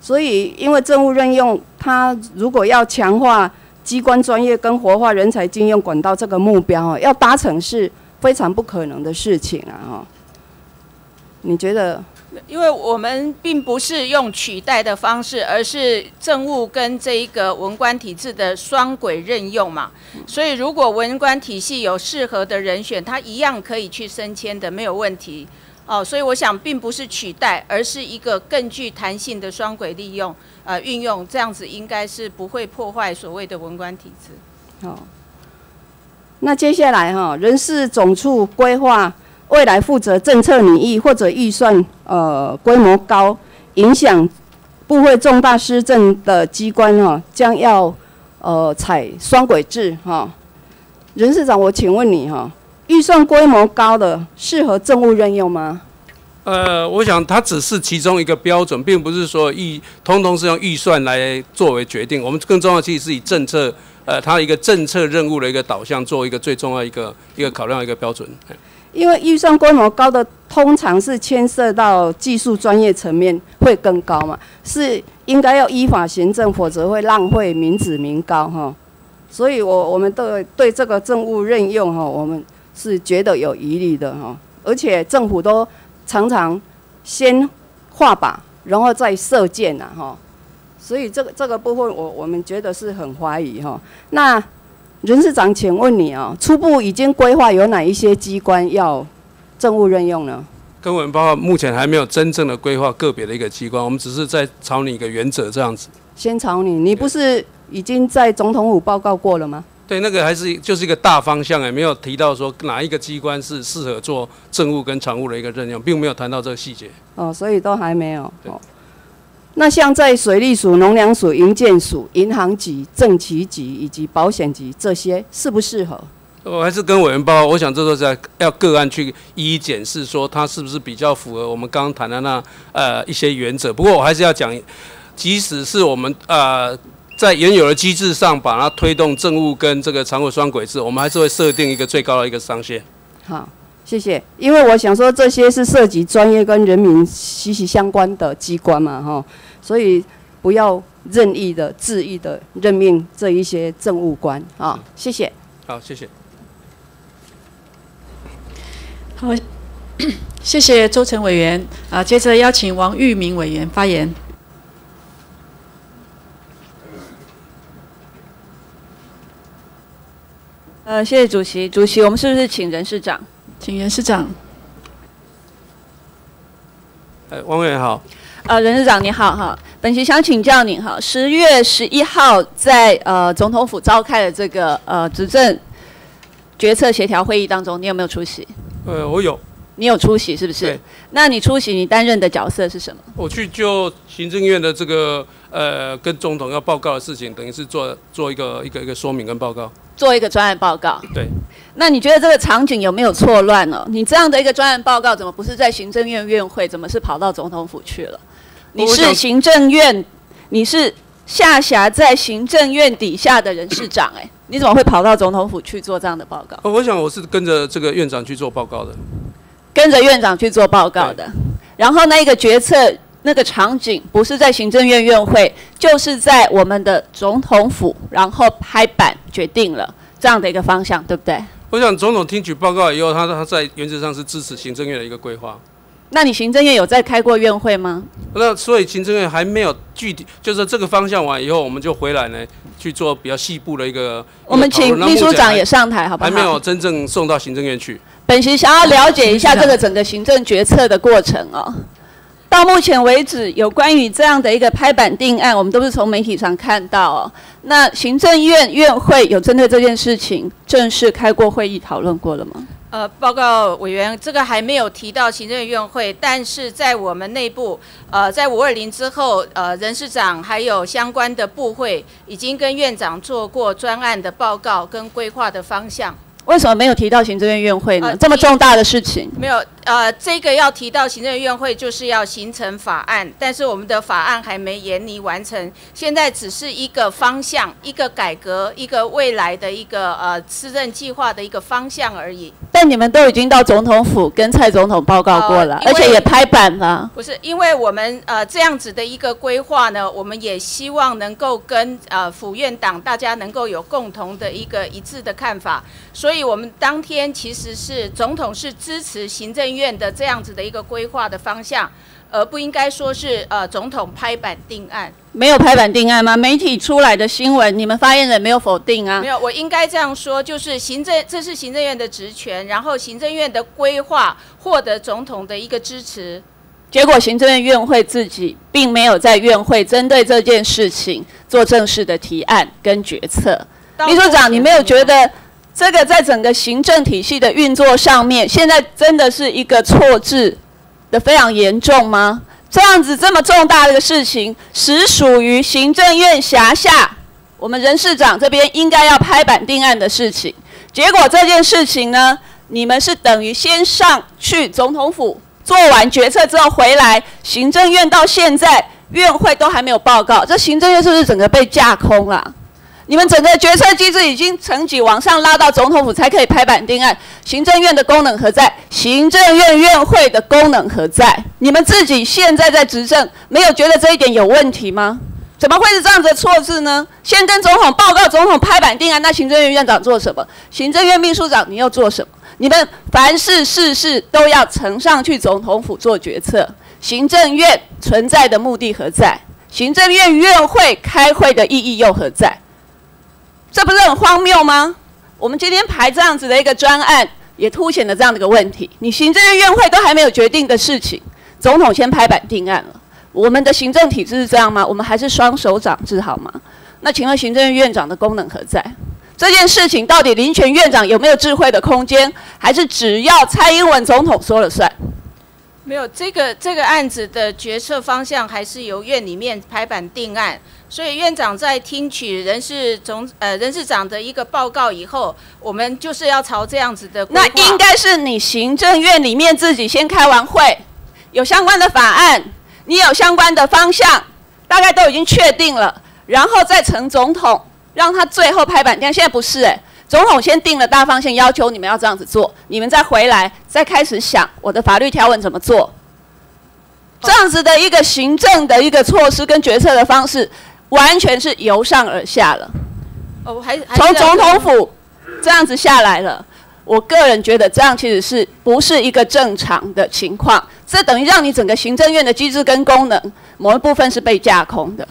所以，因为政务任用，他如果要强化机关专业跟活化人才经用管道这个目标，要达成是非常不可能的事情啊！哈，你觉得？因为我们并不是用取代的方式，而是政务跟这一个文官体制的双轨任用嘛。所以，如果文官体系有适合的人选，他一样可以去升迁的，没有问题。哦，所以我想并不是取代，而是一个更具弹性的双轨利用，呃，运用这样子应该是不会破坏所谓的文官体制。好，那接下来哈，人事总处规划未来负责政策拟议或者预算呃规模高，影响部会重大施政的机关哈，将要呃采双轨制哈。人事长，我请问你哈。预算规模高的适合政务任用吗？呃，我想它只是其中一个标准，并不是说预通通是用预算来作为决定。我们更重要其实是以政策，呃，它一个政策任务的一个导向，作为一个最重要一个一个考量一个标准。因为预算规模高的，通常是牵涉到技术专业层面会更高嘛，是应该要依法行政，否则会浪费民脂民膏哈。所以我我们对对这个政务任用哈，我们。是觉得有疑虑的哈，而且政府都常常先画靶，然后再射箭呐哈，所以这个这个部分我我们觉得是很怀疑哈。那人事长，请问你啊，初步已经规划有哪一些机关要政务任用呢？跟我们报告，目前还没有真正的规划个别的一个机关，我们只是在朝你一个原则这样子。先朝你，你不是已经在总统府报告过了吗？对，那个还是就是一个大方向，也没有提到说哪一个机关是适合做政务跟常务的一个任用，并没有谈到这个细节。哦，所以都还没有。哦，那像在水利署、农粮署、营建署、银行局、政企局以及保险局这些适不适合？我还是跟委员报告，我想这都在要个案去一一检视，说它是不是比较符合我们刚刚谈的那呃一些原则。不过我还是要讲，即使是我们呃在原有的机制上把它推动政务跟这个常务双轨制，我们还是会设定一个最高的一个上限。好，谢谢。因为我想说这些是涉及专业跟人民息息相关的机关嘛，哈，所以不要任意的、恣意的任命这一些政务官啊。谢谢。好，谢谢。好，谢谢周成委员啊。接着邀请王玉明委员发言。呃，谢谢主席。主席，我们是不是请人事长？请任市长。呃，王委员好。呃，人事长你好哈。本席想请教你哈，十月十一号在呃总统府召开的这个呃执政决策协调会议当中，你有没有出席？呃，我有，你有出席是不是？那你出席，你担任的角色是什么？我去就行政院的这个呃，跟总统要报告的事情，等于是做做一个一个一个说明跟报告。做一个专案报告。对。那你觉得这个场景有没有错乱呢？你这样的一个专案报告，怎么不是在行政院院会，怎么是跑到总统府去了？你是行政院，你是下辖在行政院底下的人事长，哎。你怎么会跑到总统府去做这样的报告？我想我是跟着这个院长去做报告的，跟着院长去做报告的。然后那个决策那个场景不是在行政院院会，就是在我们的总统府，然后拍板决定了这样的一个方向，对不对？我想总统听取报告以后，他他在原则上是支持行政院的一个规划。那你行政院有在开过院会吗？那所以行政院还没有具体，就是这个方向完以后，我们就回来呢去做比较细部的一个。我们请秘书长也上台，好不好？还没有真正送到行政院去。本席想要了解一下这个整个行政决策的过程哦。到目前为止，有关于这样的一个拍板定案，我们都是从媒体上看到哦。那行政院院会有针对这件事情正式开过会议讨论过了吗？呃，报告委员，这个还没有提到行政院会，但是在我们内部，呃，在五二零之后，呃，人事长还有相关的部会已经跟院长做过专案的报告跟规划的方向。为什么没有提到行政院院会呢？这么重大的事情，没有。呃，这个要提到行政院会，就是要形成法案，但是我们的法案还没研拟完成，现在只是一个方向，一个改革，一个未来的一个呃施政计划的一个方向而已。但你们都已经到总统府跟蔡总统报告过了，而且也拍板了。不是，因为我们呃这样子的一个规划呢，我们也希望能够跟呃府院党大家能够有共同的一个一致的看法，所以我们当天其实是总统是支持行政院的这样子的一个规划的方向，而不应该说是呃总统拍板定案。没有拍板定案吗？媒体出来的新闻，你们发言人没有否定啊？没有，我应该这样说，就是行政这是行政院的职权，然后行政院的规划获得总统的一个支持，结果行政院院会自己并没有在院会针对这件事情做正式的提案跟决策。秘书长，你没有觉得？这个在整个行政体系的运作上面，现在真的是一个错置的非常严重吗？这样子这么重大的一个事情，实属于行政院辖下，我们人事长这边应该要拍板定案的事情。结果这件事情呢，你们是等于先上去总统府做完决策之后回来，行政院到现在院会都还没有报告，这行政院是不是整个被架空了？你们整个决策机制已经层级往上拉到总统府才可以拍板定案，行政院的功能何在？行政院院会的功能何在？你们自己现在在执政，没有觉得这一点有问题吗？怎么会是这样子的错字呢？先跟总统报告，总统拍板定案，那行政院院长做什么？行政院秘书长你要做什么？你们凡事事事都要呈上去总统府做决策，行政院存在的目的何在？行政院院会开会的意义又何在？这不是很荒谬吗？我们今天排这样子的一个专案，也凸显了这样的一个问题。你行政院院会都还没有决定的事情，总统先拍板定案了。我们的行政体制是这样吗？我们还是双手掌制好吗？那请问行政院院长的功能何在？这件事情到底林权院长有没有智慧的空间，还是只要蔡英文总统说了算？没有这个这个案子的决策方向，还是由院里面拍板定案。所以院长在听取人事总呃人事长的一个报告以后，我们就是要朝这样子的。那应该是你行政院里面自己先开完会，有相关的法案，你有相关的方向，大概都已经确定了，然后再呈总统。让他最后拍板定，现在不是哎，总统先定了大方向，要求你们要这样子做，你们再回来再开始想我的法律条文怎么做，这样子的一个行政的一个措施跟决策的方式，完全是由上而下了。哦，还从总统府这样子下来了，我个人觉得这样其实是不是一个正常的情况？这等于让你整个行政院的机制跟功能某一部分是被架空的。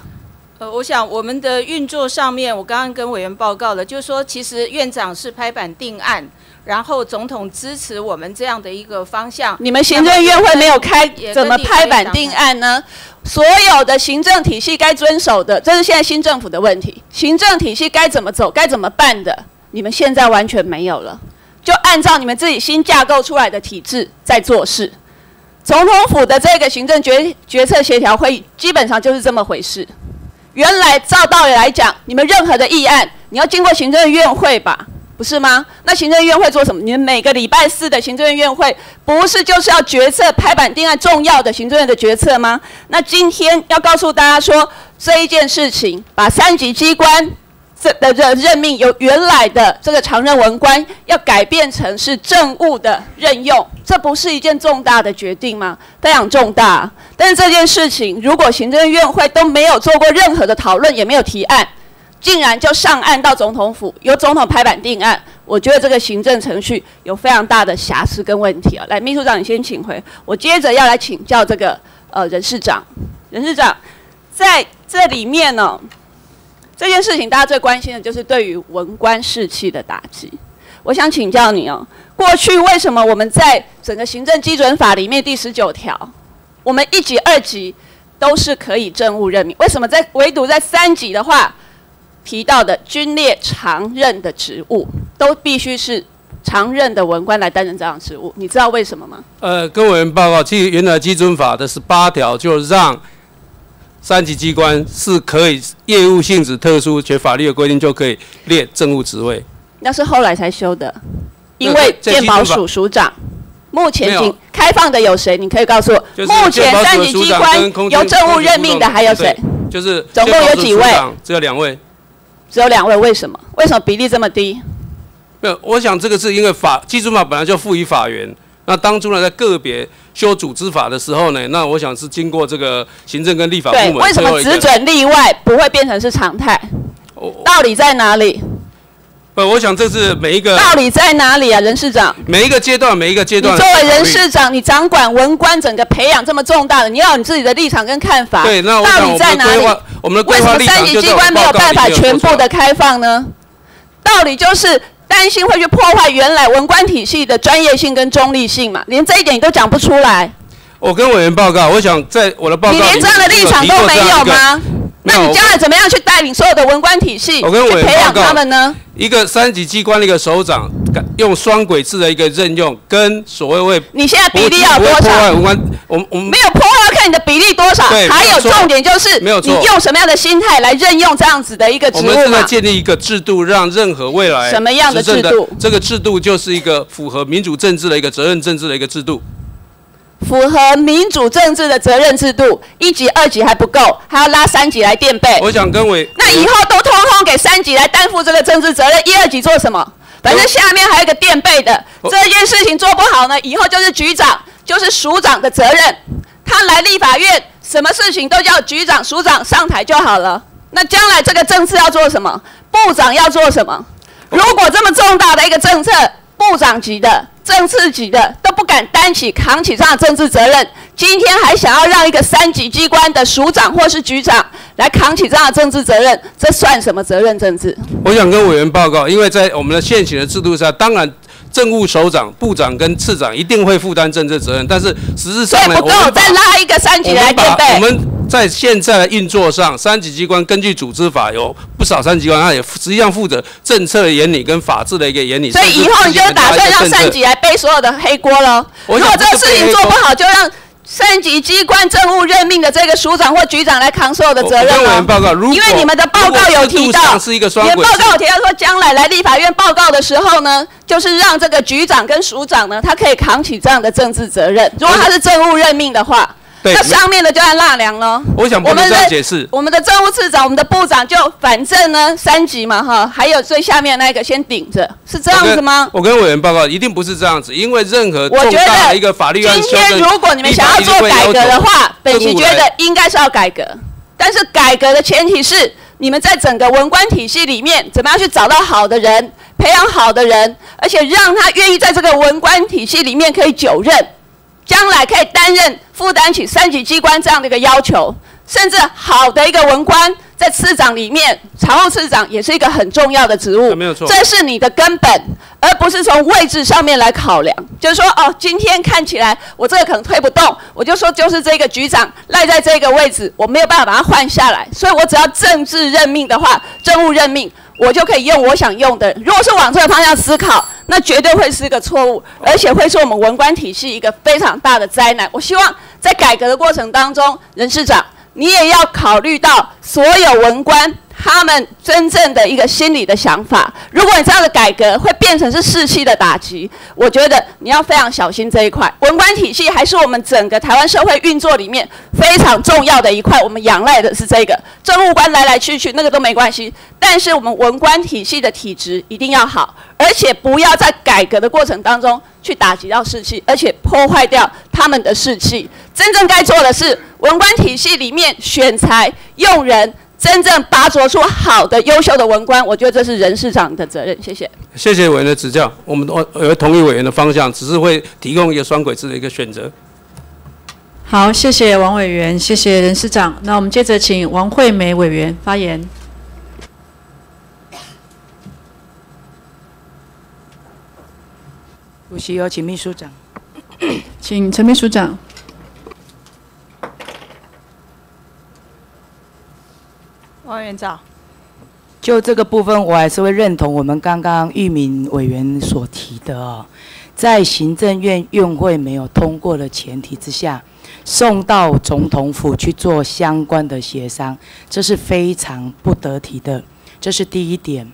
呃，我想我们的运作上面，我刚刚跟委员报告了，就是说，其实院长是拍板定案，然后总统支持我们这样的一个方向。你们行政院会没有开，怎么拍板定案呢？所有的行政体系该遵守的，这是现在新政府的问题。行政体系该怎么走，该怎么办的，你们现在完全没有了，就按照你们自己新架构出来的体制在做事。总统府的这个行政决决策协调会议，基本上就是这么回事。原来照道理来讲，你们任何的议案，你要经过行政院会吧，不是吗？那行政院会做什么？你们每个礼拜四的行政院会，不是就是要决策、拍板定案重要的行政院的决策吗？那今天要告诉大家说，这一件事情，把三级机关。这的任任命由原来的这个常任文官要改变成是政务的任用，这不是一件重大的决定吗？非常重大。但是这件事情，如果行政院会都没有做过任何的讨论，也没有提案，竟然就上岸到总统府，由总统拍板定案，我觉得这个行政程序有非常大的瑕疵跟问题啊。来，秘书长，你先请回，我接着要来请教这个呃人事长，人事长在这里面呢。这件事情大家最关心的就是对于文官士气的打击。我想请教你哦，过去为什么我们在整个行政基准法里面第十九条，我们一级、二级都是可以政务任命，为什么在唯独在三级的话提到的军列常任的职务，都必须是常任的文官来担任这样职务？你知道为什么吗？呃，跟委员报告，其实原来基准法的十八条就让。三级机关是可以业务性质特殊且法律的规定就可以列政务职位，那是后来才修的，因为鉴保署署长，目前仅开放的有谁？你可以告诉我，目前三级机关由政务任命的还有谁？就是总共有几位？只有两位，只有两位，为什么？为什么比例这么低？没有，我想这个是因为法基准法本来就赋予法源。那当初呢，在个别修组织法的时候呢，那我想是经过这个行政跟立法部门。为什么只准例外不会变成是常态？道理在哪里？不，我想这是每一个。道理在哪里啊，任市长？每一个阶段，每一个阶段。你作为人市长，你掌管文官整个培养这么重大的，你要有你自己的立场跟看法。对，那道理在哪里？我们的为什么三级机关没有办法全部的开放呢？道理就是。担心会去破坏原来文官体系的专业性跟中立性嘛？连这一点你都讲不出来。我跟委员报告，我想在我的报告你连这样的立场都没有吗？那你将来怎么样去带领所有的文官体系？我跟委员培养他们呢？一个三级机关的一个首长，用双轨制的一个任用，跟所谓为你现在比例要多少？文官，我我们没有破坏，要看你的比例多少。还有重点就是没有你用什么样的心态来任用这样子的一个职务我们正在建立一个制度，让任何未来什么样的制度？这个制度就是一个符合民主政治的一个责任政治的一个制度。符合民主政治的责任制度，一级、二级还不够，还要拉三级来垫背。我想跟委，那以后都通通给三级来担负这个政治责任，一、二级做什么？反正下面还有一个垫背的，这件事情做不好呢，以后就是局长、就是署长的责任。他来立法院，什么事情都叫局长、署长上台就好了。那将来这个政策要做什么？部长要做什么？如果这么重大的一个政策，部长级的、政次级的都不敢。担起扛起这样的政治责任，今天还想要让一个三级机关的署长或是局长来扛起这样的政治责任，这算什么责任政治？我想跟委员报告，因为在我们的现行的制度下，当然政务首长、部长跟次长一定会负担政治责任，但是实质上呢，不够，再拉一个三级来垫背。我们在现在的运作上，三级机关根据组织法有不少三级机关，它也实际上负责政策的研拟跟法制的一个研拟。所以以后你就打算让三级来背所有的黑锅喽？如果这个事情做不好，就让。三级机关政务任命的这个署长或局长来扛所有的责任吗？因为你们的报告有提到，你的报告有提到说，将来来立法院报告的时候呢，就是让这个局长跟署长呢，他可以扛起这样的政治责任。如果他是政务任命的话。那上面的就按纳凉了。我想我们的解释，我们的政务次长、我们的部长就反正呢三级嘛哈，还有最下面那个先顶着，是这样子吗？我跟委员报告，一定不是这样子，因为任何我觉得一个法律今天如果你们想要做改革的话，本席觉得应该是要改革，但是改革的前提是你们在整个文官体系里面怎么样去找到好的人，培养好的人，而且让他愿意在这个文官体系里面可以久任。将来可以担任负担起三级机关这样的一个要求，甚至好的一个文官在次长里面，常务次长也是一个很重要的职务，没有错，这是你的根本，而不是从位置上面来考量。就是说，哦，今天看起来我这个可能推不动，我就说就是这个局长赖在这个位置，我没有办法把他换下来，所以我只要政治任命的话，政务任命。我就可以用我想用的。如果是往这个方向思考，那绝对会是一个错误，而且会是我们文官体系一个非常大的灾难。我希望在改革的过程当中，任市长你也要考虑到所有文官。他们真正的一个心理的想法，如果你这样的改革会变成是士气的打击，我觉得你要非常小心这一块。文官体系还是我们整个台湾社会运作里面非常重要的一块，我们仰赖的是这个政务官来来去去那个都没关系，但是我们文官体系的体质一定要好，而且不要在改革的过程当中去打击到士气，而且破坏掉他们的士气。真正该做的是文官体系里面选才用人。真正拔擢出好的、优秀的文官，我觉得这是人事长的责任。谢谢。谢谢委员的指教，我们我我同意委员的方向，只是会提供一个双轨制的一个选择。好，谢谢王委员，谢谢人事长。那我们接着请王惠美委员发言。主席有请秘书长，请陈秘书长。王院长，就这个部分，我还是会认同我们刚刚玉敏委员所提的哦，在行政院院会没有通过的前提之下，送到总统府去做相关的协商，这是非常不得体的。这是第一点。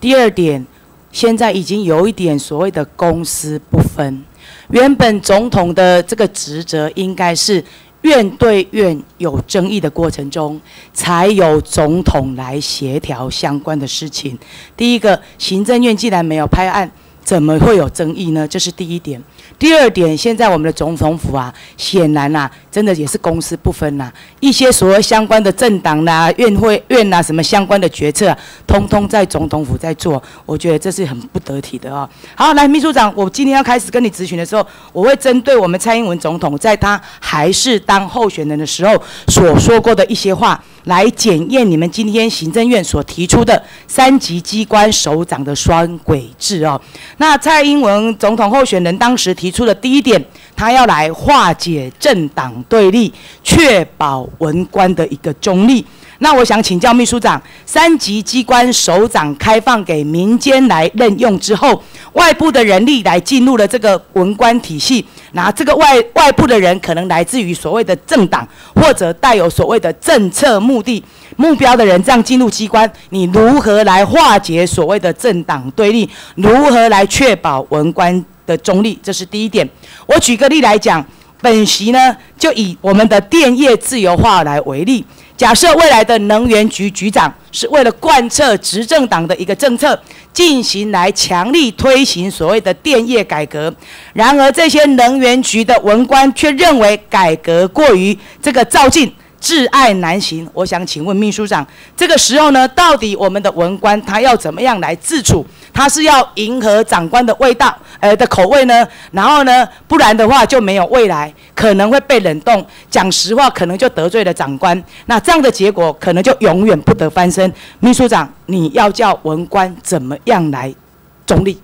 第二点，现在已经有一点所谓的公私不分，原本总统的这个职责应该是。院对院有争议的过程中，才有总统来协调相关的事情。第一个，行政院既然没有拍案，怎么会有争议呢？这是第一点。第二点，现在我们的总统府啊，显然呐，真的也是公私不分呐。一些所谓相关的政党呐、院会院呐，什么相关的决策，通通在总统府在做。我觉得这是很不得体的啊。好，来秘书长，我今天要开始跟你咨询的时候，我会针对我们蔡英文总统在他还是当候选人的时候所说过的一些话。来检验你们今天行政院所提出的三级机关首长的双轨制哦。那蔡英文总统候选人当时提出的第一点，他要来化解政党对立，确保文官的一个中立。那我想请教秘书长，三级机关首长开放给民间来任用之后，外部的人力来进入了这个文官体系，那这个外外部的人可能来自于所谓的政党或者带有所谓的政策目的目标的人，这样进入机关，你如何来化解所谓的政党对立？如何来确保文官的中立？这是第一点。我举个例来讲，本席呢就以我们的电业自由化来为例。假设未来的能源局局长是为了贯彻执政党的一个政策，进行来强力推行所谓的电业改革，然而这些能源局的文官却认为改革过于这个照进，挚爱难行。我想请问秘书长，这个时候呢，到底我们的文官他要怎么样来自处？他是要迎合长官的味道，呃的口味呢？然后呢，不然的话就没有未来，可能会被冷冻。讲实话，可能就得罪了长官。那这样的结果，可能就永远不得翻身。秘书长，你要叫文官怎么样来中立？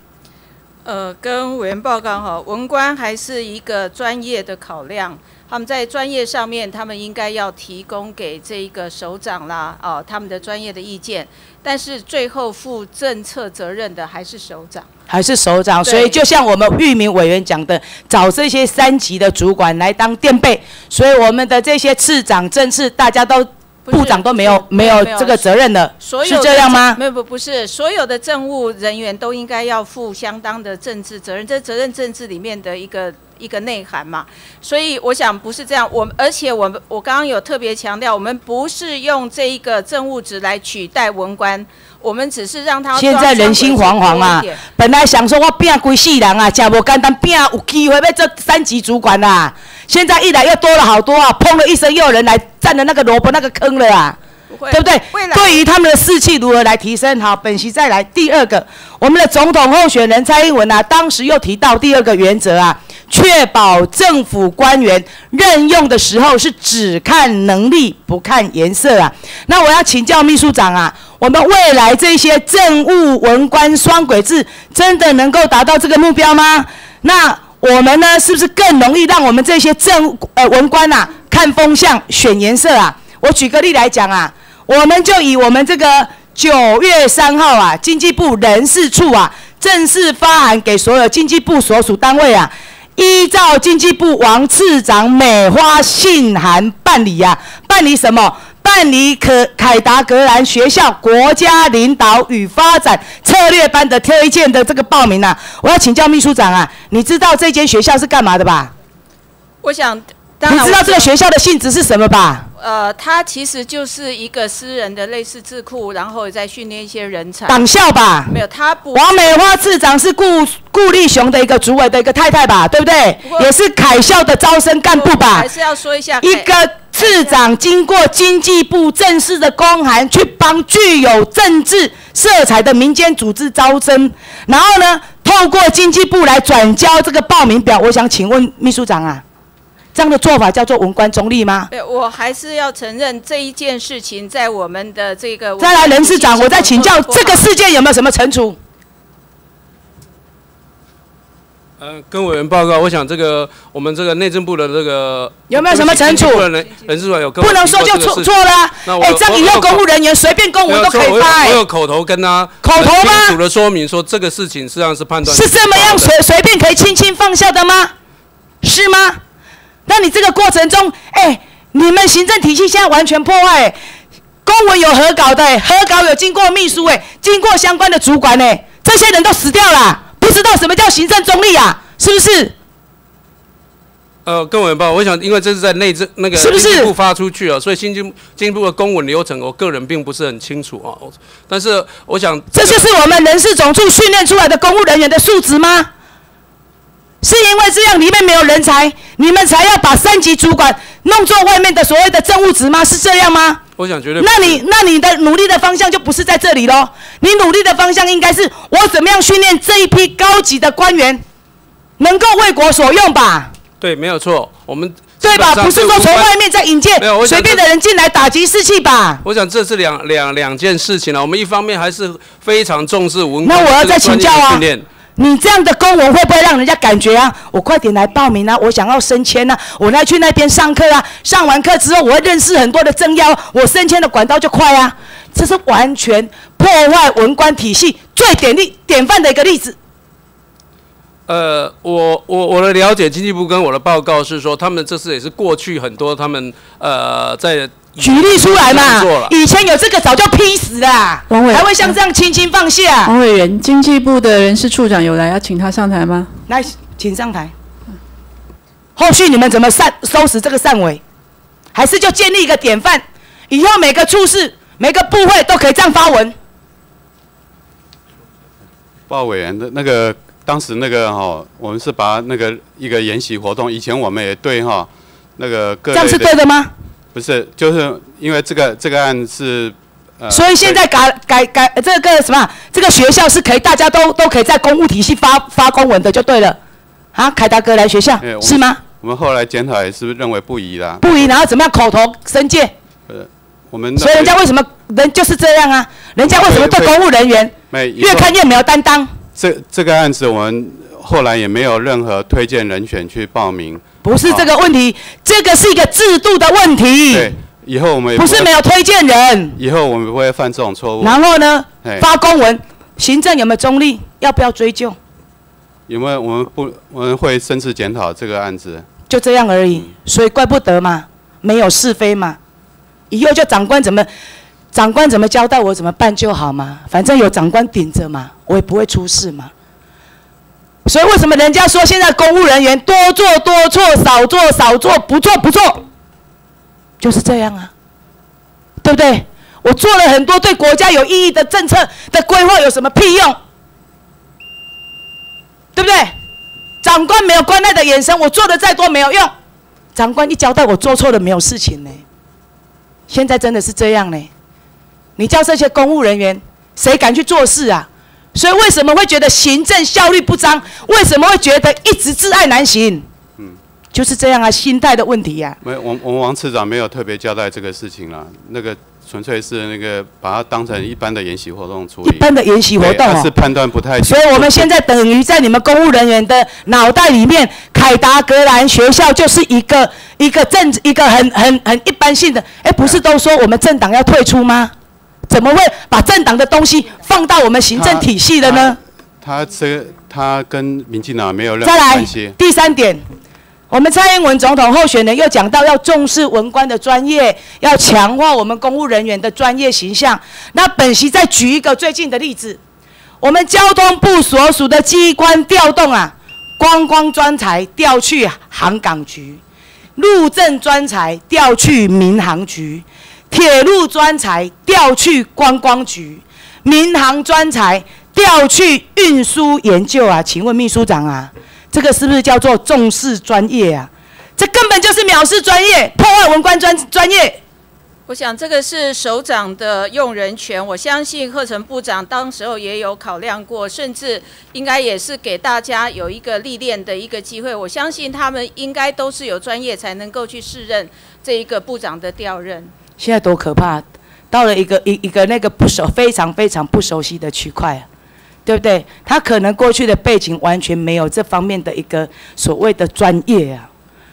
呃，跟委员报告哈，文官还是一个专业的考量，他们在专业上面，他们应该要提供给这一个首长啦，哦，他们的专业的意见，但是最后负政策责任的还是首长，还是首长。所以就像我们玉民委员讲的，找这些三级的主管来当垫背，所以我们的这些次长、正次，大家都。部长都没有没有这个责任的，所是这样吗？没有不不是，所有的政务人员都应该要负相当的政治责任，这责任政治里面的一个一个内涵嘛。所以我想不是这样，我而且我们我刚刚有特别强调，我们不是用这一个政务职来取代文官。我们只是让他现在人心惶惶啊！本来想说我变归细人啊，假不简单变有机会被这三级主管啊。现在一来又多了好多啊，砰的一声又有人来占了那个萝卜那个坑了啊，对不对？对于他们的士气如何来提升？好，本席再来第二个，我们的总统候选人蔡英文啊，当时又提到第二个原则啊。确保政府官员任用的时候是只看能力不看颜色啊！那我要请教秘书长啊，我们未来这些政务文官双轨制真的能够达到这个目标吗？那我们呢，是不是更容易让我们这些政呃文官呐看风向选颜色啊？我举个例来讲啊，我们就以我们这个九月三号啊，经济部人事处啊正式发函给所有经济部所属单位啊。依照经济部王次长美花信函办理呀，办理什么？办理可凯达格兰学校国家领导与发展策略班的推荐的这个报名呐。我要请教秘书长啊，你知道这间学校是干嘛的吧？我想。你知道这个学校的性质是什么吧？呃，他其实就是一个私人的类似智库，然后再训练一些人才。党校吧？没有，他不。王美花次长是顾顾立雄的一个主委的一个太太吧？对不对？也是凯校的招生干部吧？还是要说一下。一个次长经过经济部正式的公函，去帮具有政治色彩的民间组织招生，然后呢，透过经济部来转交这个报名表。我想请问秘书长啊。这样的做法叫做文官中立吗？对，我还是要承认这一件事情在我们的这个。再来，人事长，我再请教这个事件有没有什么惩处？呃，跟委员报告，我想这个我们这个内政部的这个有没有什么惩处？人人事长有不能说就错错了。哎，这样以后公务人员随便公文都可以发。我有口头跟他口头吗？清楚的说明说这个事情实际上是判断是这么样随随便可以轻轻放下的吗？是吗？那你这个过程中，哎，你们行政体系现在完全破坏，公文有核稿的，核稿有经过秘书，哎，经过相关的主管，哎，这些人都死掉了，不知道什么叫行政中立啊，是不是？呃，跟我报，我想，因为这是在内政那个是不是部发出去啊，所以新经进一步的公文流程，我个人并不是很清楚啊。但是我想，这就是我们人事总处训练出来的公务人员的素质吗？是因为这样里面没有人才，你们才要把三级主管弄做外面的所谓的政务职吗？是这样吗？我想绝对。那你那你的努力的方向就不是在这里喽？你努力的方向应该是我怎么样训练这一批高级的官员，能够为国所用吧？对，没有错。我们对吧？不是说从外面再引荐随便的人进来打击士气吧？我想这是两两两件事情了。我们一方面还是非常重视文那我要再请教啊。你这样的公文会不会让人家感觉啊？我快点来报名啊！我想要升迁啊！我来去那边上课啊！上完课之后，我会认识很多的政要，我升迁的管道就快啊！这是完全破坏文官体系最典例典范的一个例子。呃，我我我的了解，经济部跟我的报告是说，他们这次也是过去很多他们呃在。举例出来嘛！以前有这个早就批死了，还会像这样轻轻放下？王委员，经济部的人事处长有来，要请他上台吗？来，请上台。后续你们怎么善收拾这个善委？还是就建立一个典范，以后每个处室、每个部会都可以这样发文？报委员的那个当时那个哈，我们是把那个一个研习活动，以前我们也对哈那个各这样是对的吗？不是，就是因为这个这个案是，呃，所以现在改改改这个什么？这个学校是可以大家都都可以在公务体系发发公文的，就对了。啊，凯达哥来学校是吗？我们后来检讨也是认为不宜啦。不宜，然后怎么样口头申诫？呃，我们所以人家为什么人就是这样啊？人家为什么对公务人员越看越没有担当？这这个案子我们后来也没有任何推荐人选去报名。不是这个问题，这个是一个制度的问题。对，以后我们也不是没有推荐人。以后我们不会犯这种错误。然后呢，发公文，行政有没有中立？要不要追究？有没有我们不我们会深次检讨这个案子？就这样而已，所以怪不得嘛，没有是非嘛。以后就长官怎么，长官怎么交代我怎么办就好嘛，反正有长官顶着嘛，我也不会出事嘛。所以为什么人家说现在公务人员多做多错，少做少做，不做不做，就是这样啊，对不对？我做了很多对国家有意义的政策的规划，有什么屁用？对不对？长官没有关爱的眼神，我做的再多没有用。长官一交代我做错了，没有事情呢。现在真的是这样呢。你叫这些公务人员，谁敢去做事啊？所以为什么会觉得行政效率不彰？为什么会觉得一直自爱难行？嗯，就是这样啊，心态的问题呀、没有，我我们王次长没有特别交代这个事情啦，那个纯粹是那个把它当成一般的研习活动处理。一般的研习活动是判断不太。所以我们现在等于在你们公务人员的脑袋里面，凯达格兰学校就是一个一个政治一个很很很一般性的。哎，不是都说我们政党要退出吗？怎么会把政党的东西放到我们行政体系了呢？他这他跟民进党没有任何关系。第三点，我们蔡英文总统候选人又讲到要重视文官的专业，要强化我们公务人员的专业形象。那本席再举一个最近的例子，我们交通部所属的机关调动啊，观光专才调去航港局，路政专才调去民航局，铁路专才调去观光局，民航专才调去运输研究啊。请问秘书长啊，这个是不是叫做重视专业啊？这根本就是藐视专业，破坏文官专专业。我想这个是首长的用人权，我相信贺成部长当时候也有考量过，甚至应该也是给大家有一个历练的一个机会。我相信他们应该都是有专业才能够去试任这一个部长的调任。现在多可怕！到了一个一一个那个不熟、非常非常不熟悉的区块啊，对不对？他可能过去的背景完全没有这方面的一个所谓的专业啊。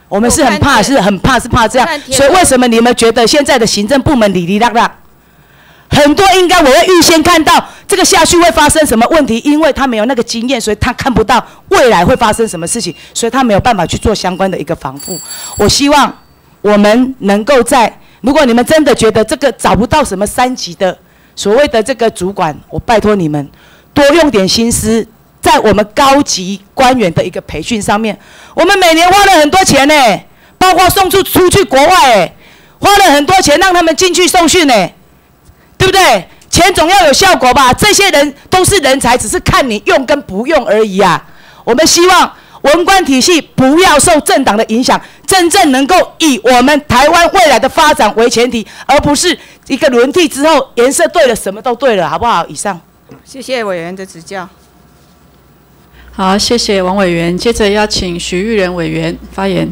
我们是很怕，是很怕，是怕这样。所以为什么你们觉得现在的行政部门里里拉拉？很多应该我会预先看到这个下去会发生什么问题，因为他没有那个经验，所以他看不到未来会发生什么事情，所以他没有办法去做相关的一个防护。我希望我们能够在，如果你们真的觉得这个找不到什么三级的所谓的这个主管，我拜托你们多用点心思在我们高级官员的一个培训上面。我们每年花了很多钱呢，包括送出出去国外，哎，花了很多钱让他们进去受训呢。对不对？钱总要有效果吧？这些人都是人才，只是看你用跟不用而已啊。我们希望文官体系不要受政党的影响，真正能够以我们台湾未来的发展为前提，而不是一个轮替之后颜色对了，什么都对了，好不好？以上。谢谢委员的指教。好，谢谢王委员。接着邀请徐玉仁委员发言。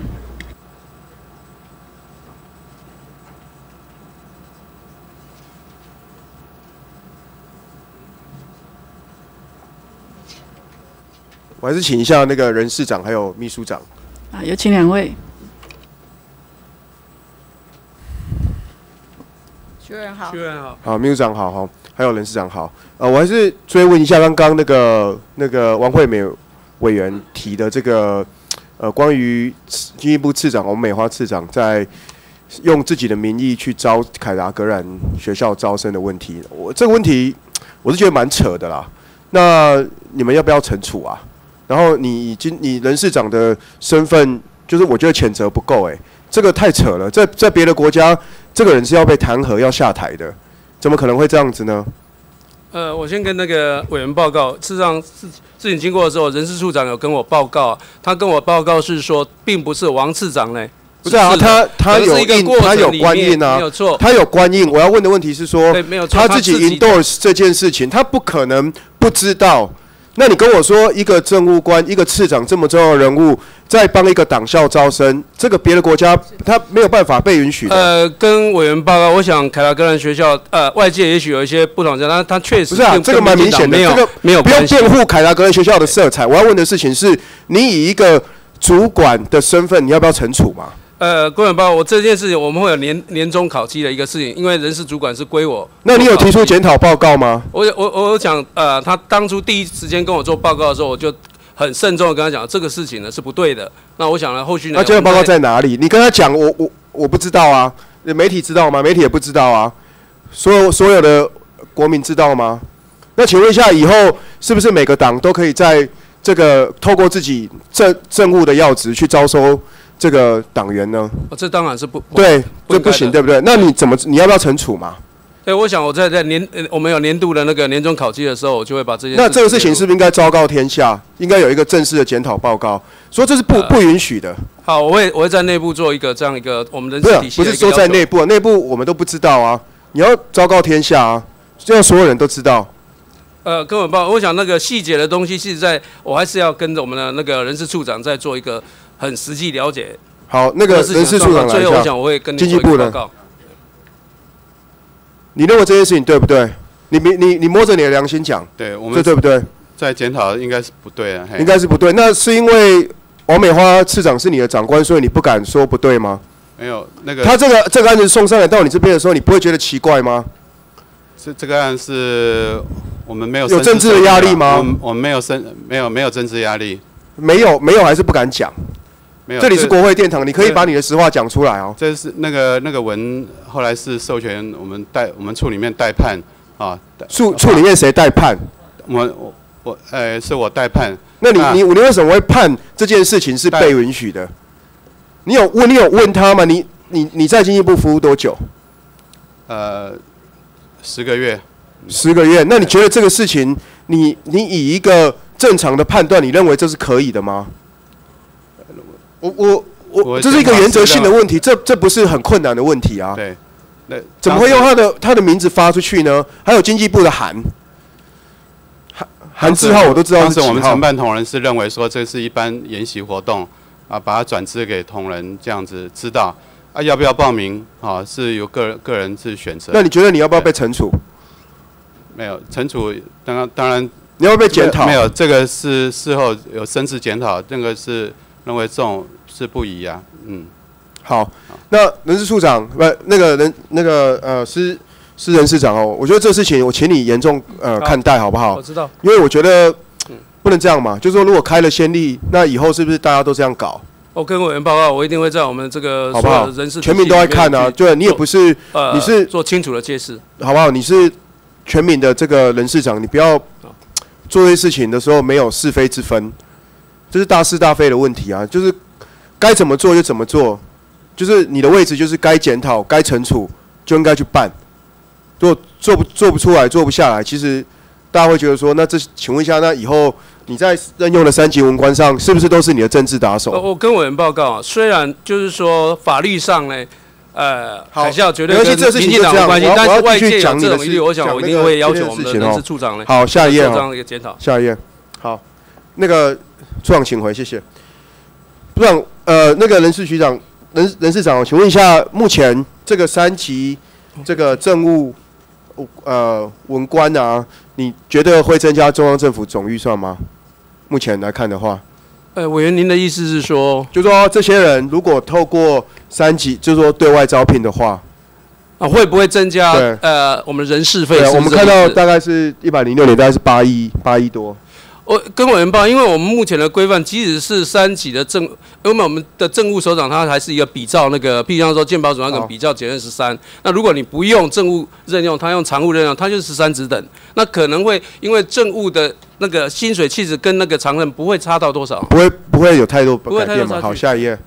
我还是请一下那个人事长还有秘书长。啊，有请两位。徐委员好。徐委员好。好，秘书长好，好，还有人事长好。呃，我还是追问一下刚刚那个那个王惠美委员提的这个呃关于经济部次长王美花次长在用自己的名义去招凯达格兰学校招生的问题，我这个问题我是觉得蛮扯的啦。那你们要不要惩处啊？然后你已经你人事长的身份，就是我觉得谴责不够哎、这个太扯了。在在别的国家，这个人是要被弹劾要下台的，怎么可能会这样子呢？呃，我先跟那个委员报告，事实上事事情经过的时候，人事处长有跟我报告，他跟我报告是说，并不是王次长嘞不是啊，他他有印，他有官印啊，没有错，他有官印。我要问的问题是说，他自己 endorse 这件事情，他不可能不知道。那你跟我说，一个政务官、一个次长这么重要的人物，在帮一个党校招生，这个别的国家他没有办法被允许的。呃，跟委员报告，我想凯达格兰学校，呃，外界也许有一些不同，但他确实不是啊，这个蛮明显的，这个没有不用辩护凯达格兰学校的色彩。我要问的事情是，你以一个主管的身份，你要不要惩处嘛？呃，公委报，我这件事情我们会有年年终考绩的一个事情，因为人事主管是归我。那你有提出检讨报告吗？我我我有讲，呃，他当初第一时间跟我做报告的时候，我就很慎重的跟他讲，这个事情呢是不对的。那我想呢，后续呢？那检讨报告在哪里？你跟他讲，我我我不知道啊，媒体知道吗？媒体也不知道啊，所有所有的国民知道吗？那请问一下，以后是不是每个党都可以在这个透过自己政政务的要职去招收？这个党员呢？哦这当然是不对，这不行，对不对？那你怎么？你要不要惩处嘛？对，我想我在在年我们有年度的那个年终考绩的时候，我就会把这件。那这个事情是不是应该昭告天下？应该有一个正式的检讨报告，说这是不不允许的。好，我会我会在内部做一个这样一个我们的体系。不是说在内部，内部我们都不知道啊。你要昭告天下啊，这样所有人都知道。呃，根本报，我想那个细节的东西是在，我还是要跟着我们的那个人事处长在做一个。很实际了解。好，那个人事处长来一下。经济部的。你认为这件事情对不对？你你你你摸着你的良心讲。对，我们这对不对？在检讨应该是不对啊。应该是不对。那是因为王美花次长是你的长官，所以你不敢说不对吗？没有那个。他这个这个案子送上来到你这边的时候，你不会觉得奇怪吗？这这个案是我们没有有政治的压力吗？我们我们没有生没有没有政治压力。没有没有还是不敢讲。这里是国会殿堂，你可以把你的实话讲出来哦。这是那个那个文，后来是授权我们代我们处里面代判啊。处处里面谁代判？我我我，呃，是我代判。那你你你为什么会判这件事情是被允许的？你有问你有问他吗？你你你在经济部服务多久？呃，十个月。十个月？那你觉得这个事情，你你以一个正常的判断，你认为这是可以的吗？我我我，这是一个原则性的问题，这这不是很困难的问题啊。对，那怎么会用他的他的名字发出去呢？还有经济部的函，函函字号我都知道。当时我们承办同仁是认为说这是一般研习活动啊，把它转资给同仁这样子知道啊，要不要报名啊？是由个人个人去选择。那你觉得你要不要被惩处？没有惩处，当然当然你要被检讨。没有，这个是事后有深自检讨，那个是。认为这种是不宜啊，嗯，好，那人事处长不，那个人那个呃，是是人事长哦，我觉得这事情我请你严重呃看待好不好？我知道，因为我觉得不能这样嘛，就是说如果开了先例，那以后是不是大家都这样搞？我跟委员报告，我一定会在我们这个好不好？人事全民都在看啊，对，你也不是，你是做清楚的解释，好不好？你是全民的这个人事长，你不要做这些事情的时候没有是非之分。这是大是大非的问题啊，就是该怎么做就怎么做，就是你的位置就是该检讨、该惩处就应该去办。如果做不做不出来、做不下来，其实大家会觉得说，那这请问一下，那以后你在任用的三级文官上，是不是都是你的政治打手？我跟委员报告啊，虽然就是说法律上呢，呃，海啸绝对跟民进党有关系，但是外界讲这种疑虑，我想我一定会要求我们的人事处长呢，好，下一页这样一个检讨。下一页，好，那个。处长，请回，谢谢。处长，呃，那个人事局长、人人事长，请问一下，目前这个三级这个政务呃文官啊，你觉得会增加中央政府总预算吗？目前来看的话，呃，委员，您的意思是说，就说这些人如果透过三级，就是说对外招聘的话，啊，会不会增加呃我们人事费？我们看到大概是一百零六年，大概是八亿八亿多。我跟委员报，因为我们目前的规范，即使是三级的政，因为我们的政务首长他还是一个比照那个，譬如像说健保主任跟比照检任十三。那如果你不用政务任用，他用常务任用，他就是十三职等。那可能会因为政务的那个薪水气质跟那个常任不会差到多少，不会不会有太多改变嘛？好，下一页。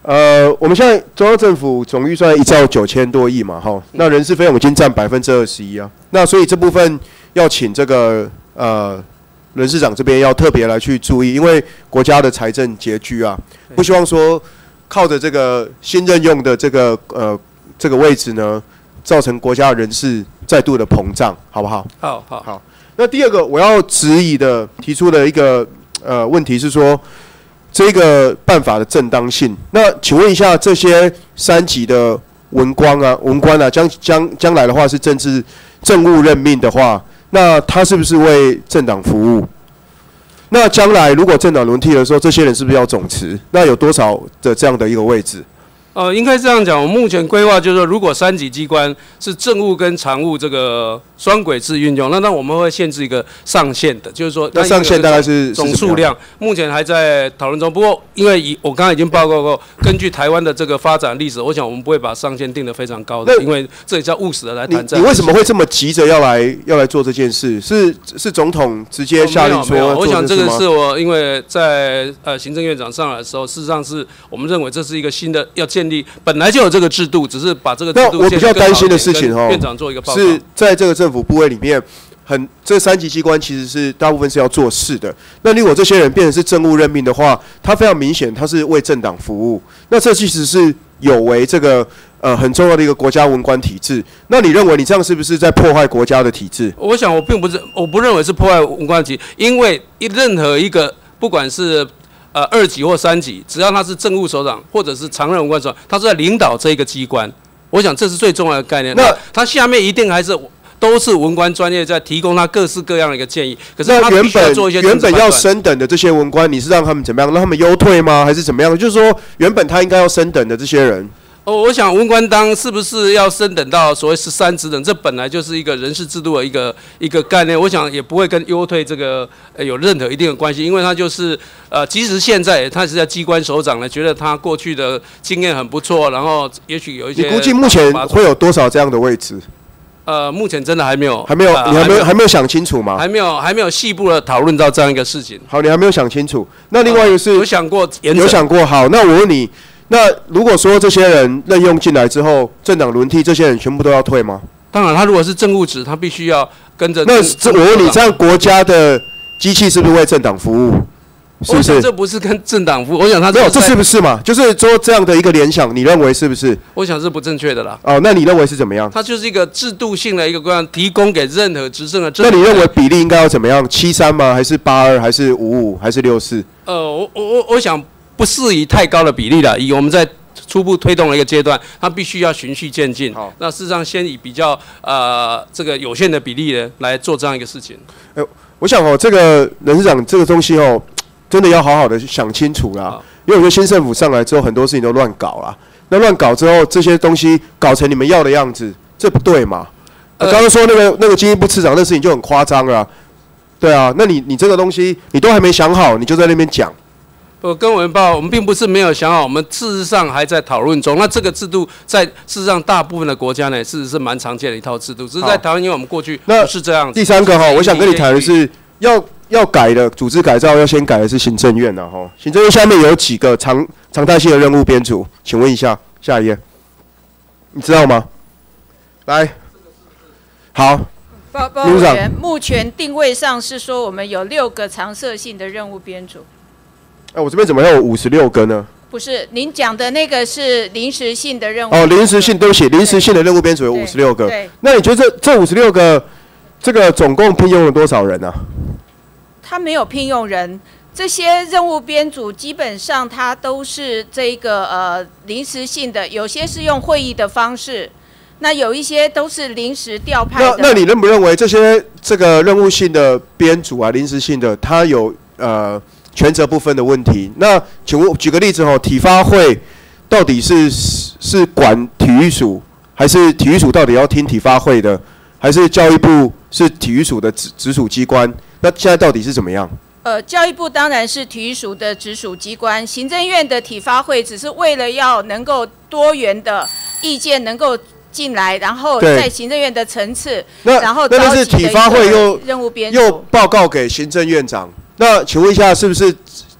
呃，我们现在中央政府总预算一兆九千多亿嘛，哈，那人事费用已经占百分之二十一啊。那所以这部分要请这个呃。人事长这边要特别来去注意，因为国家的财政拮据啊，不希望说靠着这个新任用的这个呃这个位置呢，造成国家人事再度的膨胀，好不好？好好好。那第二个我要质疑的提出的一个呃问题是说，这个办法的正当性。那请问一下，这些三级的文官啊、文官啊，将将将来的话是政治政务任命的话，那他是不是为政党服务？那将来如果政党轮替的时候，这些人是不是要总辞？那有多少的这样的一个位置？呃，应该这样讲，我目前规划就是说，如果三级机关是政务跟常务这个双轨制运用，那那我们会限制一个上限的，就是说，那上限大概是总数量，目前还在讨论中。不过，因为以我刚刚已经报告过，根据台湾的这个发展历史，我想我们不会把上限定得非常高的，因为这也叫务实的来谈。你你为什么会这么急着要来要来做这件事？是是总统直接下令说？我想这个是我因为在呃行政院长上来的时候，事实上是我们认为这是一个新的要建立，本来就有这个制度，只是把这个制度。那我比较担心的事情哦，院长做一个报告，是在这个政府部位里面，很这三级机关其实是大部分是要做事的。那如果这些人变成是政务任命的话，他非常明显他是为政党服务，那这其实是有违这个呃很重要的一个国家文官体制。那你认为你这样是不是在破坏国家的体制？我想我并不是，我不认为是破坏文官体，因为一任何一个不管是。呃，二级或三级，只要他是政务首长或者是常任文官首长，他是在领导这一个机关。我想这是最重要的概念。那他下面一定还是都是文官专业在提供他各式各样的一个建议。可是他原本做一些原本要升等的这些文官，你是让他们怎么样？让他们优退吗？还是怎么样？就是说，原本他应该要升等的这些人。哦，我想文官当是不是要升等到所谓十三职等？这本来就是一个人事制度的一个一个概念。我想也不会跟优退这个有任何一定的关系，因为他就是呃，即使现在他是在机关首长呢，觉得他过去的经验很不错，然后也许有一些。你估计目前会有多少这样的位置？呃，目前真的还没有，还没有，你还没有还没有想清楚吗？还没有，还没有细部的讨论到这样一个事情。好，你还没有想清楚。那另外一个是有想过，有想过。好，那我问你。那如果说这些人任用进来之后，政党轮替，这些人全部都要退吗？当然，他如果是政务职，他必须要跟着。那这我问你，这样国家的机器是不是为政党服务？是不是？这不是跟政党服务。我想他没有，这是不是嘛？就是说这样的一个联想，你认为是不是？我想是不正确的啦。哦，那你认为是怎么样？它就是一个制度性的一个规提供给任何执政的。那你认为比例应该要怎么样？七三吗？还是八二？还是五五？还是六四？呃，我我我我想不适宜太高的比例了。以我们在初步推动的一个阶段，它必须要循序渐进。好，那事实上先以比较呃这个有限的比例呢来做这样一个事情。哎，我想哦，这个人事长这个东西哦，真的要好好的想清楚啦。因为我觉得新政府上来之后，很多事情都乱搞啦。那乱搞之后，这些东西搞成你们要的样子，这不对嘛？刚刚说那个那个经济部次长那事情就很夸张啊。对啊，那你你这个东西你都还没想好，你就在那边讲。不，跟我们报，我们并不是没有想好，我们事实上还在讨论中。那这个制度在事实上大部分的国家呢，事实是蛮常见的一套制度，只是在台湾，因为我们过去那是这样。第三个哈，我想跟你谈的是，要要改的组织改造，要先改的是行政院的哈。行政院下面有几个常常态性的任务编组，请问一下，下一页，你知道吗？来，好，报报委员，目前定位上是说我们有六个常设性的任务编组。哎，我这边怎么有五十六个呢？不是，您讲的那个是临时性的任务。哦，临时性都写临时性的任务编组有五十六个。对。那你觉得这这五十六个，这个总共聘用了多少人呢？他没有聘用人，这些任务编组基本上他都是这个呃临时性的，有些是用会议的方式，那有一些都是临时调派的。那那你认不认为这些这个任务性的编组啊，临时性的，他有呃？权责不分的问题，那请问举个例子哦，体发会到底是是管体育署，还是体育署到底要听体发会的，还是教育部是体育署的直直属机关？那现在到底是怎么样？呃，教育部当然是体育署的直属机关，行政院的体发会只是为了要能够多元的意见能够进来，然后在行政院的层次，然后那是体发会又任务编又报告给行政院长。那请问一下，是不是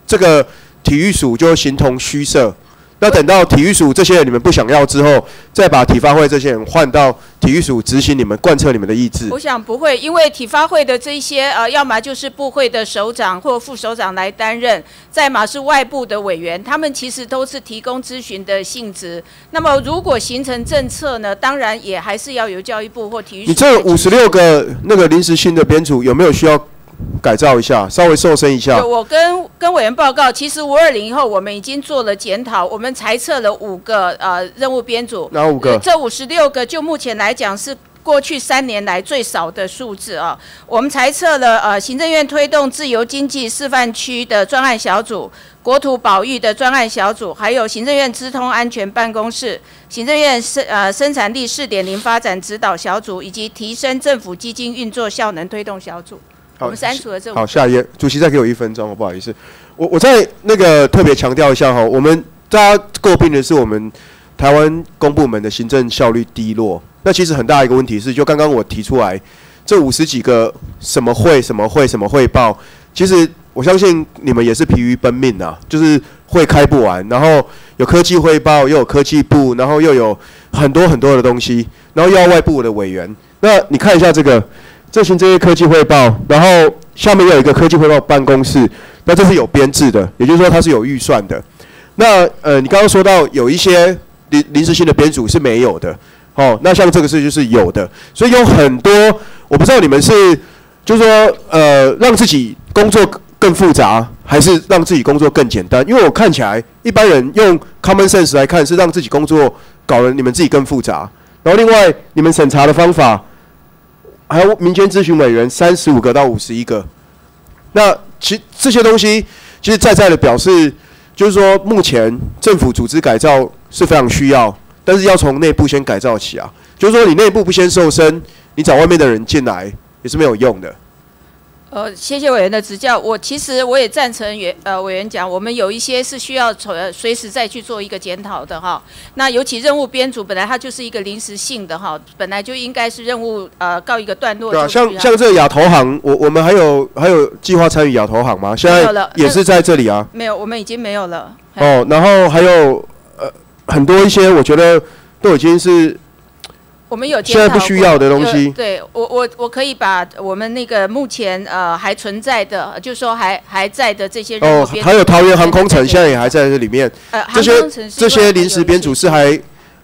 这个体育署就形同虚设？那等到体育署这些人你们不想要之后，再把体发会这些人换到体育署执行你们贯彻你们的意志。我想不会，因为体发会的这些呃，要么就是部会的首长或副首长来担任，再嘛是外部的委员，他们其实都是提供咨询的性质。那么如果形成政策呢，当然也还是要由教育部或体育署。你这五十六个那个临时性的编组有没有需要？改造一下，稍微瘦身一下。我跟跟委员报告，其实五二零以后，我们已经做了检讨，我们裁撤了五个呃任务编组。哪五个？这五十六个，就目前来讲是过去三年来最少的数字啊。我们裁撤了呃行政院推动自由经济示范区的专案小组、国土保育的专案小组，还有行政院资通安全办公室、行政院生呃生产力四点零发展指导小组，以及提升政府基金运作效能推动小组。我们删除了这。好，下一页，主席再给我一分钟，不好意思，我我再那个特别强调一下哈，我们大家诟病的是我们台湾公部门的行政效率低落。那其实很大一个问题是，就刚刚我提出来，这五十几个什么会、什么会、什么汇报，其实我相信你们也是疲于奔命啊，就是会开不完，然后有科技汇报，又有科技部，然后又有很多很多的东西，然后又要外部的委员。那你看一下这个。这行这些科技汇报，然后下面有一个科技汇报办公室，那这是有编制的，也就是说它是有预算的。那呃，你刚刚说到有一些临临时性的编组是没有的，哦，那像这个是就是有的，所以有很多我不知道你们是就是说呃让自己工作更复杂，还是让自己工作更简单？因为我看起来一般人用 common sense 来看是让自己工作搞得你们自己更复杂，然后另外你们审查的方法。还有民间咨询委员三十五个到五十一个，那其这些东西，其实在在的表示，就是说目前政府组织改造是非常需要，但是要从内部先改造起啊，就是说你内部不先瘦身，你找外面的人进来也是没有用的。呃，谢谢委员的指教。我其实我也赞成委呃委员讲，我们有一些是需要呃随时再去做一个检讨的哈。那尤其任务编组本来它就是一个临时性的哈，本来就应该是任务呃告一个段落。对啊，像像这个亚投行，我我们还有还有计划参与亚投行吗？现在也是在这里啊。没有，我们已经没有了。哦，然后还有呃很多一些，我觉得都已经是。我们有现在不需要的东西。对我，我我可以把我们那个目前呃还存在的，就是说还还在的这些哦，还有桃园航空城现在也还在这里面。呃，这些这些临时编组是还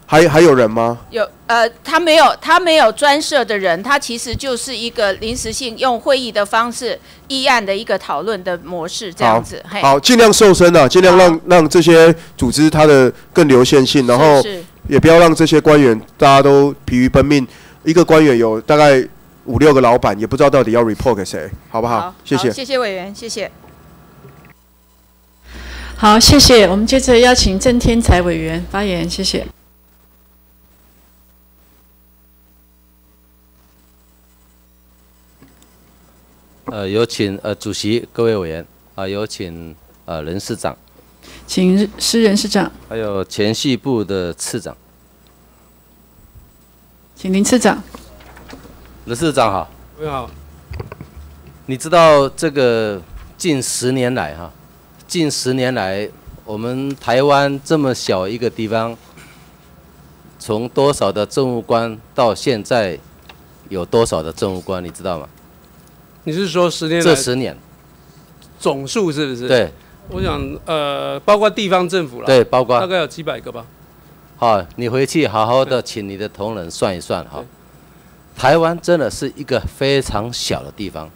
还还有人吗？有呃，他没有他没有专设的人，他其实就是一个临时性用会议的方式议案的一个讨论的模式这样子。好，尽量瘦身啊，尽量让让这些组织它的更流线性，然后。也不要让这些官员大家都疲于奔命。一个官员有大概五六个老板，也不知道到底要 report 给谁，好不好？谢谢。谢谢委员，谢谢。好，谢谢。我们接着邀请郑天才委员发言，谢谢。呃，有请呃主席、各位委员啊，有请呃人事长。请施人市长，还有前系部的次长，请林次长。林市长好，你好。你知道这个近十年来哈，近十年来我们台湾这么小一个地方，从多少的政务官到现在有多少的政务官，你知道吗？你是说十年？这十年总数是不是？对。我想，呃，包括地方政府了，对，包括大概有几百个吧。好，你回去好好的请你的同仁算一算哈。台湾真的是一个非常小的地方，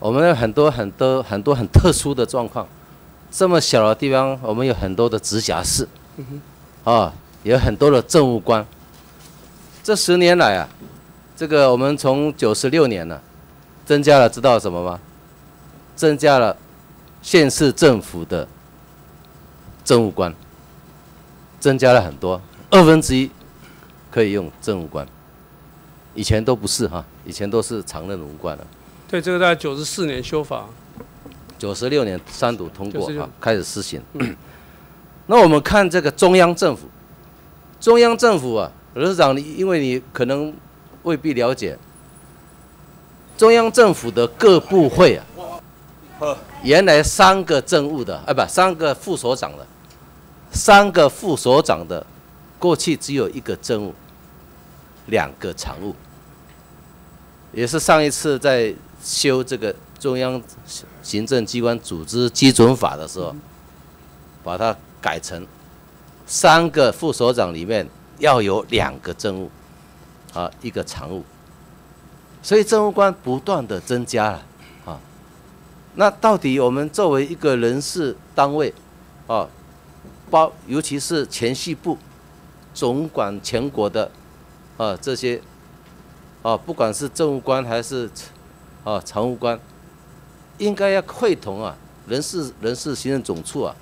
我们有很多很多很多很特殊的状况。这么小的地方，我们有很多的直辖市，啊，有很多的政务官。这十年来啊，这个我们从九十六年呢，增加了，知道什么吗？增加了。县市政府的政务官增加了很多，二分之一可以用政务官，以前都不是哈，以前都是常任文官了。对，这个在九十四年修法，九十六年三读通过哈，开始施行。那我们看这个中央政府，中央政府啊，罗市长，你因为你可能未必了解，中央政府的各部会啊。原来三个政务的，哎，不，三个副所长的，三个副所长的，过去只有一个政务，两个常务，也是上一次在修这个中央行政机关组织基准法的时候，把它改成三个副所长里面要有两个政务，啊，一个常务，所以政务官不断的增加了，啊，那到底我们作为一个人事单位，啊。包，尤其是前系部，总管全国的，啊这些，啊不管是政务官还是，啊常务官，应该要会同啊人事人事行政总处啊，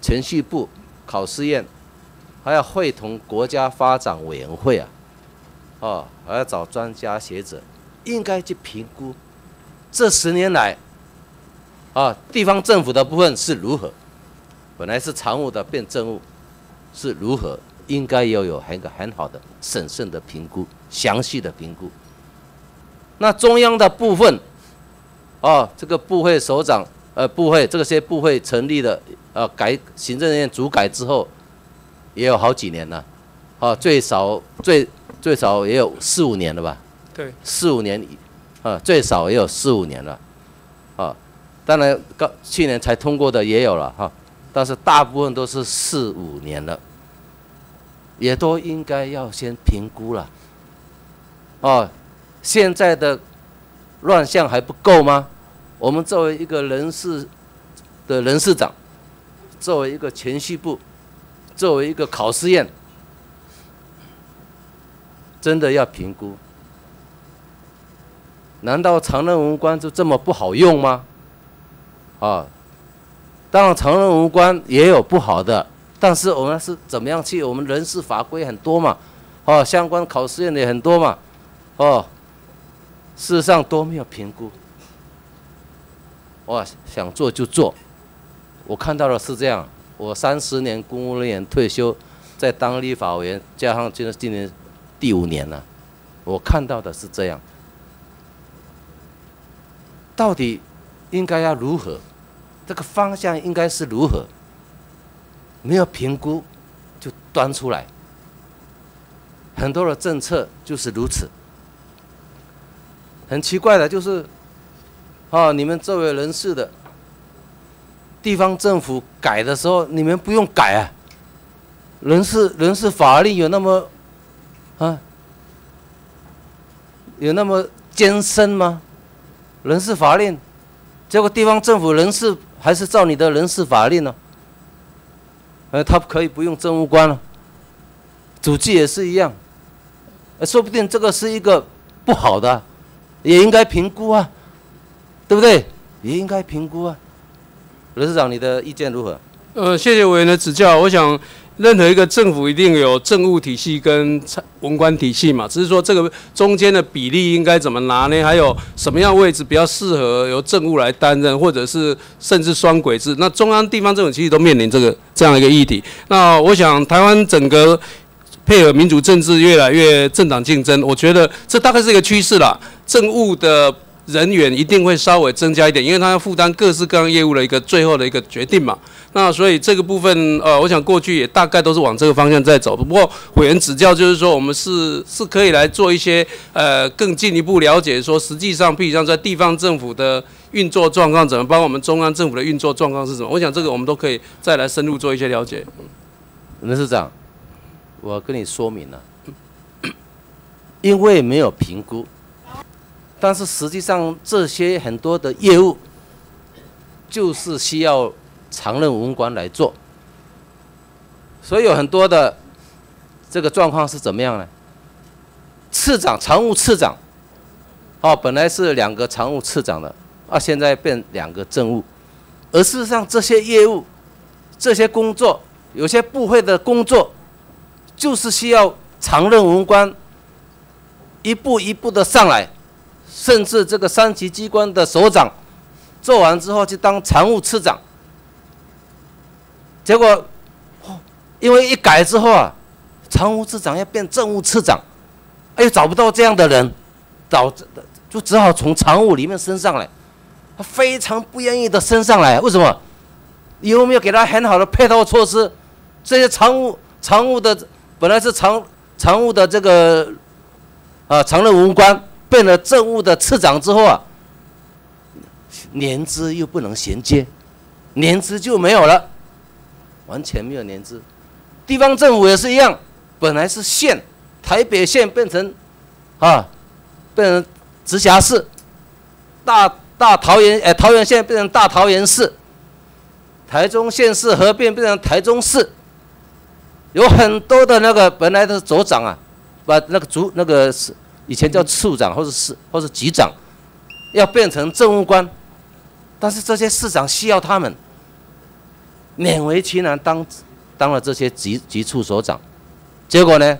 前序部考试院，还要会同国家发展委员会啊，哦还要找专家学者，应该去评估，这十年来，啊地方政府的部分是如何。本来是常务的变政务，是如何？应该要有很个很好的审慎的评估，详细的评估。那中央的部分，哦，这个部会首长，呃，部会这些部会成立的，呃，改行政院主改之后，也有好几年了，啊，最少最最少也有四五年了吧？对，四五年，啊，最少也有四五年了，啊，当然，刚去年才通过的也有了哈。但是大部分都是四五年了，也都应该要先评估了。哦，现在的乱象还不够吗？我们作为一个人事的人事长，作为一个前序部，作为一个考试院，真的要评估？难道常任文官就这么不好用吗？啊？当然，常任无关也有不好的，但是我们是怎么样去？我们人事法规很多嘛，哦，相关考试院也很多嘛，哦，事实上都没有评估。哇，想做就做，我看到的是这样。我三十年公务人员退休，在当立法委员，加上今今年第五年了，我看到的是这样。到底应该要如何？这个方向应该是如何？没有评估就端出来，很多的政策就是如此。很奇怪的就是，啊，你们作为人事的，地方政府改的时候，你们不用改啊。人事人事法律有那么啊，有那么艰深吗？人事法令，结果地方政府人事。还是照你的人事法令呢？呃，他可以不用政务官了，主计也是一样，说不定这个是一个不好的，也应该评估啊，对不对？也应该评估啊。刘市长，你的意见如何？呃，谢谢委员的指教，我想。任何一个政府一定有政务体系跟文官体系嘛，只是说这个中间的比例应该怎么拿呢？还有什么样位置比较适合由政务来担任，或者是甚至双轨制？那中央地方政府其实都面临这个这样一个议题。那我想台湾整个配合民主政治越来越政党竞争，我觉得这大概是一个趋势啦。政务的。人员一定会稍微增加一点，因为他要负担各式各样业务的一个最后的一个决定嘛。那所以这个部分，呃，我想过去也大概都是往这个方向在走。不过委员指教就是说，我们是是可以来做一些呃更进一步了解，说实际上，比如像在地方政府的运作状况怎么，包括我们中央政府的运作状况是什么。我想这个我们都可以再来深入做一些了解。任市长，我跟你说明了，因为没有评估。但是实际上，这些很多的业务，就是需要常任文官来做。所以有很多的这个状况是怎么样呢？次长、常务次长，哦，本来是两个常务次长的，啊，现在变两个政务。而事实上，这些业务、这些工作，有些部会的工作，就是需要常任文官一步一步的上来。甚至这个三级机关的首长做完之后去当常务次长，结果因为一改之后啊，常务次长要变政务次长，哎，找不到这样的人，导致就只好从常务里面升上来，他非常不愿意的升上来，为什么？有没有给他很好的配套措施？这些常务常务的本来是常常务的这个啊常任文官，变了政务的次长之后啊，年资又不能衔接，年资就没有了，完全没有年资。地方政府也是一样，本来是县，台北县变成啊变成直辖市，大大桃园哎桃园县变成大桃园市，台中县市合并变成台中市。有很多的那个本来的组长啊，把那个组那个是以前叫处长或者是或者局长，要变成政务官，但是这些市长需要他们，勉为其难当当了这些局局处所长，结果呢，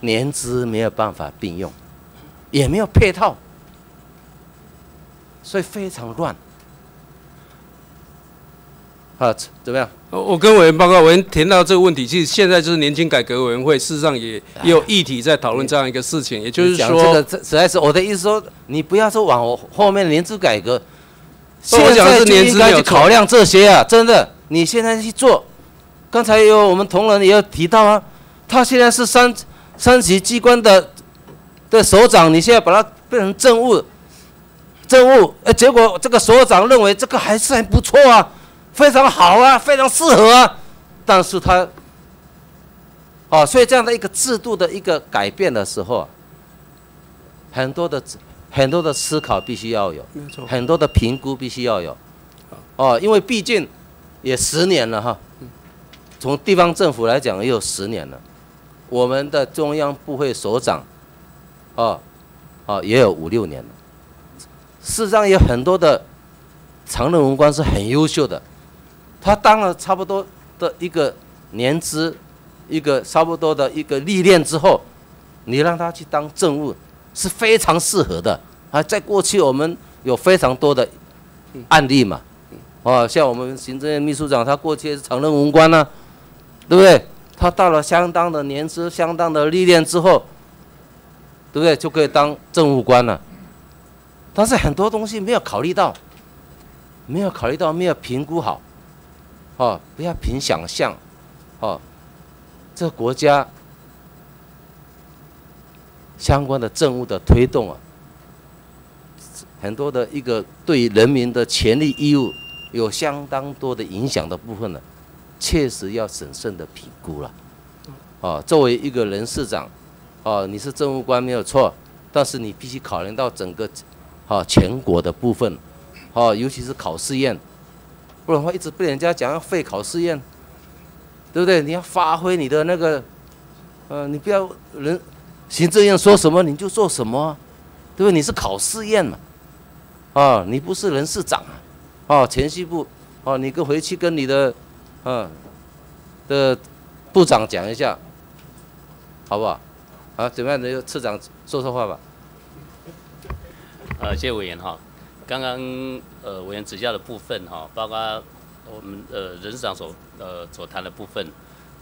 年资没有办法并用，也没有配套，所以非常乱。啊，怎么样？我我跟委员报告，委员填到这个问题，其实现在就是年轻改革委员会，事实上也也有议题在讨论这样一个事情，也就是说，这个实在是我的意思说，你不要说往后面年资改革，现在就应该去考量这些啊，真的，你现在去做，刚才有我们同仁也有提到啊，他现在是三三级机关的的首长，你现在把他变成政务政务，呃，结果这个所长认为这个还是还不错啊。非常好啊，非常适合啊，但是他，啊，所以这样的一个制度的一个改变的时候，很多的很多的思考必须要有，没错，很多的评估必须要有，哦，因为毕竟也十年了哈，从地方政府来讲也有十年了，我们的中央部会首长，哦，哦也有五六年了，事实上有很多的常任文官是很优秀的。他当了差不多的一个年资，一个差不多的一个历练之后，你让他去当政务是非常适合的。啊，在过去我们有非常多的案例嘛，哦，像我们行政院秘书长，他过去是常任文官呢，对不对？他到了相当的年资、相当的历练之后，对不对？就可以当政务官了。但是很多东西没有考虑到，没有考虑到，没有评估好。哦，不要凭想象，哦，这国家相关的政务的推动啊，很多的一个对人民的权利义务有相当多的影响的部分呢，确实要审慎的评估了。哦，作为一个人事长，哦，你是政务官没有错，但是你必须考虑到整个，哦，全国的部分，哦，尤其是考试院。不然的话，一直被人家讲要废考试院，对不对？你要发挥你的那个，呃，你不要人行政院说什么你就做什么，对不对？你是考试院嘛，啊，你不是人事长啊，哦，前期部，哦，你跟回去跟你的，嗯，的部长讲一下，好不好？啊，怎么样？那个次长说说话吧。呃，谢委员哈。刚刚呃委员指教的部分哈，包括我们呃人事长所呃所谈的部分，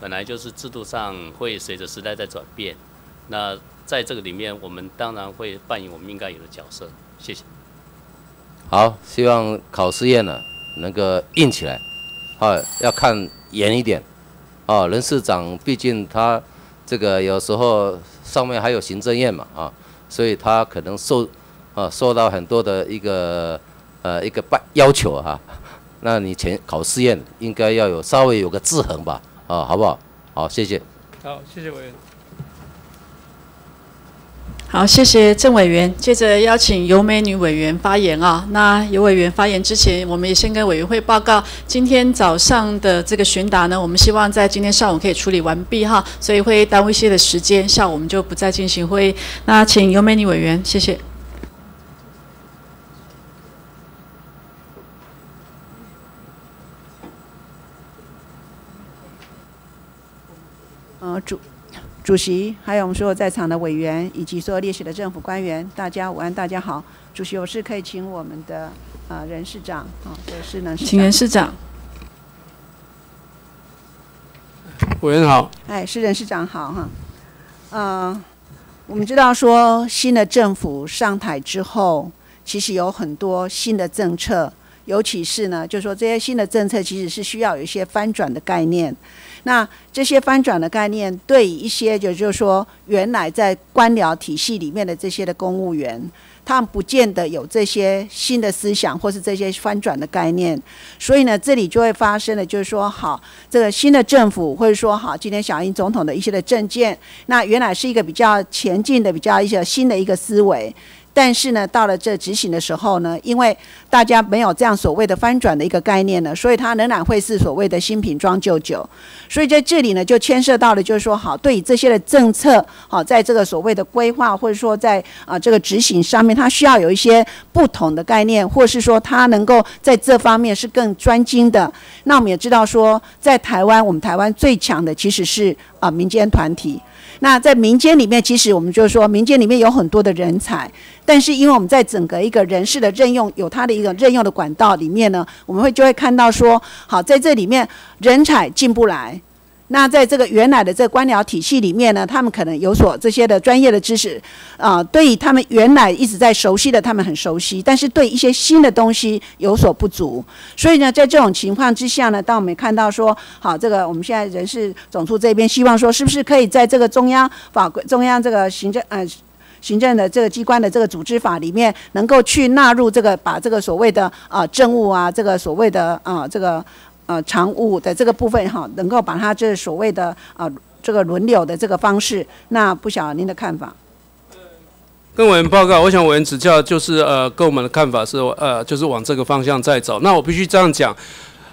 本来就是制度上会随着时代在转变。那在这个里面，我们当然会扮演我们应该有的角色。谢谢。好，希望考试院呢能够硬起来，啊，要看严一点，啊，人事长毕竟他这个有时候上面还有行政院嘛，啊，所以他可能受。啊，受到很多的一个呃一个办要求哈，那你前考试院应该要有稍微有个制衡吧，啊，好不好？好，谢谢。好，谢谢委员。好，谢谢郑委员。接着邀请尤美女委员发言啊。那尤委员发言之前，我们也先跟委员会报告，今天早上的这个询答呢，我们希望在今天上午可以处理完毕哈，所以会耽误一些的时间，下午我们就不再进行会议。那请尤美女委员，谢谢。嗯，主主席，还有我们所有在场的委员，以及所有列席的政府官员，大家午安，大家好。主席，有事可以请我们的呃任市长啊，是能请任市长。委员好。哎，是人事长好哈。呃，我们知道说新的政府上台之后，其实有很多新的政策尤其是呢，就是说这些新的政策其实是需要有一些翻转的概念。那这些翻转的概念，对一些就就是说原来在官僚体系里面的这些的公务员。他们不见得有这些新的思想，或是这些翻转的概念，所以呢，这里就会发生的，就是说，好，这个新的政府，或者说，好，今天小英总统的一些的政见，那原来是一个比较前进的、比较一些新的一个思维。但是呢，到了这执行的时候呢，因为大家没有这样所谓的翻转的一个概念呢，所以它仍然会是所谓的新品装旧酒。所以在这里呢，就牵涉到了，就是说，好，对于这些的政策，好，在这个所谓的规划或者说在啊这个执行上面，它需要有一些不同的概念，或是说它能够在这方面是更专精的。那我们也知道说，在台湾，我们台湾最强的其实是啊民间团体。那在民间里面，其实我们就是说，民间里面有很多的人才，但是因为我们在整个一个人事的任用，有它的一个任用的管道里面呢，我们会就会看到说，好，在这里面人才进不来。那在这个原来的这个官僚体系里面呢，他们可能有所这些的专业的知识，啊，对于他们原来一直在熟悉的，他们很熟悉，但是对一些新的东西有所不足。所以呢，在这种情况之下呢，当我们看到说，好，这个我们现在人事总处这边希望说，是不是可以在这个中央法规、中央这个行政呃行政的这个机关的这个组织法里面，能够去纳入这个把这个所谓的啊政务啊，这个所谓的啊这个。呃，常务的这个部分哈，能够把它这所谓的啊这个轮流的这个方式，那不晓得您的看法？跟委员报告，我想委员指教就是呃，跟我们的看法是呃，就是往这个方向在走。那我必须这样讲，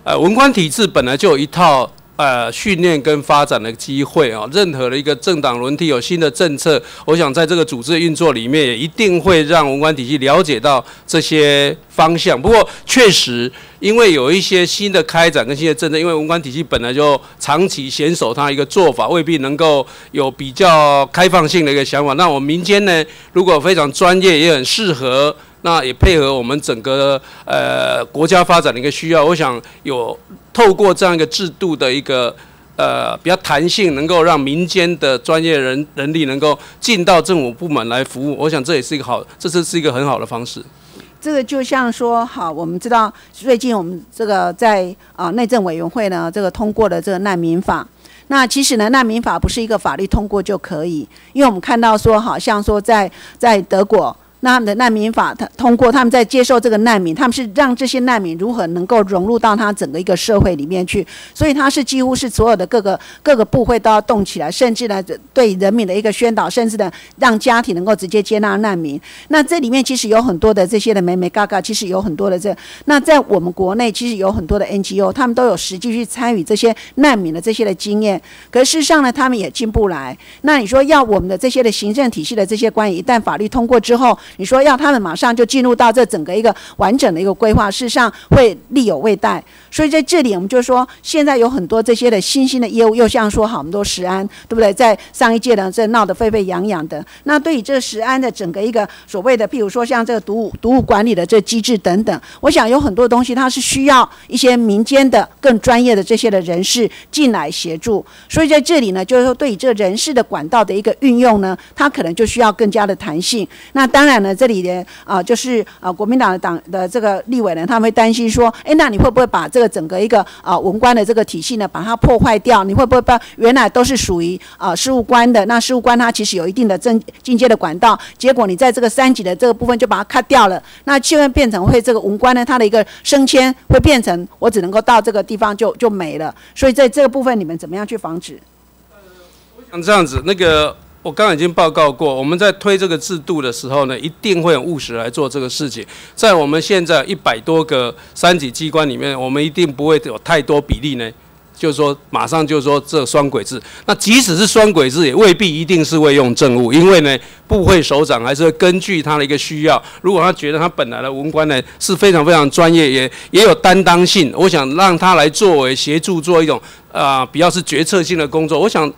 呃，文官体制本来就有一套。呃，训练跟发展的机会啊，任何的一个政党轮替有新的政策，我想在这个组织运作里面，也一定会让文官体系了解到这些方向。不过，确实因为有一些新的开展跟新的政策，因为文官体系本来就长期坚守它一个做法，未必能够有比较开放性的一个想法。那我们民间呢，如果非常专业，也很适合。那也配合我们整个呃国家发展的一个需要，我想有透过这样一个制度的一个呃比较弹性，能够让民间的专业人人力能够进到政府部门来服务，我想这也是一个好，这是是一个很好的方式。这个就像说，好，我们知道最近我们这个在啊内政委员会呢，这个通过了这个难民法。那其实呢，难民法不是一个法律通过就可以，因为我们看到说，好像说在在德国。那他们的难民法，他通过他们在接受这个难民，他们是让这些难民如何能够融入到他整个一个社会里面去，所以他是几乎是所有的各个各个部会都要动起来，甚至呢对人民的一个宣导，甚至呢让家庭能够直接接纳难民。那这里面其实有很多的这些的美美嘎嘎，其实有很多的这那在我们国内其实有很多的 NGO，他们都有实际去参与这些难民的这些的经验，可事实上呢，他们也进不来。那你说要我们的这些的行政体系的这些官员，一旦法律通过之后，你说要他们马上就进入到这整个一个完整的一个规划，事实上会力有未逮。所以在这里，我们就说，现在有很多这些的新兴的业务，又像说好，我们都石安，对不对？在上一届呢，这闹得沸沸扬扬的。那对于这石安的整个一个所谓的，譬如说像这个毒物毒物管理的这机制等等，我想有很多东西，它是需要一些民间的更专业的这些的人士进来协助。所以在这里呢，就是说对于这人事的管道的一个运用呢，它可能就需要更加的弹性。那当然。呢，这里的啊，就是啊，国民党的党的这个立委呢，他们会担心说，哎，那你会不会把这个整个一个啊文官的这个体系呢，把它破坏掉？你会不会把原来都是属于啊事务官的，那事务官他其实有一定的正进阶的管道，结果你在这个三级的这个部分就把它 cut 掉了，那就会变成会这个文官呢，他的一个升迁会变成我只能够到这个地方就就没了。所以在这个部分，你们怎么样去防止？像这样子，那个。我刚刚已经报告过，我们在推这个制度的时候呢，一定会很务实来做这个事情。在我们现在一百多个三级机关里面，我们一定不会有太多比例呢，就是说马上就说这双轨制。那即使是双轨制，也未必一定是会用政务，因为呢，部会首长还是会根据他的一个需要。如果他觉得他本来的文官呢是非常非常专业，也也有担当性，我想让他来作为协助做一种啊比较是决策性的工作。我想。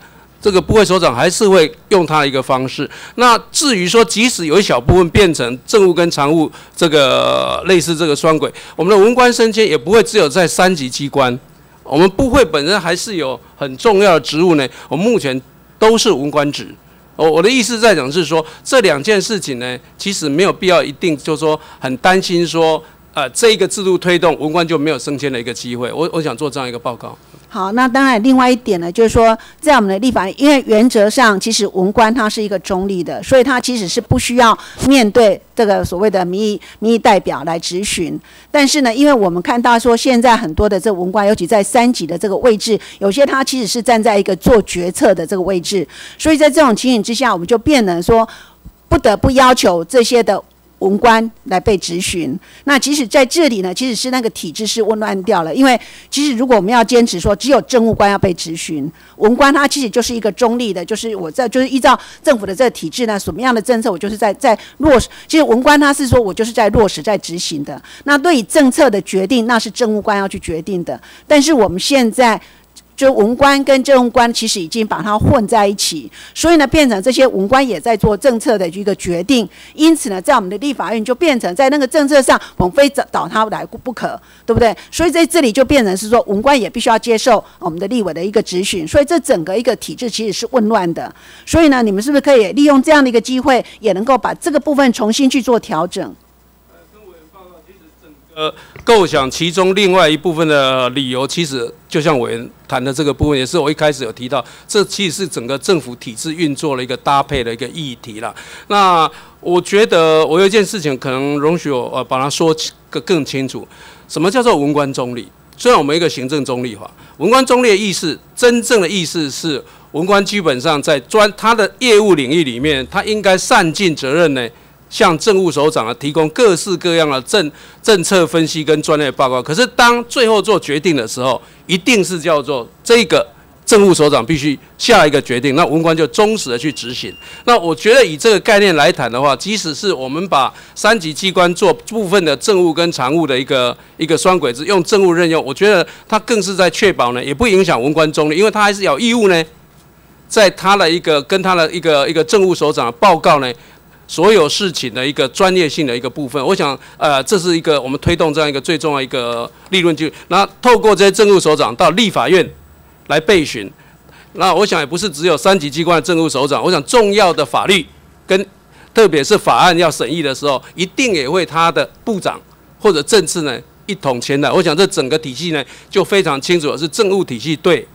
这个部会首长还是会用他一个方式。那至于说，即使有一小部分变成政务跟常务这个类似这个双轨，我们的文官升迁也不会只有在三级机关。我们部会本身还是有很重要的职务呢。我们目前都是文官职。我我的意思在讲是说，这两件事情呢，其实没有必要一定就是说很担心说。呃这个制度推动，文官就没有升迁的一个机会。我我想做这样一个报告。好，那当然，另外一点呢，就是说，在我们的立法，因为原则上，其实文官他是一个中立的，所以他其实是不需要面对这个所谓的民意民意代表来质询。但是呢，因为我们看到说，现在很多的这文官，尤其在三级的这个位置，有些他其实是站在一个做决策的这个位置，所以在这种情形之下，我们就变成说，不得不要求这些的。文官来被质询，那即使在这里呢，其实是那个体制是紊乱掉了。因为其实如果我们要坚持说只有政务官要被质询，文官他其实就是一个中立的，就是我在就是依照政府的这个体制呢，什么样的政策我就是在在落实。其实文官他是说我就是在落实在执行的。那对于政策的决定，那是政务官要去决定的。但是我们现在。就文官跟政务官其实已经把它混在一起，所以呢，变成这些文官也在做政策的一个决定。因此呢，在我们的立法院就变成在那个政策上，我们非找找他来不可，对不对？所以在这里就变成是说，文官也必须要接受我们的立委的一个质询。所以这整个一个体制其实是混乱的。所以呢，你们是不是可以利用这样的一个机会，也能够把这个部分重新去做调整？呃，构想其中另外一部分的理由，其实就像委员谈的这个部分，也是我一开始有提到，这其实是整个政府体制运作的一个搭配的一个议题了。那我觉得我有一件事情，可能容许我呃把它说个更清楚，什么叫做文官中立？虽然我们一个行政中立法，文官中立的意思，真正的意思是文官基本上在专他的业务领域里面，他应该善尽责任呢。向政务首长啊提供各式各样的政政策分析跟专业报告，可是当最后做决定的时候，一定是叫做这个政务首长必须下一个决定，那文官就忠实的去执行。那我觉得以这个概念来谈的话，即使是我们把三级机关做部分的政务跟常务的一个一个双轨制，用政务任用，我觉得它更是在确保呢，也不影响文官中立，因为他还是有义务呢，在他的一个跟他的一个一个政务首长的报告呢。所有事情的一个专业性的一个部分，我想，呃，这是一个我们推动这样一个最重要一个利润就，那透过这些政务首长到立法院来备询，那我想也不是只有三级机关的政务首长，我想重要的法律跟特别是法案要审议的时候，一定也会他的部长或者政治呢一同前来。我想这整个体系呢就非常清楚，是政务体系对，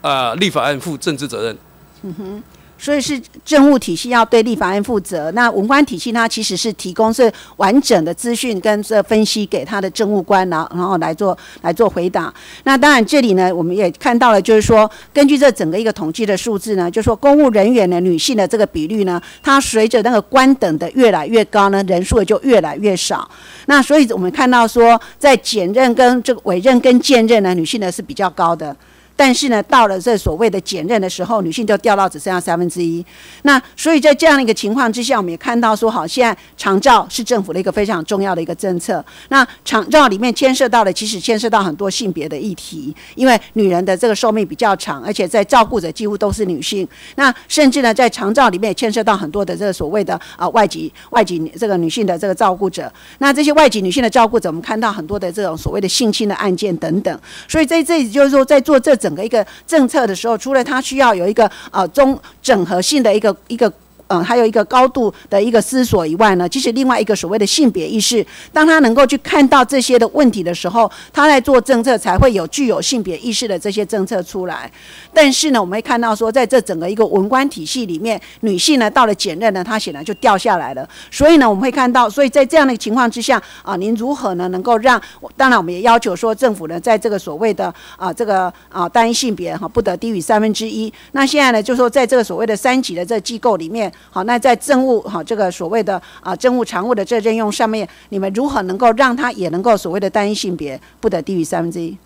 呃，立法案负政治责任。嗯哼。所以是政务体系要对立法院负责，那文官体系它其实是提供是完整的资讯跟这分析给他的政务官，然后然后来做来做回答。那当然这里呢，我们也看到了，就是说根据这整个一个统计的数字呢，就说公务人员的女性的这个比率呢，它随着那个官等的越来越高呢，人数也就越来越少。那所以我们看到说，在检任跟这个委任跟荐任呢，女性呢是比较高的。但是呢，到了这所谓的减任的时候，女性就掉到只剩下三分之一。那所以在这样的一个情况之下，我们也看到说，好，现在长照是政府的一个非常重要的一个政策。那长照里面牵涉到的，其实牵涉到很多性别的议题，因为女人的这个寿命比较长，而且在照顾者几乎都是女性。那甚至呢，在长照里面也牵涉到很多的这个所谓的啊外籍外籍这个女性的这个照顾者。那这些外籍女性的照顾者，我们看到很多的这种所谓的性侵的案件等等。所以在这里就是说，在做这整。整个一个政策的时候，除了它需要有一个呃中整合性的一个一个。嗯，还有一个高度的一个思索以外呢，其实另外一个所谓的性别意识，当他能够去看到这些的问题的时候，他在做政策才会有具有性别意识的这些政策出来。但是呢，我们会看到说，在这整个一个文官体系里面，女性呢到了检任呢，她显然就掉下来了。所以呢，我们会看到，所以在这样的情况之下啊，您如何呢能够让？当然，我们也要求说，政府呢在这个所谓的啊这个啊单一性别哈不得低于三分之一。那现在呢，就说在这个所谓的三级的这机构里面。好，那在政务哈这个所谓的啊政务常务的这任用上面，你们如何能够让他也能够所谓的单一性别不得低于三分之一？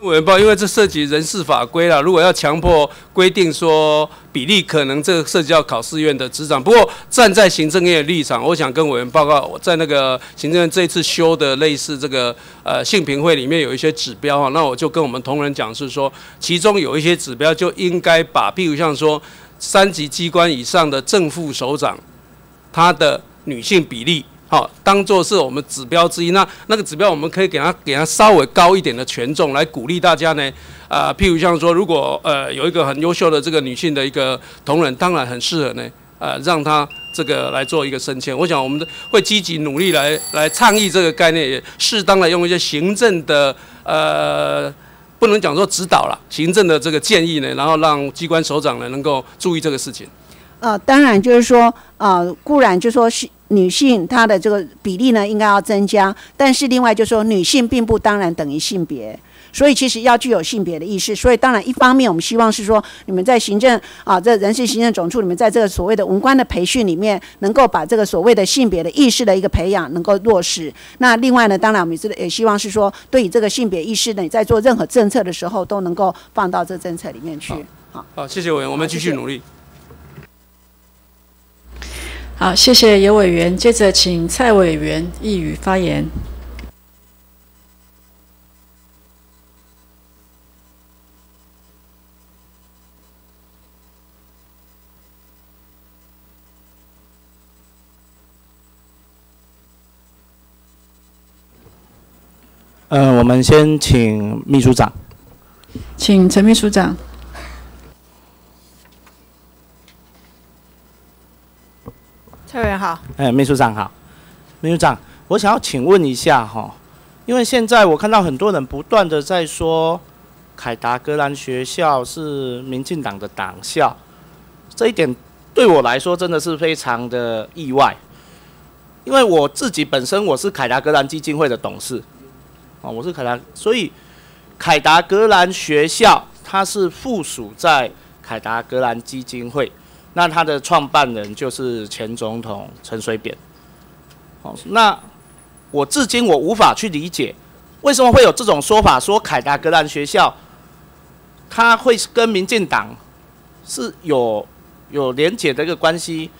委员报，因为这涉及人事法规了，如果要强迫规定说比例，可能这个涉及到考试院的执掌。不过站在行政院的立场，我想跟委员报告，在那个行政院这次修的类似这个呃性评会里面有一些指标哈，那我就跟我们同仁讲是说，其中有一些指标就应该把，譬如像说。三级机关以上的正副首长，他的女性比例，好，当做是我们指标之一。那那个指标，我们可以给他给他稍微高一点的权重，来鼓励大家呢。啊，譬如像说，如果呃有一个很优秀的这个女性的一个同仁，当然很适合呢，呃，让他这个来做一个升迁。我想我们会积极努力来来倡议这个概念，也适当的用一些行政的呃，不能讲说指导了，行政的这个建议呢，然后让机关首长呢能够注意这个事情。呃，当然就是说，呃，固然就说是女性她的这个比例呢应该要增加，但是另外就是说女性并不当然等于性别。所以其实要具有性别的意识，所以当然一方面我们希望是说，你们在行政啊，这人事行政总处，你们在这个所谓的文官的培训里面，能够把这个所谓的性别的意识的一个培养能够落实。那另外呢，当然我们也也希望是说，对于这个性别意识呢，你在做任何政策的时候，都能够放到这政策里面去。好，好，谢谢委员，我们继续努力。好，谢谢尤委员，接着请蔡委员一语发言。嗯，我们先请秘书长，请陈秘书长。蔡委员好。哎，秘书长好。秘书长，我想要请问一下哈，因为现在我看到很多人不断的在说凯达格兰学校是民进党的党校，这一点对我来说真的是非常的意外，因为我自己本身我是凯达格兰基金会的董事。哦，我是凯达，所以凯达格兰学校它是附属在凯达格兰基金会，那它的创办人就是前总统陈水扁。哦，那我至今我无法去理解，为什么会有这种说法，说凯达格兰学校它会跟民进党是有有连结的一个关系？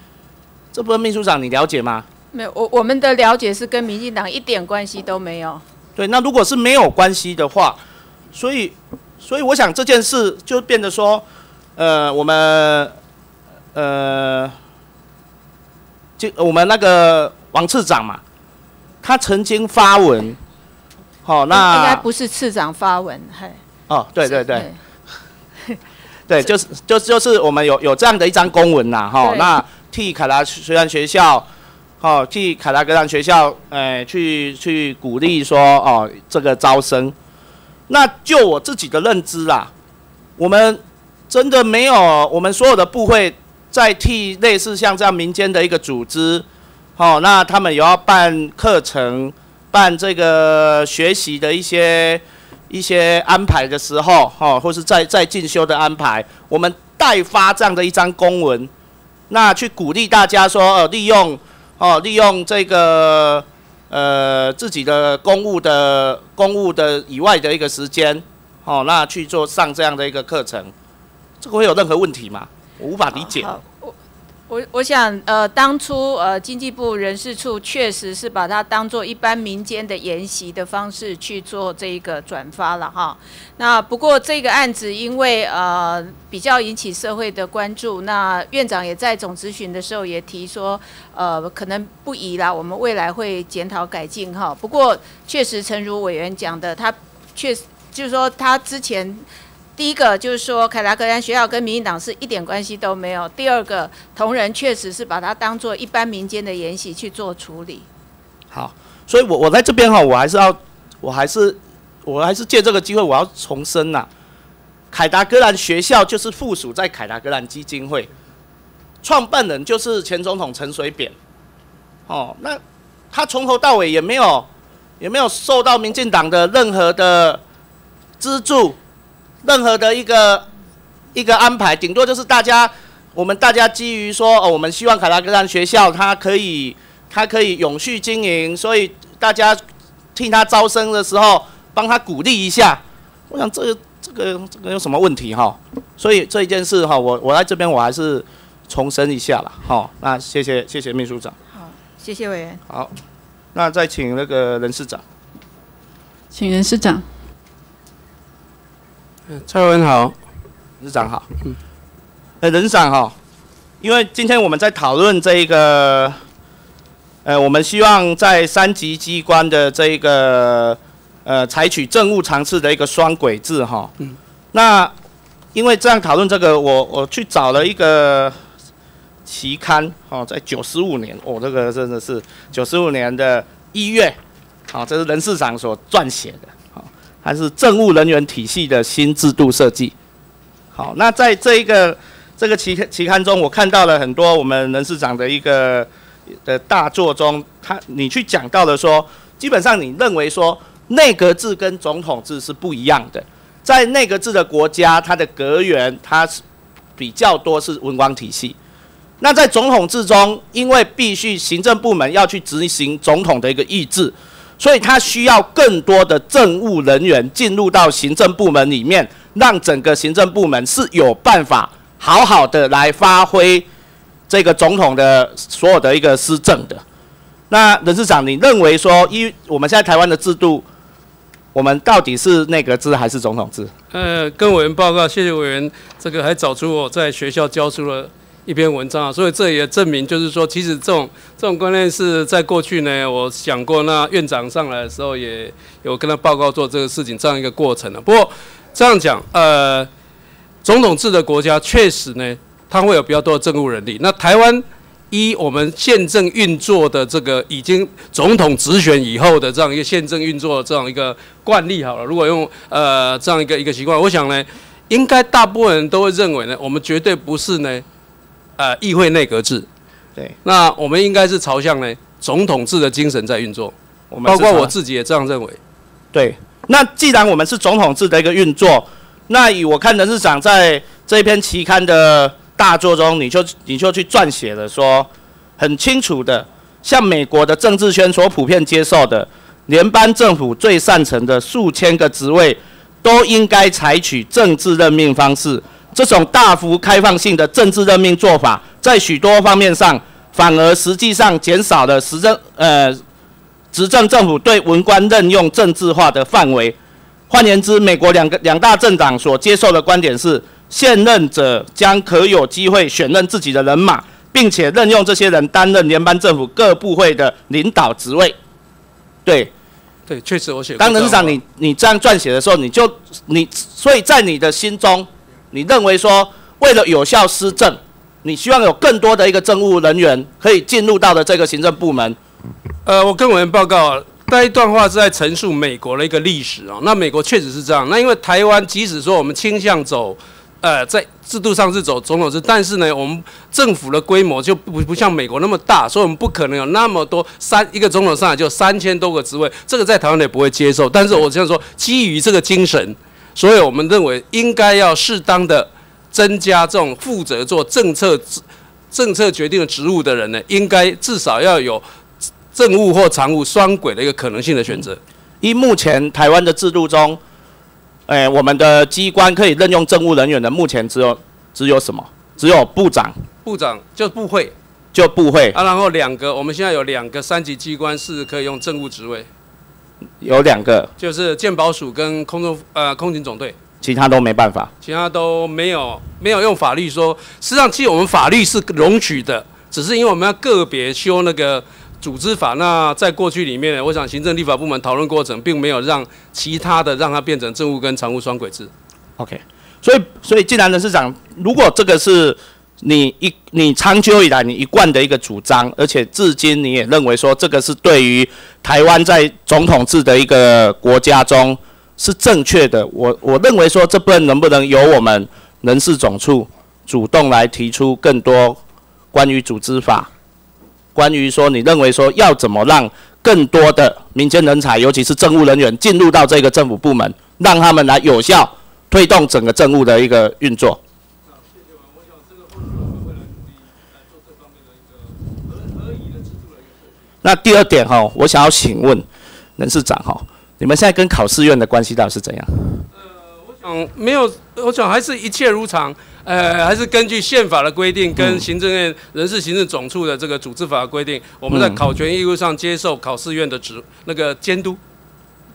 这部分秘书长你了解吗？没有，我我们的了解是跟民进党一点关系都没有。对，那如果是没有关系的话，所以，所以我想这件事就变得说，呃，我们，呃，就我们那个王次长嘛，他曾经发文，好，那应该不是次长发文，嘿，哦，对对对，对，就是就就是我们有有这样的一张公文呐，哈，那替凯拉学院学校。好，去凯达格兰学校，诶，去去鼓励说，哦，这个招生。那就我自己的认知啦，我们真的没有，我们所有的部会在替类似像这样民间的一个组织，好，那他们有要办课程、办这个学习的一些一些安排的时候，哈，或是在在进修的安排，我们代发这样的一张公文，那去鼓励大家说，呃，利用。哦，利用这个呃自己的公务的公务的以外的一个时间，哦，那去做上这样的一个课程，这个会有任何问题吗？我无法理解。我我想，呃，当初呃经济部人事处确实是把它当做一般民间的研习的方式去做这一个转发了哈。那不过这个案子因为呃比较引起社会的关注，那院长也在总咨询的时候也提说，呃可能不宜啦，我们未来会检讨改进哈。不过确实，诚如委员讲的，他确实就是说他之前。第一个就是说，凯达格兰学校跟民进党是一点关系都没有。第二个，同仁确实是把它当做一般民间的研习去做处理。好，所以我我在这边哈，我还是要，我还是，我还是借这个机会，我要重申呐，凯达格兰学校就是附属在凯达格兰基金会，创办人就是前总统陈水扁。哦，那他从头到尾也没有，也没有受到民进党的任何的资助。任何的一个一个安排，顶多就是大家，我们大家基于说，哦，我们希望凯达格兰学校它可以，它可以永续经营，所以大家替他招生的时候，帮他鼓励一下。我想这个这个这个有什么问题哈？所以这一件事哈，我我在这边我还是重申一下了。好，那谢谢谢谢秘书长。好，谢谢委员。好，那再请那个人事长，请人事长。蔡委员好，市长好。嗯，呃，人长哈，因为今天我们在讨论这一个，呃，我们希望在三级机关的这一个，呃，采取政务常次的一个双轨制哈。嗯。那因为这样讨论这个，我我去找了一个期刊哦，在九十五年，哦，这个真的是九十五年的一月，好，这是人事长所撰写的，还，是政务人员体系的新制度设计。好，那在这一个这个期刊期刊中，我看到了很多我们人事长的一个的大作中，他你去讲到了说，基本上你认为说内阁制跟总统制是不一样的，在内阁制的国家，它的阁员它是比较多是文官体系，那在总统制中，因为必须行政部门要去执行总统的一个意志，所以他需要更多的政务人员进入到行政部门里面。让整个行政部门是有办法好好的来发挥这个总统的所有的一个施政的。那任市长，你认为说，一我们现在台湾的制度，我们到底是内阁制还是总统制？呃，跟委员报告，谢谢委员，这个还找出我在学校教出了一篇文章啊，所以这也证明，就是说，其实这种这种观念是在过去呢，我想过，那院长上来的时候也有跟他报告做这个事情这样一个过程了。不过。这样讲，呃，总统制的国家确实呢，它会有比较多的政务人力。那台湾依我们宪政运作的这个已经总统直选以后的这样一个宪政运作的这样一个惯例，好了，如果用呃这样一个一个习惯，我想呢，应该大部分人都会认为呢，我们绝对不是呢，呃，议会内阁制。对。那我们应该是朝向呢总统制的精神在运作。我们包括我自己也这样认为。对。那既然我们是总统制的一个运作，那以我看的日长在这一篇期刊的大作中，你就你就去撰写了说，很清楚的，像美国的政治圈所普遍接受的，联邦政府最擅长的数千个职位，都应该采取政治任命方式。这种大幅开放性的政治任命做法，在许多方面上，反而实际上减少了实政呃。执政政府对文官任用政治化的范围，换言之，美国两个两大政党所接受的观点是，现任者将可有机会选任自己的人马，并且任用这些人担任联邦政府各部会的领导职位。对，对，确实我写。当董事长，你你这样撰写的时候，你就你，所以在你的心中，你认为说，为了有效施政，你希望有更多的一个政务人员可以进入到的这个行政部门。呃，我跟委员报告，那一段话是在陈述美国的一个历史啊。那美国确实是这样。那因为台湾，即使说我们倾向走，呃，在制度上是走总统制，但是呢，我们政府的规模就不不像美国那么大，所以我们不可能有那么多三一个总统上来就三千多个职位，这个在台湾也不会接受。但是我这样说，基于这个精神，所以我们认为应该要适当的增加这种负责做政策政策决定的职务的人呢，应该至少要有。政务或常务双轨的一个可能性的选择。依目前台湾的制度中，哎，我们的机关可以任用政务人员的，目前只有只有什么？只有部长。部长就部会，就部会。啊，然后两个，我们现在有两个三级机关是可以用政务职位。有两个，就是鉴宝署跟空中呃空警总队。其他都没办法。其他都没有没有用法律说，实际上其实我们法律是容许的，只是因为我们要个别修那个。组织法，那在过去里面，我想行政立法部门讨论过程，并没有让其他的让它变成政务跟常务双轨制。OK，所以所以既然人事长，如果这个是你一你长久以来你一贯的一个主张，而且至今你也认为说这个是对于台湾在总统制的一个国家中是正确的，我我认为说这部分能不能由我们人事总处主动来提出更多关于组织法？关于说，你认为说要怎么让更多的民间人才，尤其是政务人员进入到这个政府部门，让他们来有效推动整个政务的一个运作？那第二点哈，我想要请问人事长哈，你们现在跟考试院的关系到底是怎样？呃，我想没有，我想还是一切如常。呃，还是根据宪法的规定，跟行政院人事行政总处的这个组织法的规定，我们在考权义务上接受考试院的职那个监督。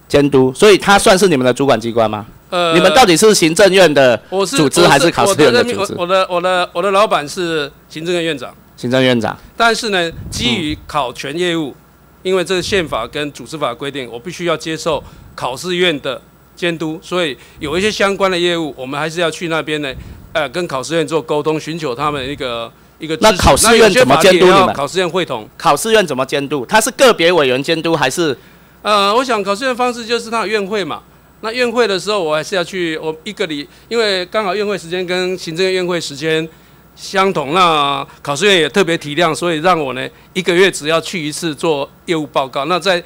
监督，所以他算是你们的主管机关吗？呃，你们到底是行政院的组织还是考试院的组织？我的我的我的老板是行政院院长。行政院长。但是呢，基于考权业务，因为这个宪法跟组织法规定，我必须要接受考试院的监督，所以有一些相关的业务，我们还是要去那边呢。呃，跟考试院做沟通，寻求他们一个一个。那考试院怎么监督你们？考试院会同。考试院怎么监督？他是个别委员监督还是？呃，我想考试院方式就是他院会嘛。那院会的时候，我还是要去。我一个礼，因为刚好院会时间跟行政院院会时间相同，那考试院也特别体谅，所以让我呢一个月只要去一次做业务报告。那在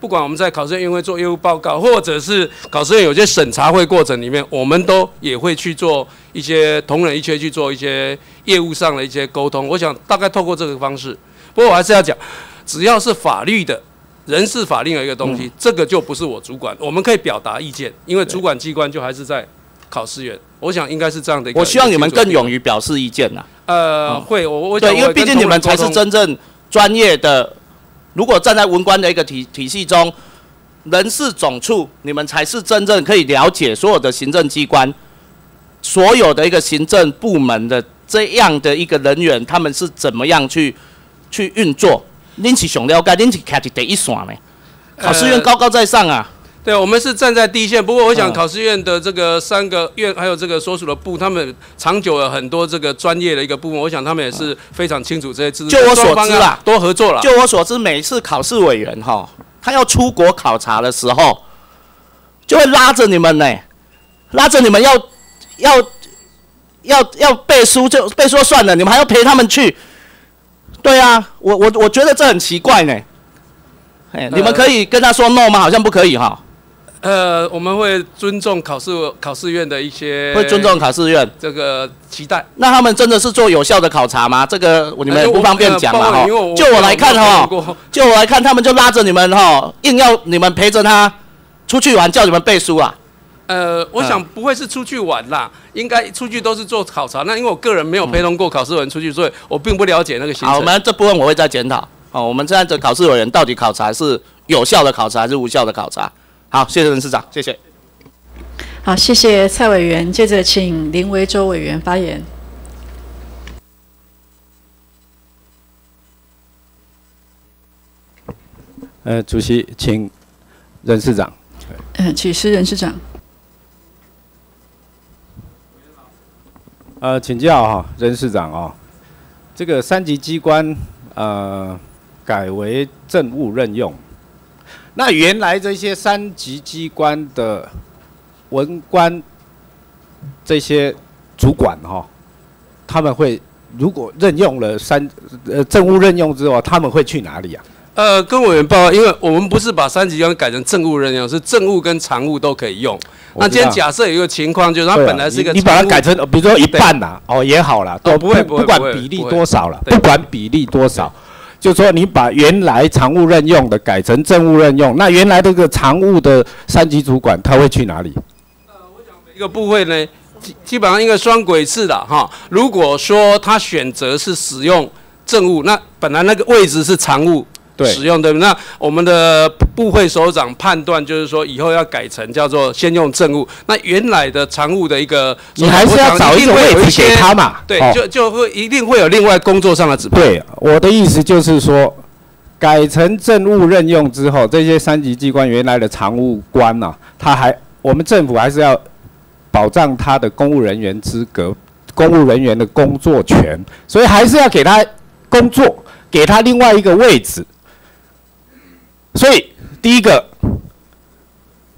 不管我们在考试院院会做业务报告，或者是考试院有些审查会过程里面，我们都也会去做一些同仁一起去做一些业务上的一些沟通。我想大概透过这个方式。不过我还是要讲，只要是法律的。人事法令的一个东西，这个就不是我主管，我们可以表达意见，因为主管机关就还是在考试员。我想应该是这样的。我希望你们更勇于表示意见呐。呃，会，我我对，因为毕竟你们才是真正专业的。如果站在文官的一个体体系中，人事总处，你们才是真正可以了解所有的行政机关，所有的一个行政部门的这样的一个人员，他们是怎么样去去运作。您是上了解，您是卡在第一线呢。考试院高高在上啊。对，我们是站在第一线。不过，我想考试院的这个三个院，还有这个所属的部，他们长久了很多这个专业的一个部门，我想他们也是非常清楚这些知识。就我所知啦，多合作了。就我所知，每次考试委员哈，他要出国考察的时候，就会拉着你们呢，拉着你们要要要要背书，就背书算了，你们还要陪他们去。对啊，我我我觉得这很奇怪呢。哎，你们可以跟他说 no 吗？好像不可以哈。呃，我们会尊重考试考试院的一些，会尊重考试院这个期待。那他们真的是做有效的考察吗？这个你们不方便讲嘛哈。就我来看哈，就我来看，他们就拉着你们哈，硬要你们陪着他出去玩，叫你们背书啊。呃，我想不会是出去玩啦，应该出去都是做考察。那因为我个人没有陪同过考试委员出去，所以我并不了解那个行程。好，我们这部分我会再检讨。好，我们现在的考试委员到底考察是有效的考察还是无效的考察？好，谢谢任市长，谢谢。好，谢谢蔡委员。接着请林维洲委员发言。呃，主席，请任市长。嗯，请示任市长。呃，请教哈，任市长哦，这个三级机关呃改为政务任用，那原来这些三级机关的文官这些主管哈，他们会如果任用了三呃政务任用之后，他们会去哪里啊？呃，跟委员报告，因为我们不是把三级机关改成政务任用，是政务跟常务都可以用。那今天假设有一个情况，就是他本来是一个，你把它改成，比如说一半呐，哦也好了，都不会不管比例多少了，不管比例多少，就说你把原来常务任用的改成政务任用，那原来这个常务的三级主管他会去哪里？呃，我想一个部会呢，基基本上一个双轨制的哈。如果说他选择是使用政务，那本来那个位置是常务。使用对不？那我们的部会首长判断就是说，以后要改成叫做先用政务。那原来的常务的一个，你还是要找一个位置给他嘛？对，就就会一定会有另外工作上的指派。对，我的意思就是说，改成政务任用之后，这些三级机关原来的常务官呐，他还我们政府还是要保障他的公务人员资格、公务人员的工作权，所以还是要给他工作，给他另外一个位置。所以，第一个，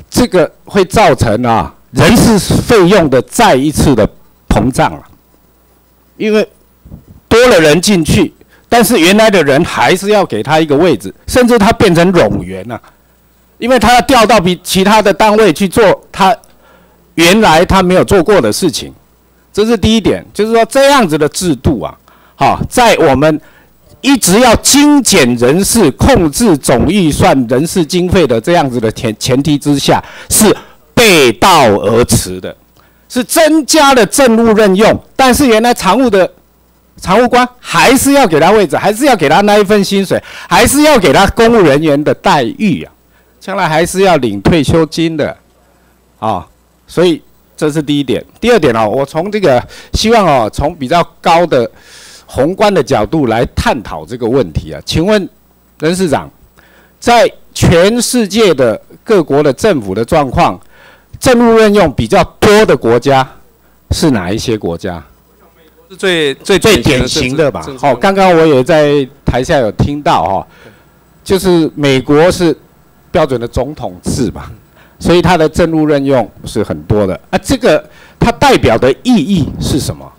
这个会造成啊人事费用的再一次的膨胀了，因为多了人进去，但是原来的人还是要给他一个位置，甚至他变成冗员了，因为他要调到比其他的单位去做他原来他没有做过的事情，这是第一点，就是说这样子的制度啊，好，在我们。一直要精简人事、控制总预算、人事经费的这样子的前前提之下，是背道而驰的，是增加了政务任用，但是原来常务的常务官还是要给他位置，还是要给他那一份薪水，还是要给他公务人员的待遇啊，将来还是要领退休金的，啊，所以这是第一点。第二点哦，我从这个希望哦，从比较高的。宏观的角度来探讨这个问题啊，请问任市长，在全世界的各国的政府的状况，政务任用比较多的国家是哪一些国家？是最最最典型的吧？好，刚刚我也在台下有听到哈，就是美国是标准的总统制嘛，所以它的政务任用是很多的啊。这个它代表的意义是什么？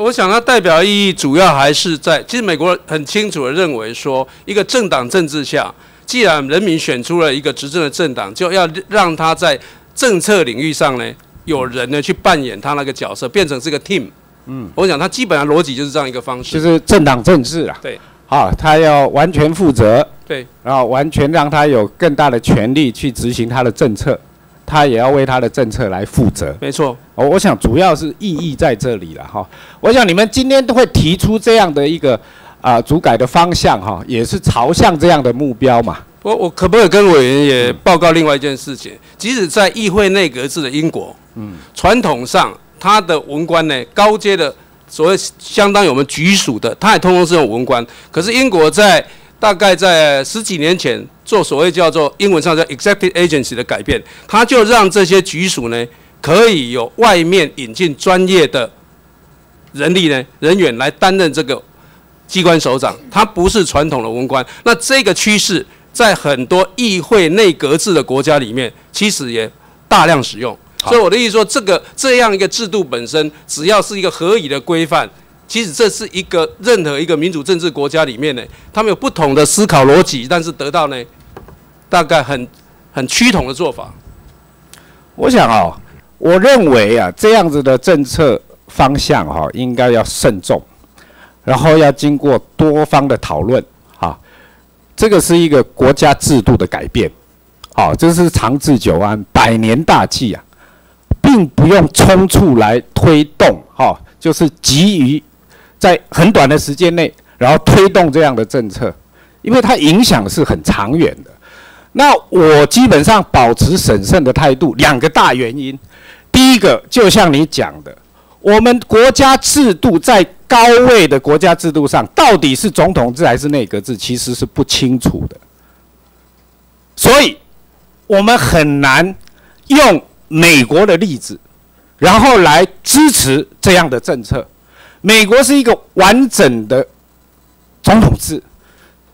我想它代表意义主要还是在，其实美国很清楚的认为说，一个政党政治下，既然人民选出了一个执政的政党，就要让他在政策领域上呢，有人呢去扮演他那个角色，变成这个 team。嗯，我想他基本上逻辑就是这样一个方式，就是政党政治啊。对，好，他要完全负责。对，然后完全让他有更大的权利去执行他的政策。他也要为他的政策来负责，没错。哦，我想主要是意义在这里了哈。我想你们今天都会提出这样的一个啊主改的方向哈，也是朝向这样的目标嘛。我我可不可以跟委员也报告另外一件事情？即使在议会内阁制的英国，嗯，传统上他的文官呢，高阶的所谓相当于我们局属的，他也通通是用文官。可是英国在大概在十几年前做所谓叫做英文上叫 executive agency 的改变，他就让这些局属呢可以有外面引进专业的人力呢人员来担任这个机关首长，他不是传统的文官。那这个趋势在很多议会内阁制的国家里面，其实也大量使用。所以我的意思说，这个这样一个制度本身，只要是一个合理的规范。其实这是一个任何一个民主政治国家里面呢，他们有不同的思考逻辑，但是得到呢，大概很很趋同的做法。我想啊，我认为啊，这样子的政策方向哈，应该要慎重，然后要经过多方的讨论啊。这个是一个国家制度的改变，好，这是长治久安、百年大计啊，并不用冲出来推动哈，就是急于。在很短的时间内，然后推动这样的政策，因为它影响是很长远的。那我基本上保持审慎的态度，两个大原因。第一个，就像你讲的，我们国家制度在高位的国家制度上，到底是总统制还是内阁制，其实是不清楚的。所以，我们很难用美国的例子，然后来支持这样的政策。美国是一个完整的总统制，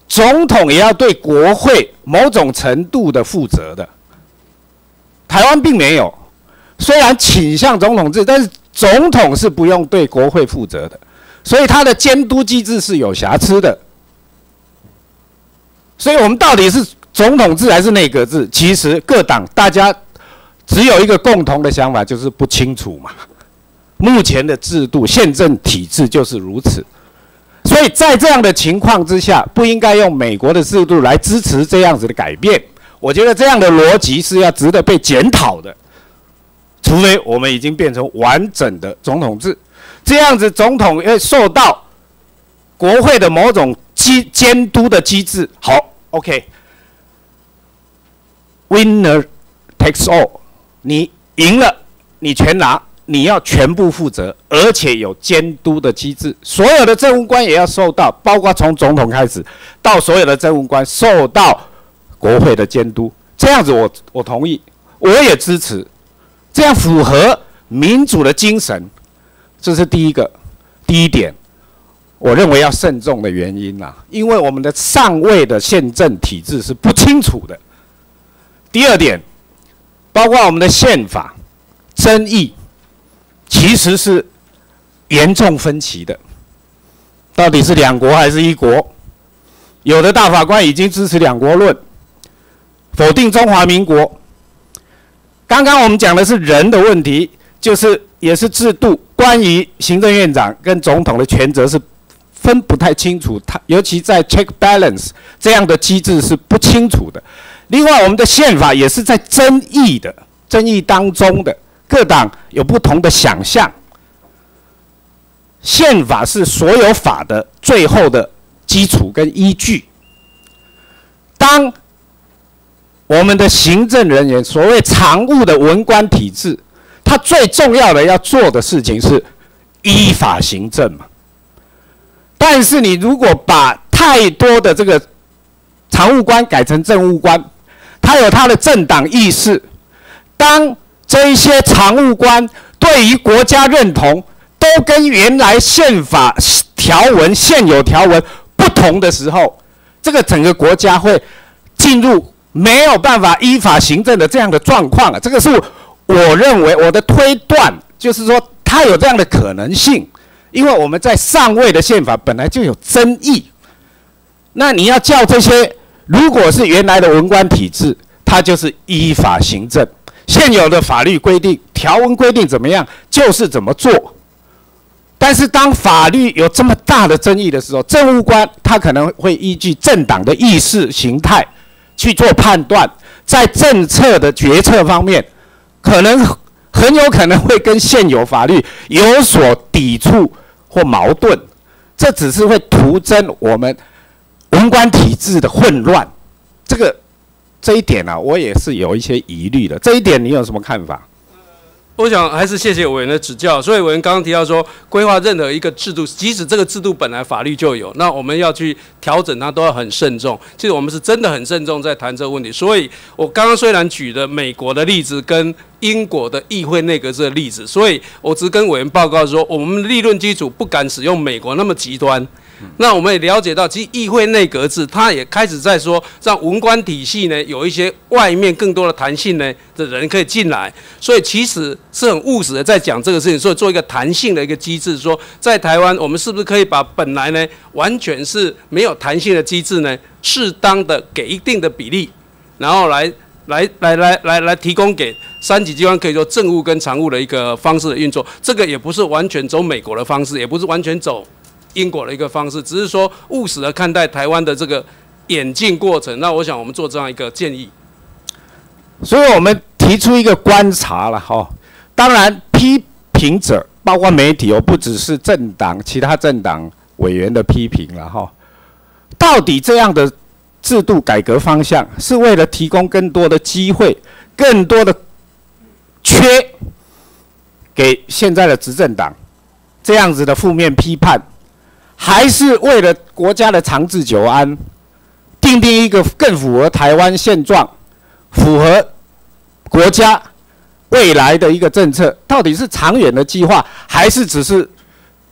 总统也要对国会某种程度的负责的。台湾并没有，虽然倾向总统制，但是总统是不用对国会负责的，所以他的监督机制是有瑕疵的。所以我们到底是总统制还是内阁制？其实各党大家只有一个共同的想法，就是不清楚嘛。目前的制度宪政体制就是如此，所以在这样的情况之下，不应该用美国的制度来支持这样子的改变。我觉得这样的逻辑是要值得被检讨的。除非我们已经变成完整的总统制，这样子总统要受到国会的某种机监督的机制。好，OK，Winner takes all，你赢了，你全拿。你要全部负责，而且有监督的机制，所有的政务官也要受到，包括从总统开始到所有的政务官受到国会的监督。这样子，我我同意，我也支持，这样符合民主的精神。这是第一个第一点，我认为要慎重的原因呐，因为我们的上位的宪政体制是不清楚的。第二点，包括我们的宪法争议。其实是严重分歧的，到底是两国还是一国？有的大法官已经支持两国论，否定中华民国。刚刚我们讲的是人的问题，就是也是制度，关于行政院长跟总统的权责是分不太清楚，他尤其在 check balance 这样的机制是不清楚的。另外，我们的宪法也是在争议的争议当中的。各党有不同的想象，宪法是所有法的最后的基础跟依据。当我们的行政人员所谓常务的文官体制，它最重要的要做的事情是依法行政嘛。但是你如果把太多的这个常务官改成政务官，他有他的政党意识，当。这一些常务官对于国家认同都跟原来宪法条文、现有条文不同的时候，这个整个国家会进入没有办法依法行政的这样的状况啊！这个是我认为我的推断，就是说它有这样的可能性，因为我们在上位的宪法本来就有争议。那你要叫这些，如果是原来的文官体制，它就是依法行政，现有的法律规定、条文规定怎么样，就是怎么做。但是当法律有这么大的争议的时候，政务官他可能会依据政党的意识形态去做判断，在政策的决策方面，可能很有可能会跟现有法律有所抵触或矛盾，这只是会徒增我们文官体制的混乱。这个这一点呢，我也是有一些疑虑的。这一点你有什么看法？我想还是谢谢委员的指教。所以委员刚刚提到说，规划任何一个制度，即使这个制度本来法律就有，那我们要去调整它，都要很慎重。其实我们是真的很慎重在谈这个问题。所以我刚刚虽然举的美国的例子跟英国的议会内阁制的例子，所以我只跟委员报告说，我们立论基础不敢使用美国那么极端。那我们也了解到，其实议会内阁制，它也开始在说，让文官体系呢有一些外面更多的弹性呢的人可以进来，所以其实是很务实的在讲这个事情，所以做一个弹性的一个机制，说在台湾我们是不是可以把本来呢完全是没有弹性的机制呢，适当的给一定的比例，然后来来来来来来提供给三级机关可以说政务跟常务的一个方式的运作，这个也不是完全走美国的方式，也不是完全走。因果的一个方式，只是说务实的看待台湾的这个演进过程。那我想我们做这样一个建议，所以我们提出一个观察了哈。当然，批评者包括媒体，哦，不只是政党、其他政党委员的批评了哈。到底这样的制度改革方向是为了提供更多的机会、更多的缺给现在的执政党这样子的负面批判？还是为了国家的长治久安，定定一个更符合台湾现状、符合国家未来的一个政策，到底是长远的计划，还是只是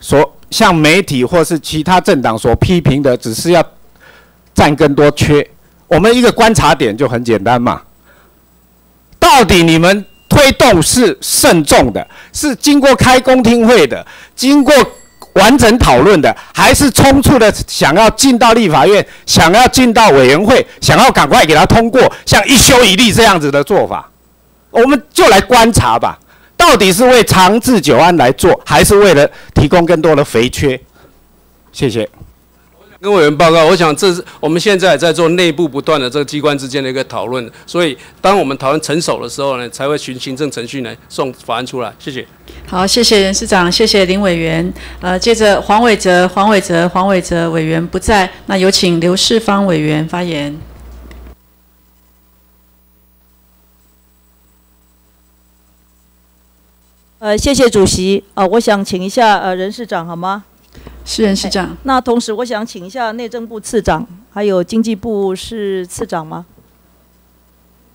所向媒体或是其他政党所批评的，只是要占更多缺？我们一个观察点就很简单嘛，到底你们推动是慎重的，是经过开公听会的，经过。完整讨论的，还是匆促的想要进到立法院，想要进到委员会，想要赶快给他通过，像一修一立这样子的做法，我们就来观察吧，到底是为长治久安来做，还是为了提供更多的肥缺？谢谢。跟委员报告，我想这是我们现在在做内部不断的这个机关之间的一个讨论，所以当我们讨论成熟的时候呢，才会循行政程序呢送法案出来。谢谢。好，谢谢任市长，谢谢林委员。呃，接着黄伟哲，黄伟哲，黄伟哲委员不在，那有请刘世芳委员发言。呃，谢谢主席。呃，我想请一下呃任市长好吗？是任市长。那同时，我想请一下内政部次长，还有经济部是次长吗？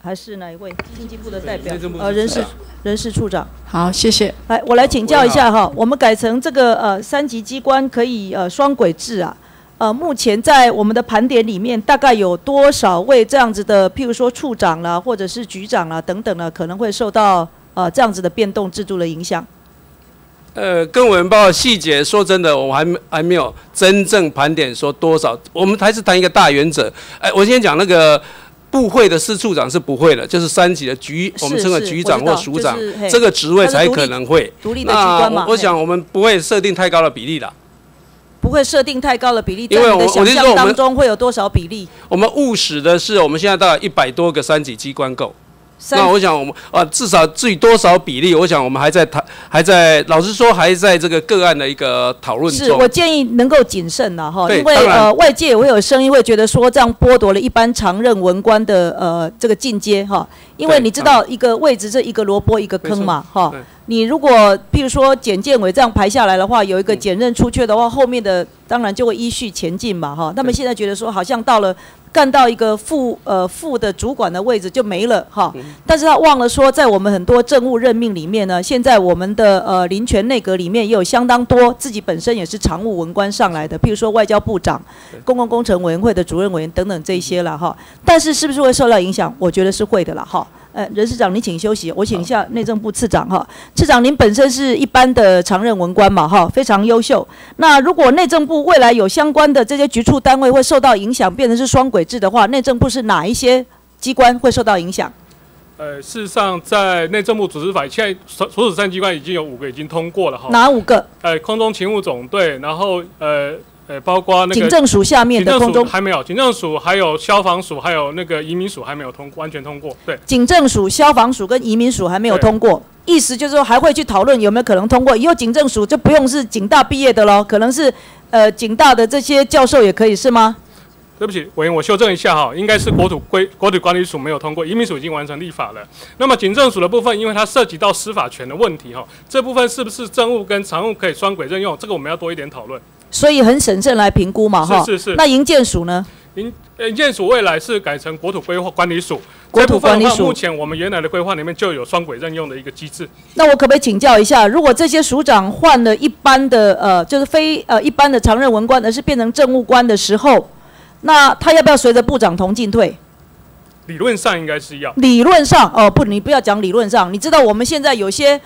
还是哪一位？经济部的代表？呃，人事人事处长。好，谢谢。来，我来请教一下哈，我们改成这个呃三级机关可以呃双轨制啊。呃，目前在我们的盘点里面，大概有多少位这样子的，譬如说处长啦，或者是局长啦等等呢，可能会受到呃这样子的变动制度的影响？呃，跟委员报告细节，说真的，我还没还没有真正盘点说多少，我们还是谈一个大原则。哎，我先讲那个部会的司处长是不会的，就是三级的局，我们称为局长或署长这个职位才可能会。独立的机关嘛。我想我们不会设定太高的比例的。不会设定太高的比例，因为我想象当中会有多少比例？我们务实的是，我们现在大概一百多个三级机关够。那我想，我们啊，至少至于多少比例，我想我们还在谈，还在老实说，还在这个个案的一个讨论中。是我建议能够谨慎了哈，因为呃，外界也会有声音，会觉得说这样剥夺了一般常任文官的呃这个进阶哈，因为你知道一个位置这一个萝卜一个坑嘛哈。你如果譬如说检建委这样排下来的话，有一个检任出缺的话，后面的当然就会依序前进嘛，哈。他们现在觉得说好像到了干到一个副呃副的主管的位置就没了哈，但是他忘了说，在我们很多政务任命里面呢，现在我们的呃林权内阁里面也有相当多自己本身也是常务文官上来的，譬如说外交部长、公共工程委员会的主任委员等等这些了哈。但是是不是会受到影响？我觉得是会的了哈。呃，任市长，你请休息，我请一下内政部次长哈。次长，您本身是一般的常任文官嘛哈，非常优秀。那如果内政部未来有相关的这些局处单位会受到影响，变成是双轨制的话，内政部是哪一些机关会受到影响？呃，事实上，在内政部组织法，现在所所属三机关已经有五个已经通过了哈。哪五个？呃，空中勤务总队，然后呃。呃，包括那个警政署下面的空中还没有，警政署还有消防署，还有那个移民署还没有通完全通过。对，警政署、消防署跟移民署还没有通过，意思就是说还会去讨论有没有可能通过。以后警政署就不用是警大毕业的喽，可能是呃警大的这些教授也可以是吗？对不起，委员，我修正一下哈，应该是国土规国土管理署没有通过，移民署已经完成立法了。那么警政署的部分，因为它涉及到司法权的问题哈，这部分是不是政务跟常务可以双轨任用？这个我们要多一点讨论。所以很审慎来评估嘛，哈。是是是。那营建署呢？营营建署未来是改成国土规划管理署。国土管理署。目前我们原来的规划里面就有双轨任用的一个机制。那我可不可以请教一下，如果这些署长换了一般的呃，就是非呃一般的常任文官，而是变成政务官的时候，那他要不要随着部长同进退？理论上应该是要。理论上哦，不，你不要讲理论上。你知道我们现在有些，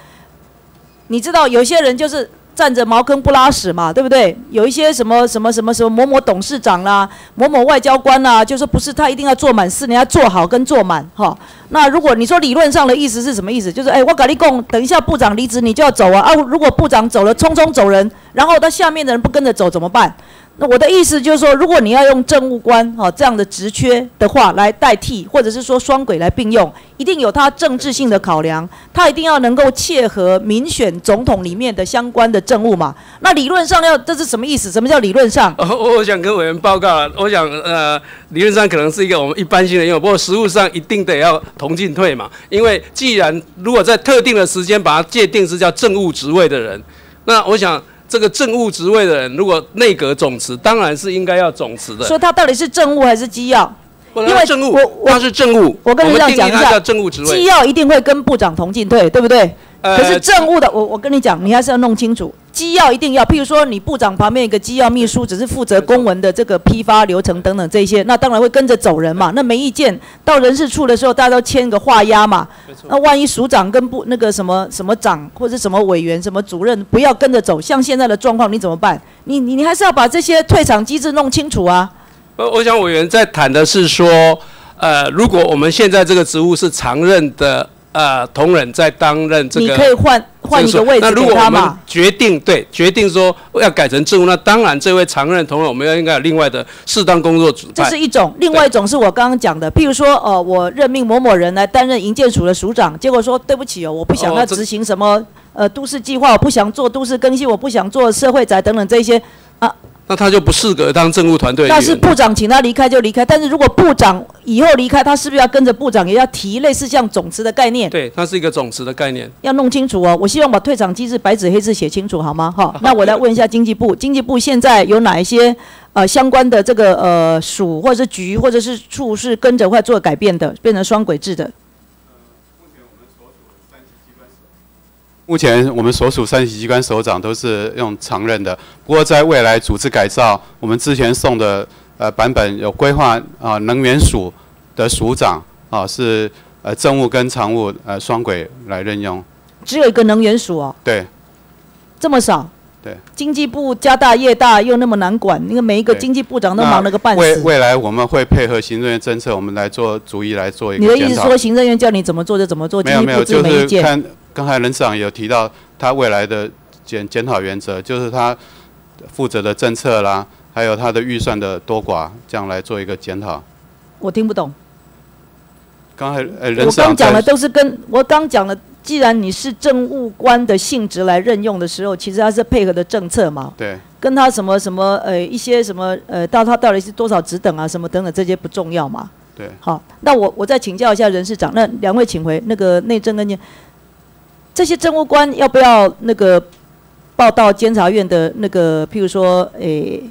你知道有些人就是。站着茅坑不拉屎嘛，对不对？有一些什么什么什么什么某某董事长啦，某某外交官啦，就说不是他一定要做满四年，要做好跟做满哈。那如果你说理论上的意思是什么意思？就是哎，我跟你讲，等一下部长离职你就要走啊啊！如果部长走了，匆匆走人，然后他下面的人不跟着走怎么办？那我的意思就是说，如果你要用政务官哈这样的职缺的话来代替，或者是说双轨来并用，一定有它政治性的考量，它一定要能够切合民选总统里面的相关的政务嘛。那理论上要这是什么意思？什么叫理论上？我我想跟委员报告了，我想呃理论上可能是一个我们一般性的用，不过实务上一定得要同进退嘛。因为既然如果在特定的时间把它界定是叫政务职位的人，那我想。这个政务职位的人，如果内阁总辞，当然是应该要总辞的。说他到底是政务还是机要？因为政务，他是政务。我跟你这样讲一下，政务职位，机要一定会跟部长同进退，对不对？可是政务的，我我跟你讲，你还是要弄清楚，机要一定要，譬如说你部长旁边一个机要秘书，只是负责公文的这个批发流程等等这些，那当然会跟着走人嘛。那没意见，到人事处的时候，大家都签个画押嘛。那万一署长跟部那个什么什么长或者什么委员、什么主任不要跟着走，像现在的状况，你怎么办？你你你还是要把这些退场机制弄清楚啊。呃，我想委员在谈的是说，呃，如果我们现在这个职务是常任的。呃，同仁在担任这个，你可以换换一个位置那如果我们决定对决定说要改成政务，那当然这位常任同仁我们要应该有另外的适当工作组。这是一种，另外一种是我刚刚讲的，譬如说，呃，我任命某某人来担任营建署的署长，结果说对不起哦，我不想要执行什么呃都市计划，我不想做都市更新，我不想做社会宅等等这些啊。那他就不适合当政务团队。但是部长请他离开就离开，但是如果部长以后离开，他是不是要跟着部长也要提类似像总辞的概念？对，它是一个总辞的概念。要弄清楚哦，我希望把退场机制白纸黑字写清楚，好吗？哈，那我来问一下经济部，经济部现在有哪一些呃相关的这个呃署或者是局或者是处是跟着会做改变的，变成双轨制的？目前我们所属三级机关首长都是用常任的，不过在未来组织改造，我们之前送的呃版本有规划啊，能源署的署长啊是呃政务跟常务呃双轨来任用。只有一个能源署哦。对。这么少。对。经济部家大业大又那么难管，因为每一个经济部长都忙了个半死。未未来我们会配合行政院政策，我们来做逐一来做一个你的意思说行政院叫你怎么做就怎么做？没有没有，就是看。刚才任市长有提到他未来的检检讨原则，就是他负责的政策啦，还有他的预算的多寡，这样来做一个检讨。我听不懂。刚才呃，任我刚讲的都是跟我刚讲的，既然你是政务官的性质来任用的时候，其实他是配合的政策嘛。对。跟他什么什么呃一些什么呃到他到底是多少职等啊什么等等这些不重要嘛。对。好，那我我再请教一下任市长，那两位请回那个内政跟这些政务官要不要那个报到监察院的那个，譬如说，诶，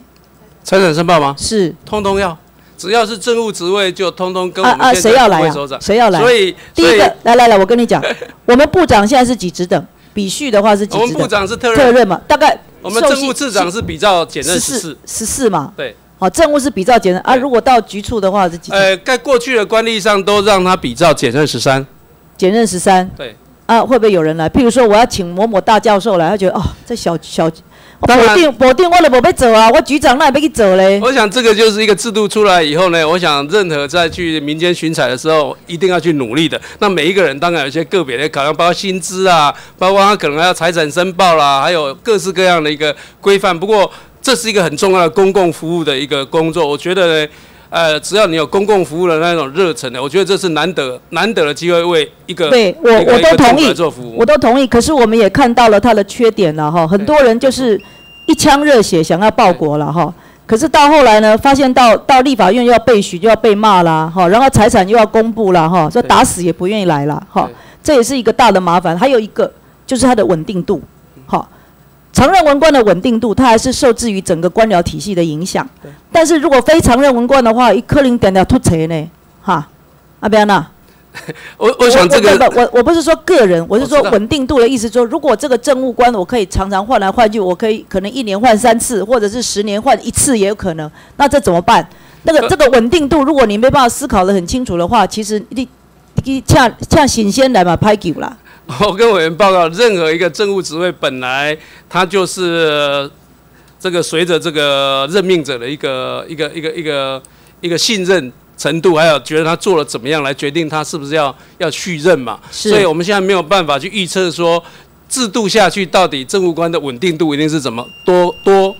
财产申报吗？是，通通要，只要是政务职位就通通跟我啊啊，谁要来啊部会首长。？谁要来？所以第一个，来来来，我跟你讲，我们部长现在是几职等？比序的话是几职等？我们部长是特任特任嘛，大概我们政务次长是比较简任十四，十四嘛。对。好，政务是比较简任啊，如果到局处的话是几？呃，在过去的官例上都让他比照简任十三。简任十三。对。啊，会不会有人来？譬如说，我要请某某大教授来，他觉得哦，这小小，我定否定，我了，我被走啊，我局长那也被去走嘞。我想这个就是一个制度出来以后呢，我想任何在去民间巡采的时候，一定要去努力的。那每一个人当然有一些个别的考量，包括薪资啊，包括他可能要财产申报啦，还有各式各样的一个规范。不过这是一个很重要的公共服务的一个工作，我觉得呢。呃，只要你有公共服务的那种热忱的，我觉得这是难得难得的机会，为一个对我我都同意服务。我都同意。可是我们也看到了他的缺点了哈，很多人就是一腔热血想要报国了哈。可是到后来呢，发现到到立法院又要被许，就要被骂啦哈，然后财产又要公布了哈，说打死也不愿意来了哈，这也是一个大的麻烦。还有一个就是它的稳定度，哈。常任文官的稳定度，它还是受制于整个官僚体系的影响。但是如果非常任文官的话，一颗零点点突锤呢，哈，阿边娜。我我想这个我我不是说个人，我是说稳定度的意思说，如果这个政务官我可以常常换来换去，我可以可能一年换三次，或者是十年换一次也有可能，那这怎么办？那个这个稳定度，如果你没办法思考的很清楚的话，其实你你像像新鲜来嘛拍球啦。我跟委员报告，任何一个政务职位本来它就是这个随着这个任命者的一个一个一个一个一个信任程度，还有觉得他做了怎么样来决定他是不是要要续任嘛。所以我们现在没有办法去预测说制度下去到底政务官的稳定度一定是怎么多多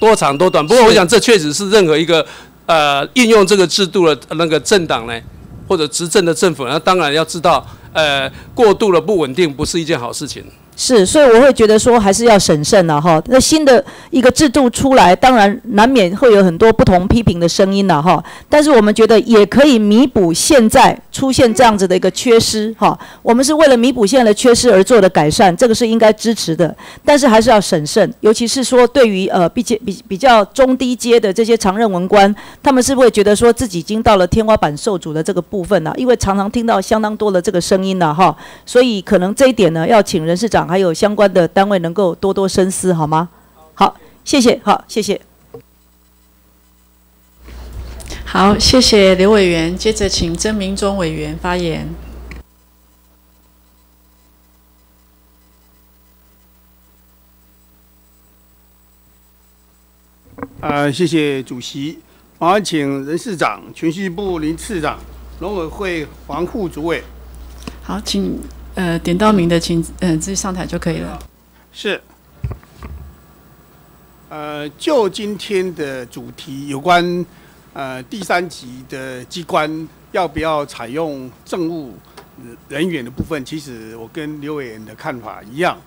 多长多短。不过我想这确实是任何一个呃应用这个制度的那个政党呢，或者执政的政府，那当然要知道。呃，过度的不稳定不是一件好事情。是，所以我会觉得说还是要审慎了哈。那新的一个制度出来，当然难免会有很多不同批评的声音了哈。但是我们觉得也可以弥补现在出现这样子的一个缺失哈。我们是为了弥补现在的缺失而做的改善，这个是应该支持的。但是还是要审慎，尤其是说对于呃比较比比较中低阶的这些常任文官，他们是不是会觉得说自己已经到了天花板受阻的这个部分呢？因为常常听到相当多的这个声音了哈。所以可能这一点呢，要请人事长。还有相关的单位能够多多深思，好吗？好，谢谢，好，谢谢。好，谢谢刘委员。接着请曾明忠委员发言。呃，谢谢主席。麻烦请人事长、全序部林次长、农委会黄副主委。好，请。呃，点到名的，请嗯、自己上台就可以了。是。呃，就今天的主题有关呃第三级的机关要不要采用政务人员的部分，其实我跟刘委员的看法一样，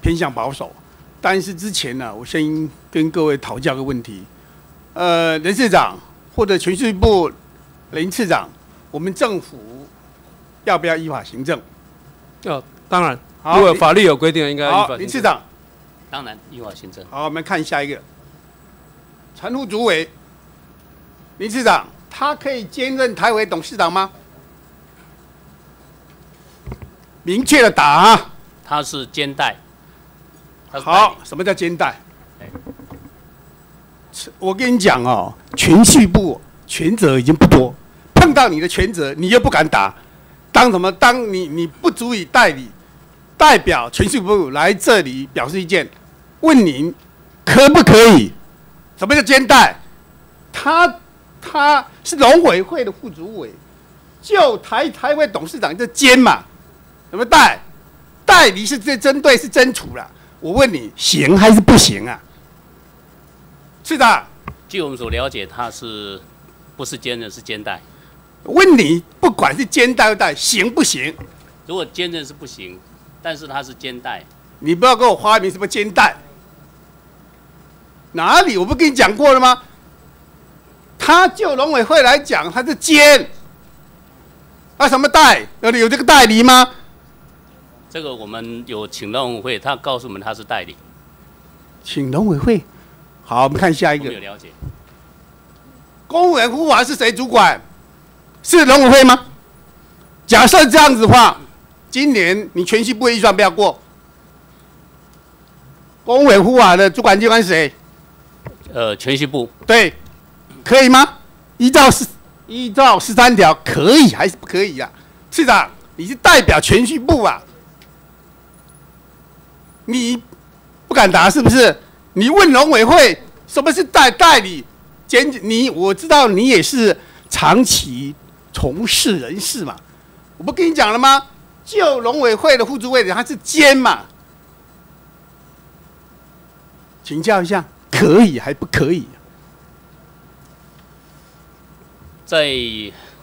偏向保守。但是之前呢，我先跟各位讨教个问题。呃，人事长或者全序部林次长，我们政府要不要依法行政？哦，当然，如果法律有规定，应该依法行政。林市长，当然依法行政。好，我们看下一个，陈副主委，林市长，他可以兼任台委董事长吗？明确的答啊。他是兼代。好，什么叫兼代？我跟你讲哦，全序部权责已经不多，碰到你的权责，你又不敢打。当什么？当你你不足以代理代表全序部来这里表示意见，问您可不可以？什么叫兼代？他他是农委会的副主委，就台台湾董事长就兼嘛？什么代？代理是这针对是真处了。我问你，行还是不行啊？是的。据我们所了解，他是不是兼任是兼代？问你，不管是肩带不代，行不行？如果坚韧是不行，但是他是肩带。你不要给我发明什么肩带，哪里？我不跟你讲过了吗？他就农委会来讲，他是肩，啊什么代？有有这个代理吗？这个我们有请农委会，他告诉我们他是代理。请农委会。好，我们看下一个。有了解。公务员服务法是谁主管？是农委会吗？假设这样子的话，今年你全系部预算不要过。公务员服务法的主管机关是谁？呃，全系部。对，可以吗？依照十依照十三条，可以还是不可以呀？市长，你是代表全系部啊？你不敢答是不是？你问农委会什么是代代理？检你我知道你也是长期从事人士嘛，我不跟你讲了吗？就农委会的副主委他是监嘛，请教一下，可以还不可以？在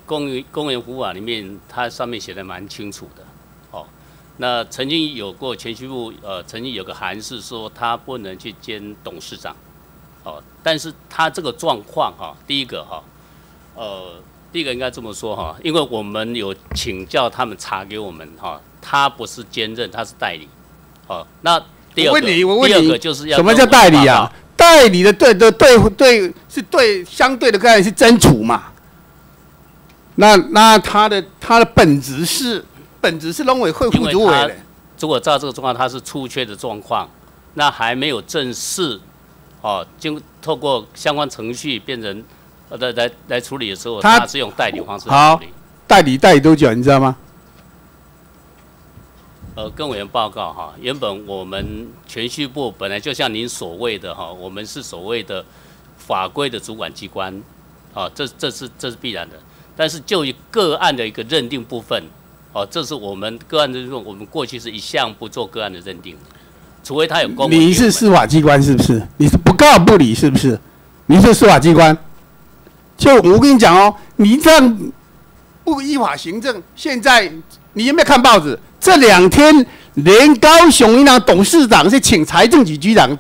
公园公园服务法里面，它上面写的蛮清楚的。哦，那曾经有过前序部，呃，曾经有个函示说他不能去兼董事长。哦，但是他这个状况哈，第一个哈，呃，第一个应该这么说哈，因为我们有请教他们查给我们哈，他不是兼任，他是代理。哦，那第二个，第二个就是要什么叫代理啊？代理的对的对对是对相对的概念是真处嘛？那那他的他的本质是本质是农委会副主委的。如果照这个状况，他是出缺的状况，那还没有正式。哦，经透过相关程序变成呃来来来处理的时候，他是用代理方式处理。代理代理多久？你知道吗？呃，跟委员报告哈，原本我们全序部本来就像您所谓的哈，我们是所谓的法规的主管机关，啊，这这是这是必然的。但是就以个案的一个认定部分，哦，这是我们个案的认定，我们过去是一项不做个案的认定。除非他有公，你是司法机关是不是？你是不告不理是不是？你是司法机关，就我跟你讲哦，你这样不依法行政。现在你有没有看报纸？这两天连高雄银行董事长是请财政局局长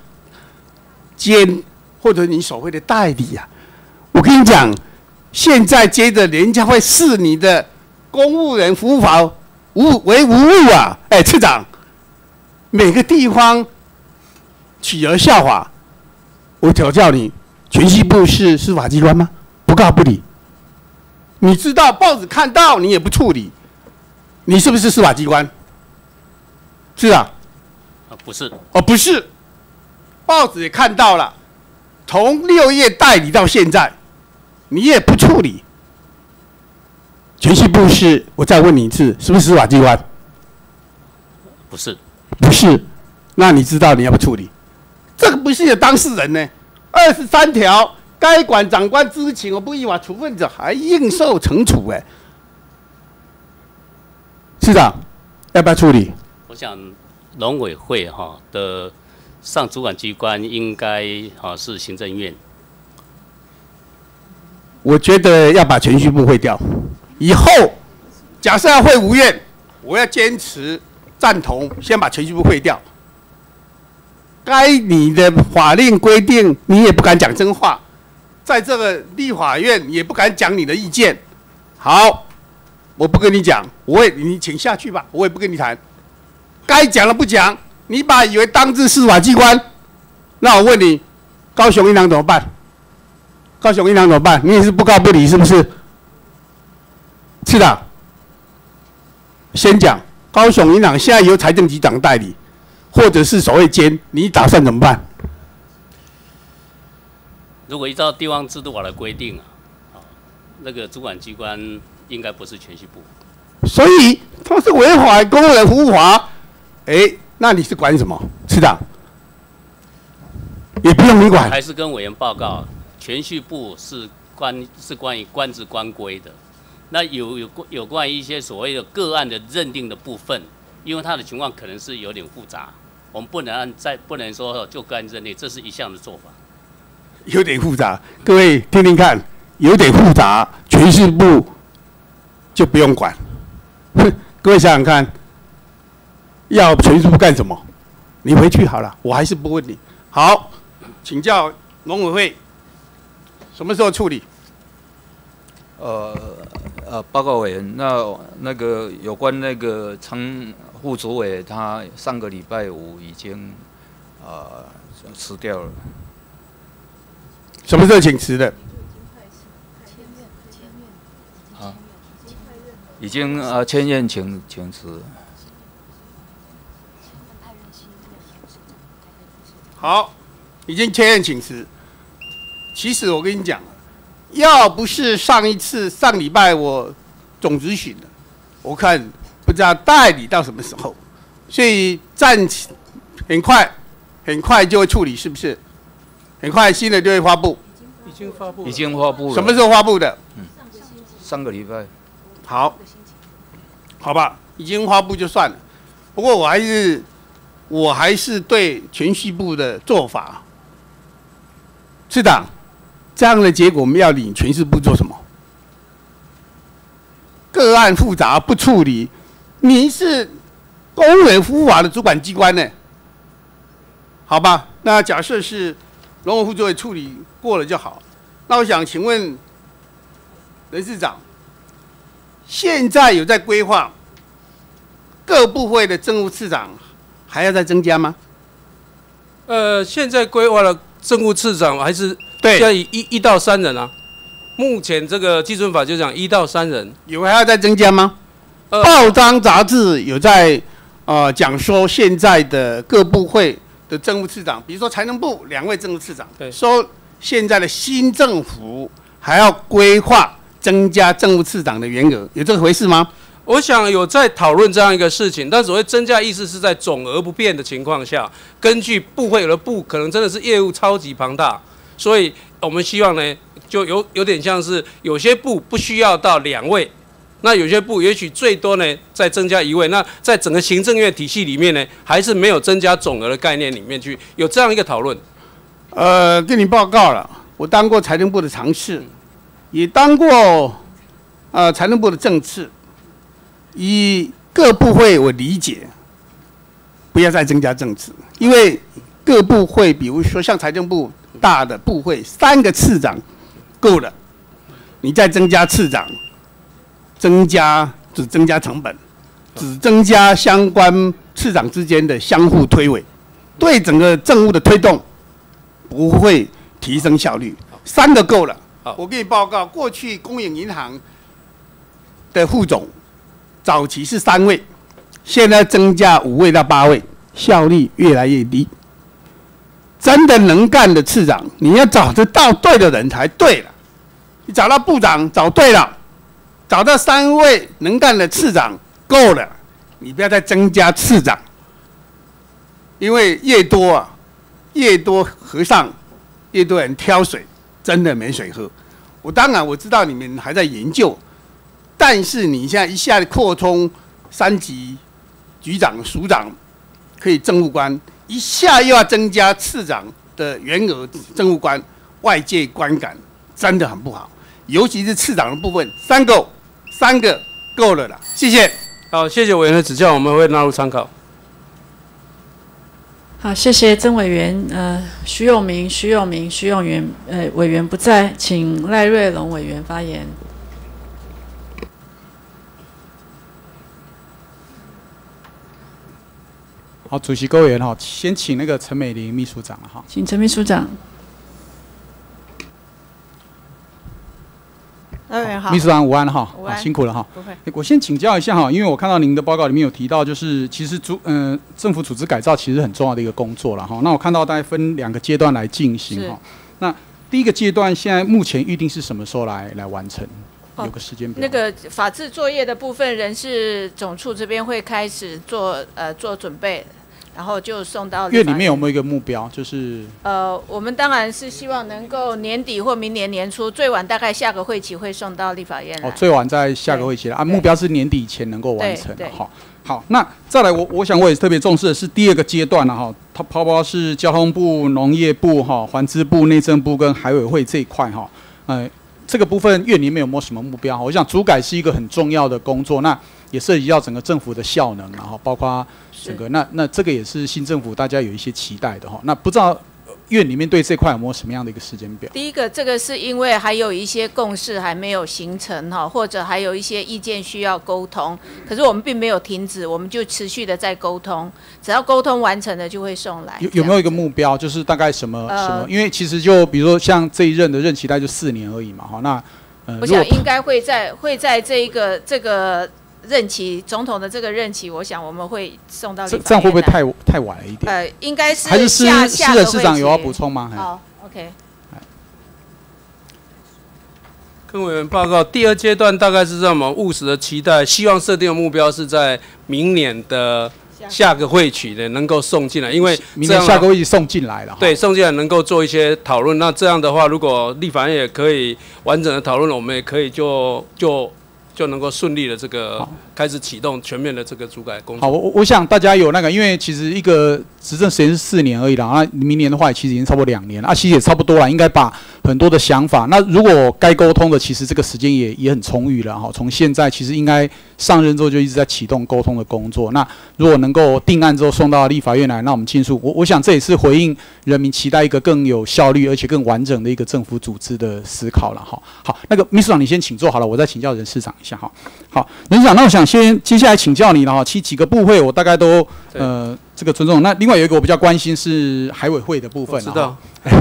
兼或者你所谓的代理啊。我跟你讲，现在接着人家会视你的公务人服务法无为无误啊！哎，次长。每个地方取而效法，我调教你，全系部是司法机关吗？不告不理。你知道报纸看到你也不处理，你是不是司法机关？是啊。啊，不是。哦，不是。报纸也看到了，从六月代理到现在，你也不处理。全系部是，我再问你一次，是不是司法机关？不是。不是，那你知道你要不处理？这个不是有当事人呢？二十三条，该管长官知情而不依法处分者，还应受惩处。哎，市长要不要处理？我想农委会哈的上主管机关应该哈是行政院。我觉得要把全序部会掉。以后假设要会无院，我要坚持。赞同，先把程序部废掉。该你的法令规定，你也不敢讲真话，在这个立法院也不敢讲你的意见。好，我不跟你讲，我也你请下去吧，我也不跟你谈。该讲的不讲，你把以为当自司法机关，那我问你，高雄银行怎么办？高雄银行怎么办？你也是不告不理，是不是？是的，先讲。高雄银行现在由财政局长代理，或者是所谓监，你打算怎么办？如果依照地方制度法的规定啊，那个主管机关应该不是全序部。所以他是违反公务员服务法，哎，那你是管什么？市长也不用你管。还是跟委员报告，全序部是关是关于官职官规的。那有有有关一些所谓的个案的认定的部分，因为他的情况可能是有点复杂，我们不能按在不能说就个案认定，这是一项的做法。有点复杂，各位听听看，有点复杂，全序部就不用管。各位想想看，要全序部干什么？你回去好了，我还是不问你。好，请教农委会什么时候处理？呃。呃，报告委员，那那个有关那个长副主委他上个礼拜五已经呃辞掉了。什么时候请辞的？啊，已经呃签认请请辞。好，已经签认请辞。其实我跟你讲，要不是上一次上礼拜我总执行的，我看不知道代理到什么时候，所以暂时很快很快就会处理，是不是？很快新的就会发布。已经发布。已经发布了。什么时候发布的？嗯，上个礼拜。好，好吧，已经发布就算了。不过我还是，我还是对全序部的做法，市长，这样的结果我们要领全序部做什么？个案复杂不处理，你是公委服务法的主管机关呢？好吧，那假设是农委副主委处理过了就好。那我想请问任市长，现在有在规划各部会的政务次长还要再增加吗？呃，现在规划了政务次长还是对，要以一一到三人啊。目前这个基准法就讲一到三人，有还要再增加吗？呃报章杂志有在啊讲说现在的各部会的政务次长，比如说财政部两位政务次长，对，说现在的新政府还要规划增加政务次长的员额，有这回事吗？我想有在讨论这样一个事情，但所谓增加意思是在总额不变的情况下，根据部会有的部可能真的是业务超级庞大，所以我们希望呢，就有有点像是有些部不需要到两位，那有些部也许最多呢再增加一位，那在整个行政院体系里面呢，还是没有增加总额的概念里面去有这样一个讨论。呃，跟你报告了，我当过财政部的常事，也当过呃财政部的正次。以各部会我理解，不要再增加政治，因为各部会，比如说像财政部大的部会，三个次长够了，你再增加次长，增加只增加成本，只增加相关次长之间的相互推诿，对整个政务的推动不会提升效率。三个够了。我给你报告，过去公营银行的副总。早期是三位，现在增加五位到八位，效率越来越低。真的能干的次长，你要找得到对的人才对了。你找到部长找对了，找到三位能干的次长够了，你不要再增加次长，因为越多啊，越多和尚，越多人挑水，真的没水喝。我当然我知道你们还在研究。但是你现在一下子扩充三级局长、署长可以政务官，一下又要增加次长的员额政务官，外界观感真的很不好，尤其是次长的部分，三个三个够了啦，谢谢。好，谢谢委员的指教，我们会纳入参考。好，谢谢曾委员。呃，徐永明、徐永明、徐永元，呃，委员不在，请赖瑞龙委员发言。好，主席各位委员哈，先请那个陈美玲秘书长哈，请陈秘书长。好，秘书长午安哈，辛苦了哈。不会。我先请教一下哈，因为我看到您的报告里面有提到，就是其实组嗯政府组织改造其实很重要的一个工作了哈。那我看到大概分两个阶段来进行哈。那第一个阶段现在目前预定是什么时候来来完成？有个时间表。那个法制作业的部分，人事总处这边会开始做呃做准备。然后就送到院里面有没有一个目标？就是呃，我们当然是希望能够年底或明年年初，最晚大概下个会期会送到立法院哦，最晚在下个会期了啊，目标是年底前能够完成。好，好，那再来，我我想我也特别重视的是第二个阶段了哈，它包包是交通部、农业部、哈环资部、内政部跟海委会这一块哈，呃，这个部分院里面有没有什么目标？我想主改是一个很重要的工作，那也涉及到整个政府的效能，然后包括。整个那那这个也是新政府大家有一些期待的哈。那不知道院里面对这块有没有什么样的一个时间表？第一个，这个是因为还有一些共识还没有形成哈，或者还有一些意见需要沟通。可是我们并没有停止，我们就持续的在沟通，只要沟通完成了就会送来。有有没有一个目标？就是大概什么呃什么？因为其实就比如说像这一任的任期大概就四年而已嘛，哈，那呃，我想应该会在会在这一个这个任期总统的这个任期，我想我们会送到这这样会不会太太晚了一点？呃，应该是还是施施下下的市长有要补充吗？哎好，OK。跟委员报告，第二阶段大概是这么务实的期待，希望设定的目标是在明年的下个会期的能够送进来，因为明年下个会期送进来了。对送进来能够做一些讨论。那这样的话，如果立法院也可以完整的讨论了，我们也可以就就就能够顺利的这个开始启动全面的这个主改工作。好，我我我想大家有那个，因为其实一个执政时间是四年而已啦，那明年的话其实已经差不多两年了，啊，其实也差不多了，应该把很多的想法，那如果该沟通的，其实这个时间也也很充裕了哈。从现在其实应该上任之后就一直在启动沟通的工作。那如果能够定案之后送到立法院来，那我们尽速。我我想这也是回应人民期待一个更有效率而且更完整的一个政府组织的思考了哈。好，那个秘书长你先请坐好了，我再请教任市长一下哈。好，任市长，那我想先接下来请教你了哈。其实几个部会我大概都呃这个尊重。那另外有一个我比较关心是海委会的部分知道。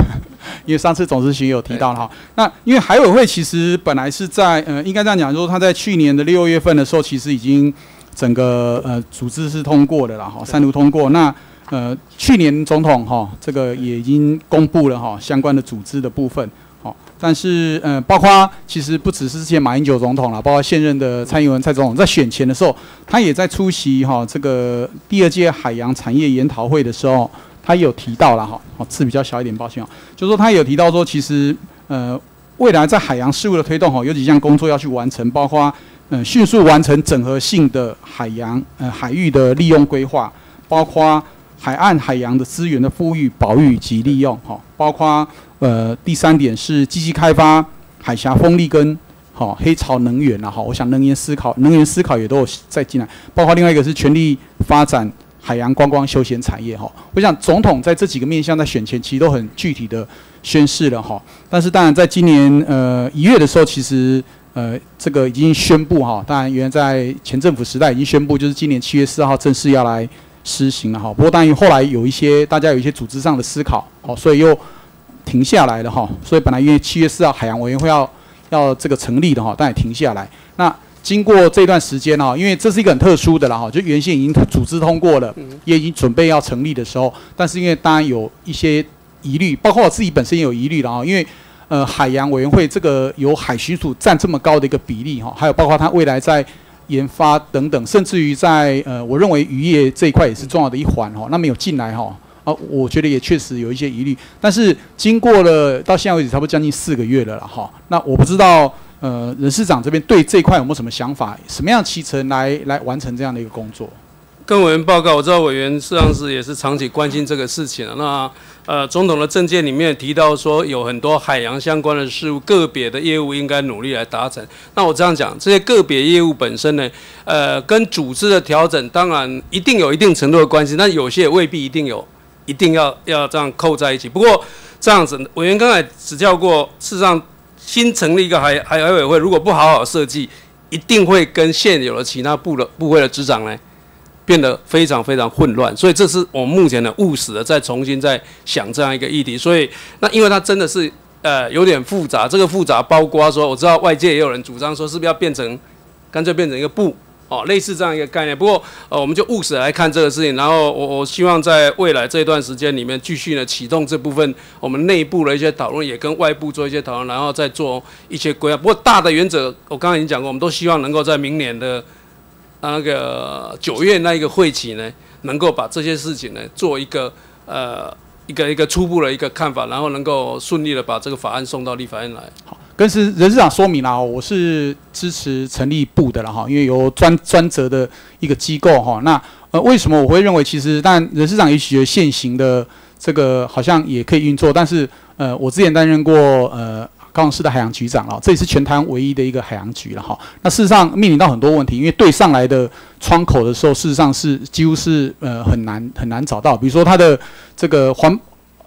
因为上次总咨询有提到了哈，那因为海委会其实本来是在呃，应该这样讲，就是他在去年的六月份的时候，其实已经整个呃组织是通过的了哈，三读通过。那呃去年总统哈这个也已经公布了哈相关的组织的部分，但是呃包括其实不只是之前马英九总统了，包括现任的蔡英文蔡总统在选前的时候，他也在出席哈这个第二届海洋产业研讨会的时候。他有提到了哈，字比较小一点，抱歉哦，就是说他有提到说，其实呃未来在海洋事务的推动哈，有几项工作要去完成，包括呃迅速完成整合性的海洋呃海域的利用规划，包括海岸海洋的资源的富裕、保育及利用哈，包括呃第三点是积极开发海峡风力跟好黑潮能源啊哈，我想能源思考能源思考也都有在进来，包括另外一个是全力发展。海洋观光休闲产业哈，我想总统在这几个面向在选前其实都很具体的宣示了哈。但是当然在今年呃一月的时候，其实呃这个已经宣布哈，当然原来在前政府时代已经宣布，就是今年七月四号正式要来施行了哈。不过当然后来有一些大家有一些组织上的思考哦，所以又停下来了哈。所以本来因为七月四号海洋委员会要要这个成立的哈，但也停下来。那经过这段时间呢，因为这是一个很特殊的了哈，就原先已经组织通过了，也已经准备要成立的时候，但是因为当然有一些疑虑，包括我自己本身也有疑虑了哈，因为呃海洋委员会这个由海巡署占这么高的一个比例哈，还有包括它未来在研发等等，甚至于在呃我认为渔业这一块也是重要的一环哈，那没有进来哈啊，我觉得也确实有一些疑虑，但是经过了到现在为止差不多将近四个月了了哈，那我不知道。呃，任市长这边对这块有没有什么想法？什么样期程来来完成这样的一个工作？跟委员报告，我知道委员事实上是也是长期关心这个事情那呃，总统的政见里面提到说，有很多海洋相关的事物，个别的业务应该努力来达成。那我这样讲，这些个别业务本身呢，呃，跟组织的调整当然一定有一定程度的关系，但有些也未必一定有，一定要要这样扣在一起。不过这样子，委员刚才指教过，事实上。新成立一个海海海委会，如果不好好设计，一定会跟现有的其他部的部会的执掌呢，变得非常非常混乱。所以这是我们目前的务实的，再重新再想这样一个议题。所以那因为它真的是呃有点复杂，这个复杂包括说，我知道外界也有人主张说，是不是要变成干脆变成一个部。哦，类似这样一个概念，不过呃，我们就务实来看这个事情。然后我我希望在未来这一段时间里面，继续呢启动这部分我们内部的一些讨论，也跟外部做一些讨论，然后再做一些规划。不过大的原则，我刚刚已经讲过，我们都希望能够在明年的那个九月那一个会期呢，能够把这些事情呢做一个呃一个一个初步的一个看法，然后能够顺利的把这个法案送到立法院来。好。跟是人事长说明了，我是支持成立部的了哈，因为有专专责的一个机构哈。那呃，为什么我会认为其实，但人事长也许现行的这个好像也可以运作，但是呃，我之前担任过呃高雄市的海洋局长了，这也是全台湾唯一的一个海洋局了哈。那事实上面临到很多问题，因为对上来的窗口的时候，事实上是几乎是呃很难很难找到，比如说它的这个环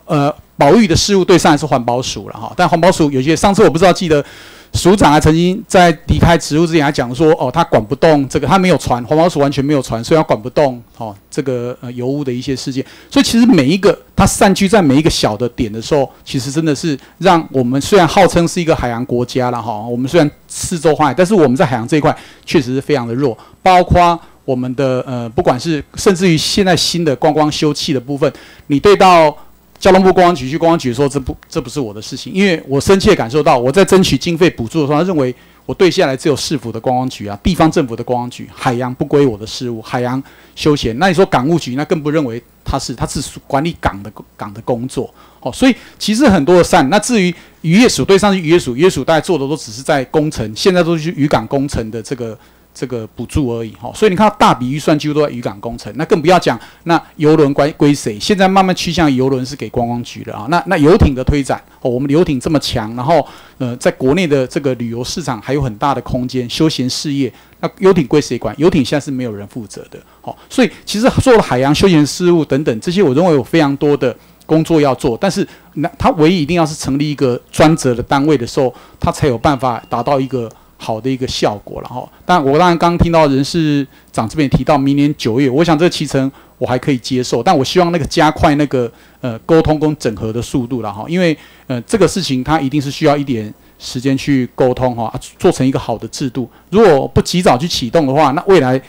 呃。保育的事务对上来是环保署了哈，但环保署有些上次我不知道记得。署长还曾经在离开职务之前还讲说，哦，他管不动这个，他没有船，环保署完全没有船，所以他管不动哦这个呃油污的一些事件。所以其实每一个它散居在每一个小的点的时候，其实真的是让我们虽然号称是一个海洋国家了哈，我们虽然四周环海，但是我们在海洋这一块确实是非常的弱，包括我们的呃不管是甚至于现在新的观光休憩的部分，你对到。交通部公安局去公安局说这不这不是我的事情，因为我深切感受到我在争取经费补助的时候，他认为我对下来只有市府的公安局啊，地方政府的公安局，海洋不归我的事务，海洋休闲。那你说港务局，那更不认为他是他是管理港的港的工作哦，所以其实很多的善。那至于渔业署对上去渔业署，渔业署大概做的都只是在工程，现在都是渔港工程的这个。这个补助而已哈，所以你看大笔预算几乎都在渔港工程，那更不要讲那游轮归归谁？现在慢慢趋向游轮是给观光局的啊。那那游艇的推展，哦，我们游艇这么强，然后呃，在国内的这个旅游市场还有很大的空间，休闲事业，那游艇归谁管？游艇现在是没有人负责的，好，所以其实做了海洋休闲事务等等这些，我认为有非常多的工作要做，但是那他唯一一定要是成立一个专责的单位的时候，他才有办法达到一个。好的一个效果了哈，但我当然刚听到人事长这边提到明年九月，我想这个期程我还可以接受，但我希望那个加快那个呃沟通跟整合的速度了哈，因为呃这个事情它一定是需要一点时间去沟通哈，做成一个好的制度，如果不及早去启动的话，那未来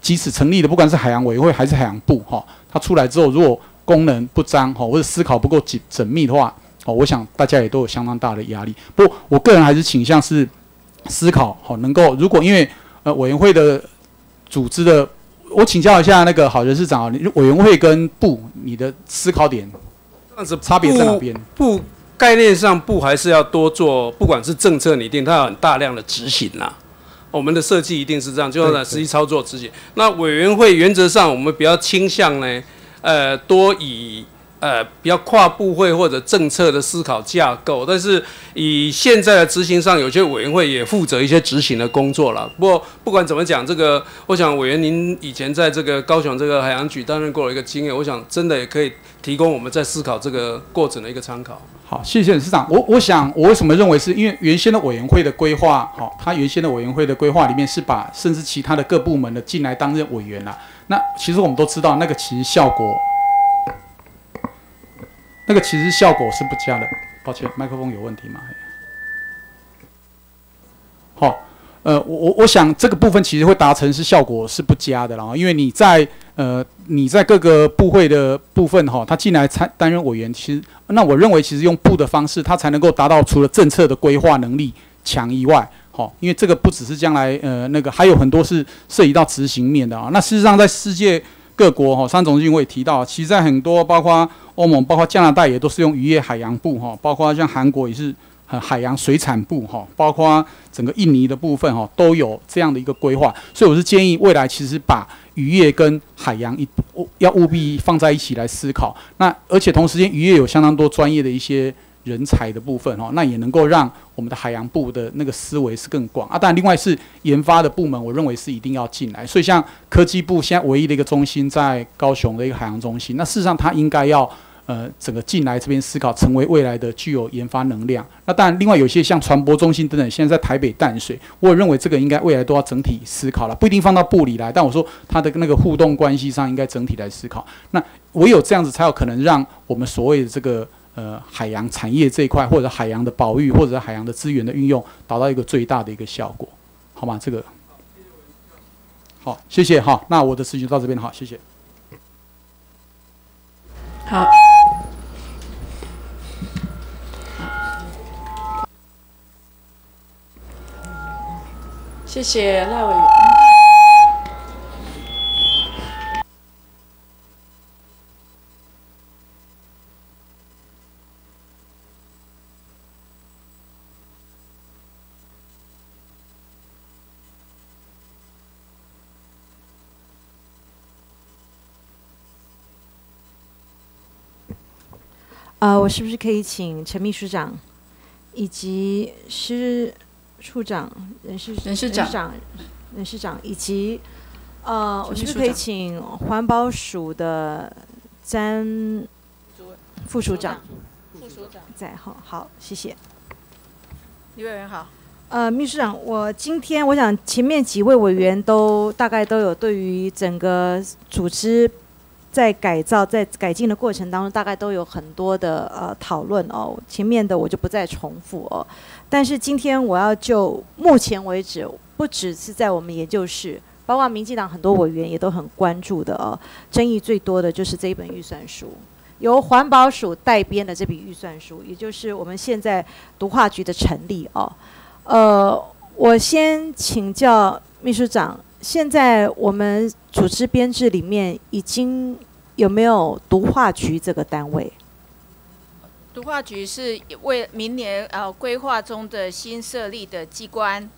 即使成立的不管是海洋委员会还是海洋部哈，它出来之后如果功能不彰哈，或者思考不够紧缜密的话，哦，我想大家也都有相当大的压力。不我个人还是倾向是。思考好，能够如果因为呃委员会的组织的，我请教一下那个好人事长啊，你委员会跟部你的思考点，这样子差别在哪边？部概念上部还是要多做，不管是政策拟定，它要很大量的执行呐。我们的设计一定是这样，就要在实际操作执行。那委员会原则上我们比较倾向呢，呃，多以。呃，比较跨部会或者政策的思考架构，但是以现在的执行上，有些委员会也负责一些执行的工作了。不过不管怎么讲，这个我想委员您以前在这个高雄这个海洋局担任过一个经验，我想真的也可以提供我们在思考这个过程的一个参考。好，谢谢市长。我我想我为什么认为是因为原先的委员会的规划，好，他原先的委员会的规划里面是把甚至其他的各部门的进来担任委员了。那其实我们都知道，那个其实效果。那个其实效果是不佳的，抱歉，麦克风有问题吗？好，呃，我我我想这个部分其实会达成是效果是不佳的，然后因为你在呃你在各个部会的部分哈，他进来参担任委员，其实那我认为其实用部的方式，他才能够达到除了政策的规划能力强以外，好，因为这个不只是将来呃那个还有很多是涉及到执行面的啊。那事实上在世界。各国哈，三总经我也提到，其实在很多包括欧盟、包括加拿大也都是用渔业海洋部哈，包括像韩国也是海洋水产部哈，包括整个印尼的部分哈，都有这样的一个规划。所以我是建议未来其实把渔业跟海洋一要务必放在一起来思考。那而且同时间渔业有相当多专业的一些。人才的部分哦，那也能够让我们的海洋部的那个思维是更广啊。当然，另外是研发的部门，我认为是一定要进来。所以，像科技部现在唯一的一个中心在高雄的一个海洋中心，那事实上它应该要呃整个进来这边思考，成为未来的具有研发能量。那当然，另外有些像传播中心等等，现在在台北淡水，我也认为这个应该未来都要整体思考了，不一定放到部里来。但我说它的那个互动关系上，应该整体来思考。那唯有这样子，才有可能让我们所谓的这个。呃，海洋产业这一块，或者海洋的保育，或者海洋的资源的运用，达到一个最大的一个效果，好吗？这个好，谢谢哈。那我的事情到这边，好，谢谢。好，谢谢赖委员。啊，我是不是可以请陈秘书长以及师处长、人事人事长、人事长以及呃，我是不是可以请环保署的詹副署长？副署长在哈，好，谢谢。李委员好。呃，秘书长，我今天我想前面几位委员都大概都有对于整个组织在改造、在改进的过程当中，大概都有很多的呃讨论哦。前面的我就不再重复哦。但是今天我要就目前为止，不只是在我们研究室，包括民进党很多委员也都很关注的哦。争议最多的就是这一本预算书，由环保署代编的这笔预算书，也就是我们现在毒化局的成立哦。呃，我先请教秘书长，现在我们组织编制里面已经有没有毒化局这个单位？毒化局是为明年呃规划中的新设立的机关。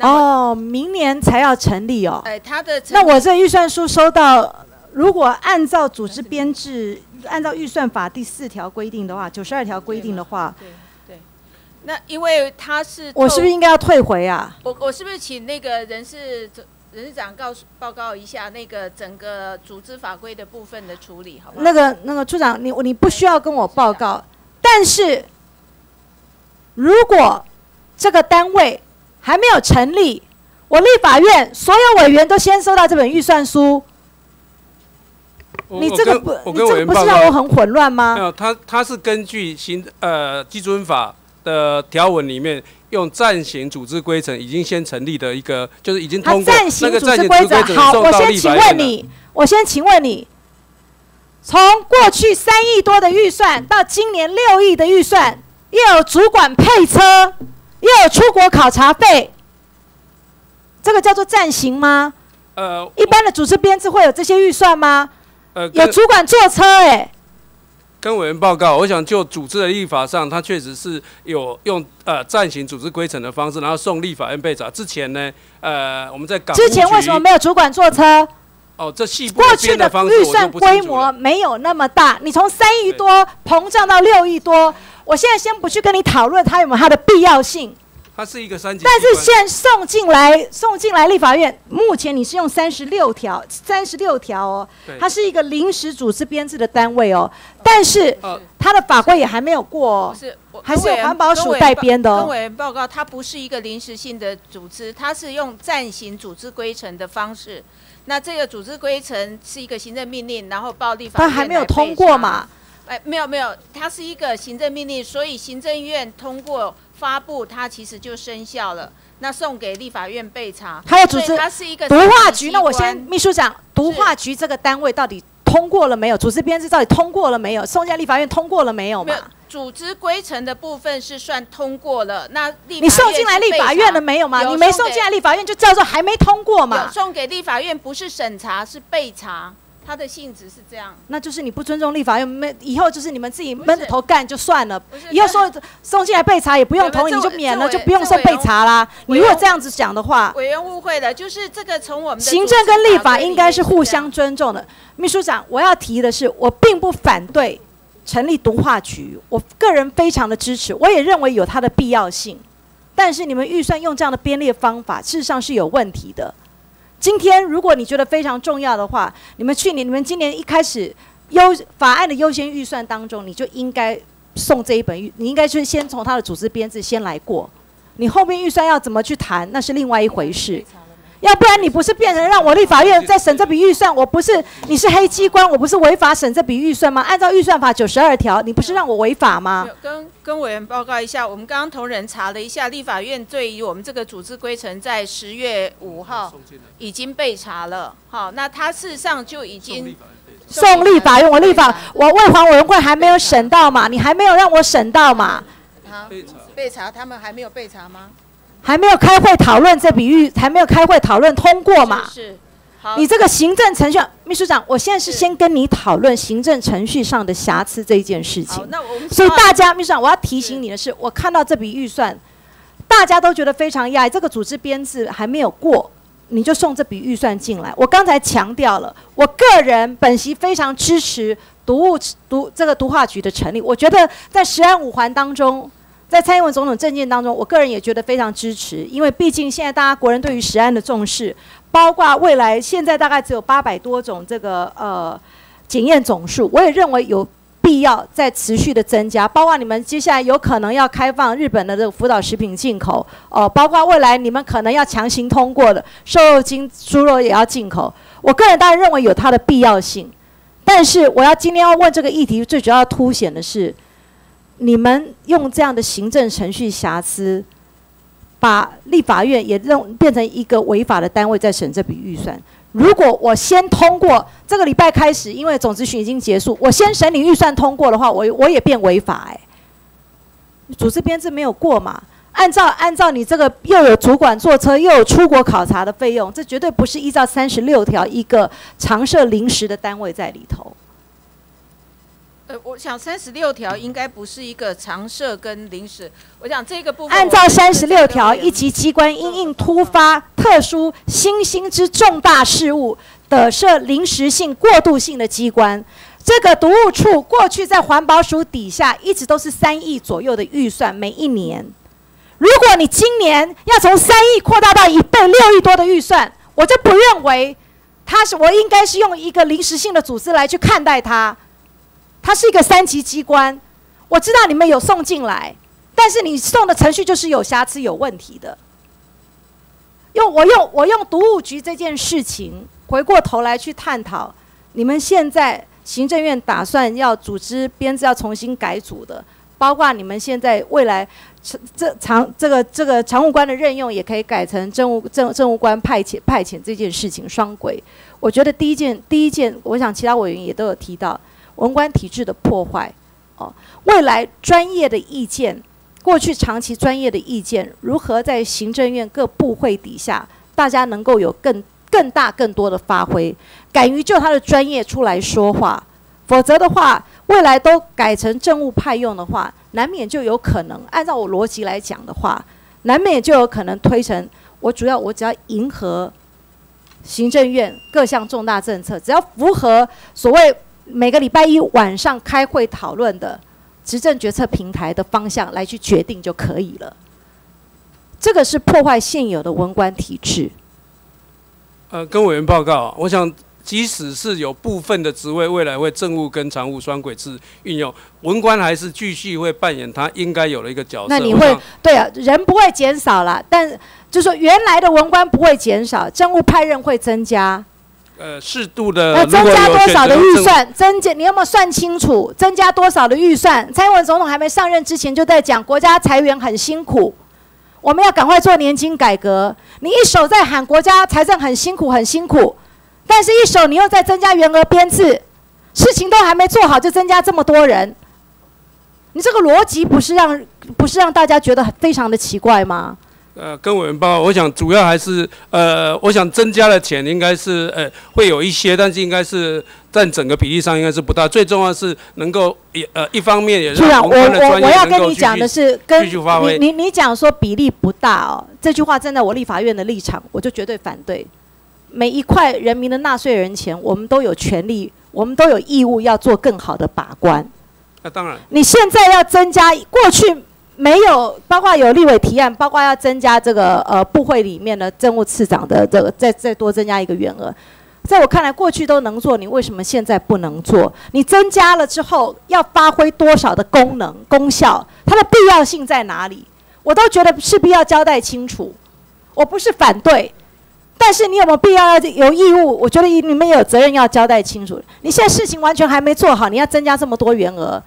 哦，明年才要成立哦。哎，他的那我这预算书收到，如果按照组织编制，按照预算法第四条规定的话，九十二条规定的话。那因为他是，我是不是应该要退回啊？我我是不是请那个人事人事长告诉报告一下那个整个组织法规的部分的处理，好不好？那个那个处长，你你不需要跟我报告，但是如果这个单位还没有成立，我立法院所有委员都先收到这本预算书，你这个不，你这个不是让我很混乱吗？没有，他他是根据行呃基准法。的条文里面用暂行组织规程已经先成立的一个，就是已经通过那个暂行组织规则。好，我先请问你，我先请问你，从过去三亿多的预算到今年六亿的预算，又有主管配车，又有出国考察费，这个叫做暂行吗？呃，一般的组织编制会有这些预算吗？呃，有主管坐车哎。跟委员报告，我想就组织的立法上，它确实是有用呃暂行组织规程的方式，然后送立法院备查。之前呢，呃，我们在港之前为什么没有主管坐车？哦，这细过去的预算规模没有那么大，你从三亿多膨胀到六亿多，我现在先不去跟你讨论它有没有它的必要性。它是一个三级，但是现在送进来送进来立法院，目前你是用三十六条，三十六条哦，它是一个临时组织编制的单位哦，但是它的法规也还没有过哦，是还是有环保署代编的哦。跟委员报告，它不是一个临时性的组织，它是用暂行组织规程的方式。那这个组织规程是一个行政命令，然后报立法院它还没有通过嘛？哎，没有没有，它是一个行政命令，所以行政院通过。发布它其实就生效了，那送给立法院备查。还有组织，它是一个毒化局。那我先秘书长，毒化局这个单位到底通过了没有？组织编制到底通过了没有？送进立法院通过了没有嘛？组织规程的部分是算通过了。那你送进来立法院了没有嘛？你没送进来立法院就叫做还没通过嘛？送给立法院不是审查是备查。它的性质是这样，那就是你不尊重立法院，没以后就是你们自己闷着头干就算了。以后说送进来备查也不用同意，你就免了，就不用送备查啦。你如果这样子讲的话，委员误会了，就是这个从我们行政跟立法应该是互相尊重的。秘书长，我要提的是，我并不反对成立毒化局，我个人非常的支持，我也认为有它的必要性。但是你们预算用这样的编列方法，事实上是有问题的。今天，如果你觉得非常重要的话，你们去年、你们今年一开始优法案的优先预算当中，你就应该送这一本，你应该是先从他的组织编制先来过，你后面预算要怎么去谈，那是另外一回事。要不然你不是变成让我立法院在审这笔预算？我不是你是黑机关，我不是违法审这笔预算吗？按照预算法九十二条，你不是让我违法吗？跟跟委员报告一下，我们刚刚同仁查了一下，立法院对于我们这个组织规程在十月五号已经被查了。好，那他事实上就已经送立法院，我立法我卫环委员会还没有审到嘛？你还没有让我审到嘛？好，被查，他们还没有被查吗？还没有开会讨论这笔预，还没有开会讨论通过嘛？是，好你这个行政程序，秘书长，我现在是先跟你讨论行政程序上的瑕疵这一件事情。那我们所以大家，秘书长，我要提醒你的是，我看到这笔预算，大家都觉得非常压抑。这个组织编制还没有过，你就送这笔预算进来。我刚才强调了，我个人本席非常支持毒物毒这个毒化局的成立。我觉得在十安五环当中。在蔡英文总统政见当中，我个人也觉得非常支持，因为毕竟现在大家国人对于食安的重视，包括未来现在大概只有八百多种这个呃检验总数，我也认为有必要再持续的增加，包括你们接下来有可能要开放日本的这个福岛食品进口哦，包括未来你们可能要强行通过的瘦肉精、猪肉也要进口。我个人当然认为有它的必要性，但是我要今天要问这个议题，最主要凸显的是，你们用这样的行政程序瑕疵，把立法院也认变成一个违法的单位在审这笔预算。如果我先通过这个礼拜开始，因为总咨询已经结束，我先审理预算通过的话，我我也变违法哎。组织编制没有过嘛？按照按照你这个又有主管坐车又有出国考察的费用，这绝对不是依照三十六条一个常设临时的单位在里头。呃，我想三十六条应该不是一个常设跟临时。我想这个部分按照三十六条，一级机关因应突发、特殊、新兴之重大事务的设临时性、过渡性的机关。这个毒物处过去在环保署底下一直都是三亿左右的预算，每一年。如果你今年要从三亿扩大到一倍六亿多的预算，我就不认为它是我应该是用一个临时性的组织来去看待它。它是一个三级机关，我知道你们有送进来，但是你送的程序就是有瑕疵、有问题的。用我用我用毒物局这件事情回过头来去探讨，你们现在行政院打算要组织编制要重新改组的，包括你们现在未来这常这个这个常务官的任用也可以改成政务政政务官派遣派遣这件事情双轨。我觉得第一件第一件，我想其他委员也都有提到。文官体制的破坏，哦，未来专业的意见，过去长期专业的意见，如何在行政院各部会底下，大家能够有更更大更多的发挥，敢于就他的专业出来说话，否则的话，未来都改成政务派用的话，难免就有可能，按照我逻辑来讲的话，难免就有可能推成我主要我只要迎合行政院各项重大政策，只要符合所谓。每个礼拜一晚上开会讨论的执政决策平台的方向来去决定就可以了。这个是破坏现有的文官体制。呃，跟委员报告，我想即使是有部分的职位未来会政务跟常务双轨制运用，文官还是继续会扮演他应该有的一个角色。那你会对啊，人不会减少了，但就是说原来的文官不会减少，政务派任会增加。呃，适度的。要增加多少的预算？增加你有没有算清楚？增加多少的预算？蔡英文总统还没上任之前就在讲，国家裁员很辛苦，我们要赶快做年金改革。你一手在喊国家财政很辛苦很辛苦，但是一手你又在增加员额编制，事情都还没做好就增加这么多人，你这个逻辑不是让不是让大家觉得非常的奇怪吗？呃，跟委员报告，我想主要还是呃，我想增加的钱应该是呃会有一些，但是应该是占整个比例上应该是不大。最重要是能够也呃一方面也让我我我要跟你讲的是，跟你。你你讲说比例不大哦，这句话站在我立法院的立场，我就绝对反对。每一块人民的纳税人钱，我们都有权利，我们都有义务要做更好的把关。那当然。你现在要增加过去。没有，包括有立委提案，包括要增加这个呃部会里面的政务次长的这个再再多增加一个员额，在我看来过去都能做，你为什么现在不能做？你增加了之后要发挥多少的功能功效？它的必要性在哪里？我都觉得势必要交代清楚。我不是反对，但是你有没有必要要有义务？我觉得你们有责任要交代清楚。你现在事情完全还没做好，你要增加这么多员额？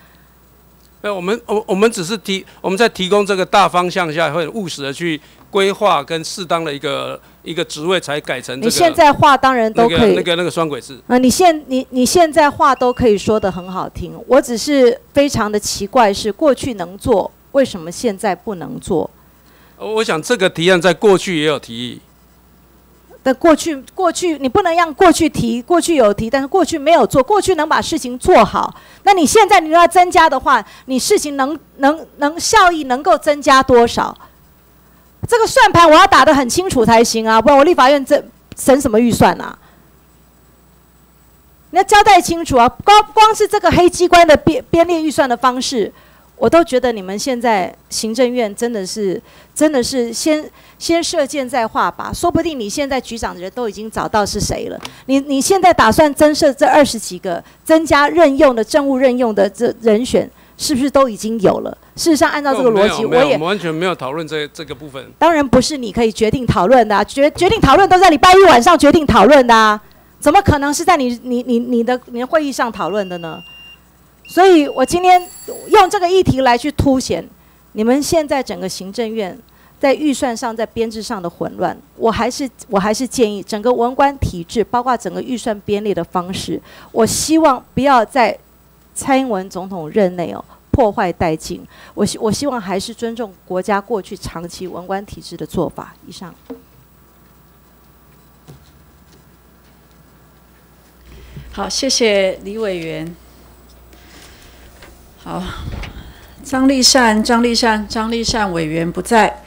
那我们我我们只是提我们在提供这个大方向下，会务实的去规划跟适当的一个一个职位，才改成。你现在话当然都可以那个那个双轨制。啊，你现你你现在话都可以说的很好听，我只是非常的奇怪，是过去能做，为什么现在不能做？我想这个提案在过去也有提议。但过去，过去你不能让过去提，过去有提，但是过去没有做，过去能把事情做好。那你现在你要增加的话，你事情能能能效益能够增加多少？这个算盘我要打得很清楚才行啊，不然我立法院这省什么预算啊？你要交代清楚啊！光光是这个黑机关的编编列预算的方式，我都觉得你们现在行政院真的是，真的是先先射箭再画靶，说不定你现在局长的人都已经找到是谁了。你你现在打算增设这二十几个增加任用的政务任用的这人选，是不是都已经有了？事实上，按照这个逻辑，我也完全没有讨论这这个部分。当然不是你可以决定讨论的，决决定讨论都在礼拜一晚上决定讨论的，怎么可能是在你你你你的你的会议上讨论的呢？所以我今天用这个议题来去凸显你们现在整个行政院在预算上、在编制上的混乱。我还是我还是建议整个文官体制，包括整个预算编列的方式，我希望不要在蔡英文总统任内哦破坏殆尽。我希我希望还是尊重国家过去长期文官体制的做法。以上。好，谢谢李委员。好，张立善，张立善，张立善委员不在。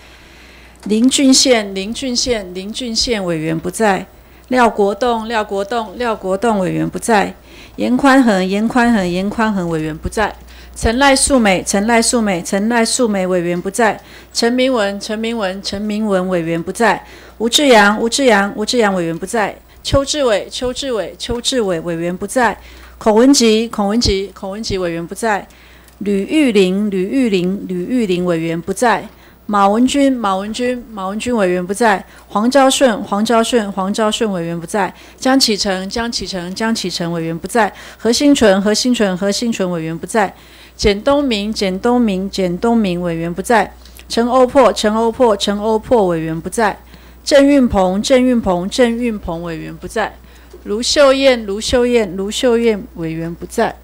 林俊宪，林俊宪，林俊宪委员不在。廖国栋，廖国栋，廖国栋委员不在。严宽恒，严宽恒，严宽恒委员不在。陈赖素美，陈赖素美，陈赖素美委员不在。陈明文，陈明文，陈明文委员不在。吴志阳，吴志阳，吴志阳委员不在。邱志伟，邱志伟，邱志伟委员不在。孔文吉，孔文吉，孔文吉委员不在。吕玉玲，吕玉玲，吕玉玲委员不在；马文君，马文君，马文君委员不在；黄昭顺，黄昭顺，黄昭顺委员不在；江启成，江启成，江启成委员不在；何新纯，何新纯，何新纯委员不在；简东明，简东明，简东明委员不在；陈欧破，陈欧破，陈欧破委员不在；郑运鹏，郑运鹏，郑运鹏委员不在；卢秀燕，卢秀燕，卢秀燕委员不在。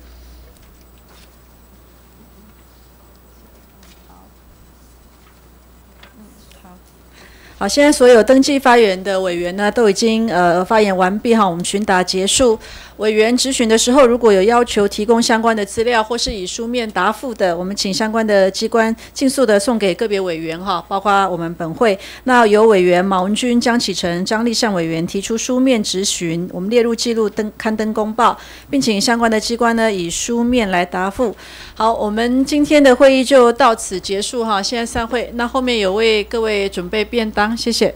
好，现在所有登记发言的委员呢，都已经呃发言完毕哈，我们询答结束。委员质询的时候，如果有要求提供相关的资料，或是以书面答复的，我们请相关的机关尽速的送给个别委员哈，包括我们本会。那由委员马文君、江启臣、张立善委员提出书面质询，我们列入记录登刊登公报，并请相关的机关呢以书面来答复。好，我们今天的会议就到此结束哈，现在散会。那后面有为各位准备便当，谢谢。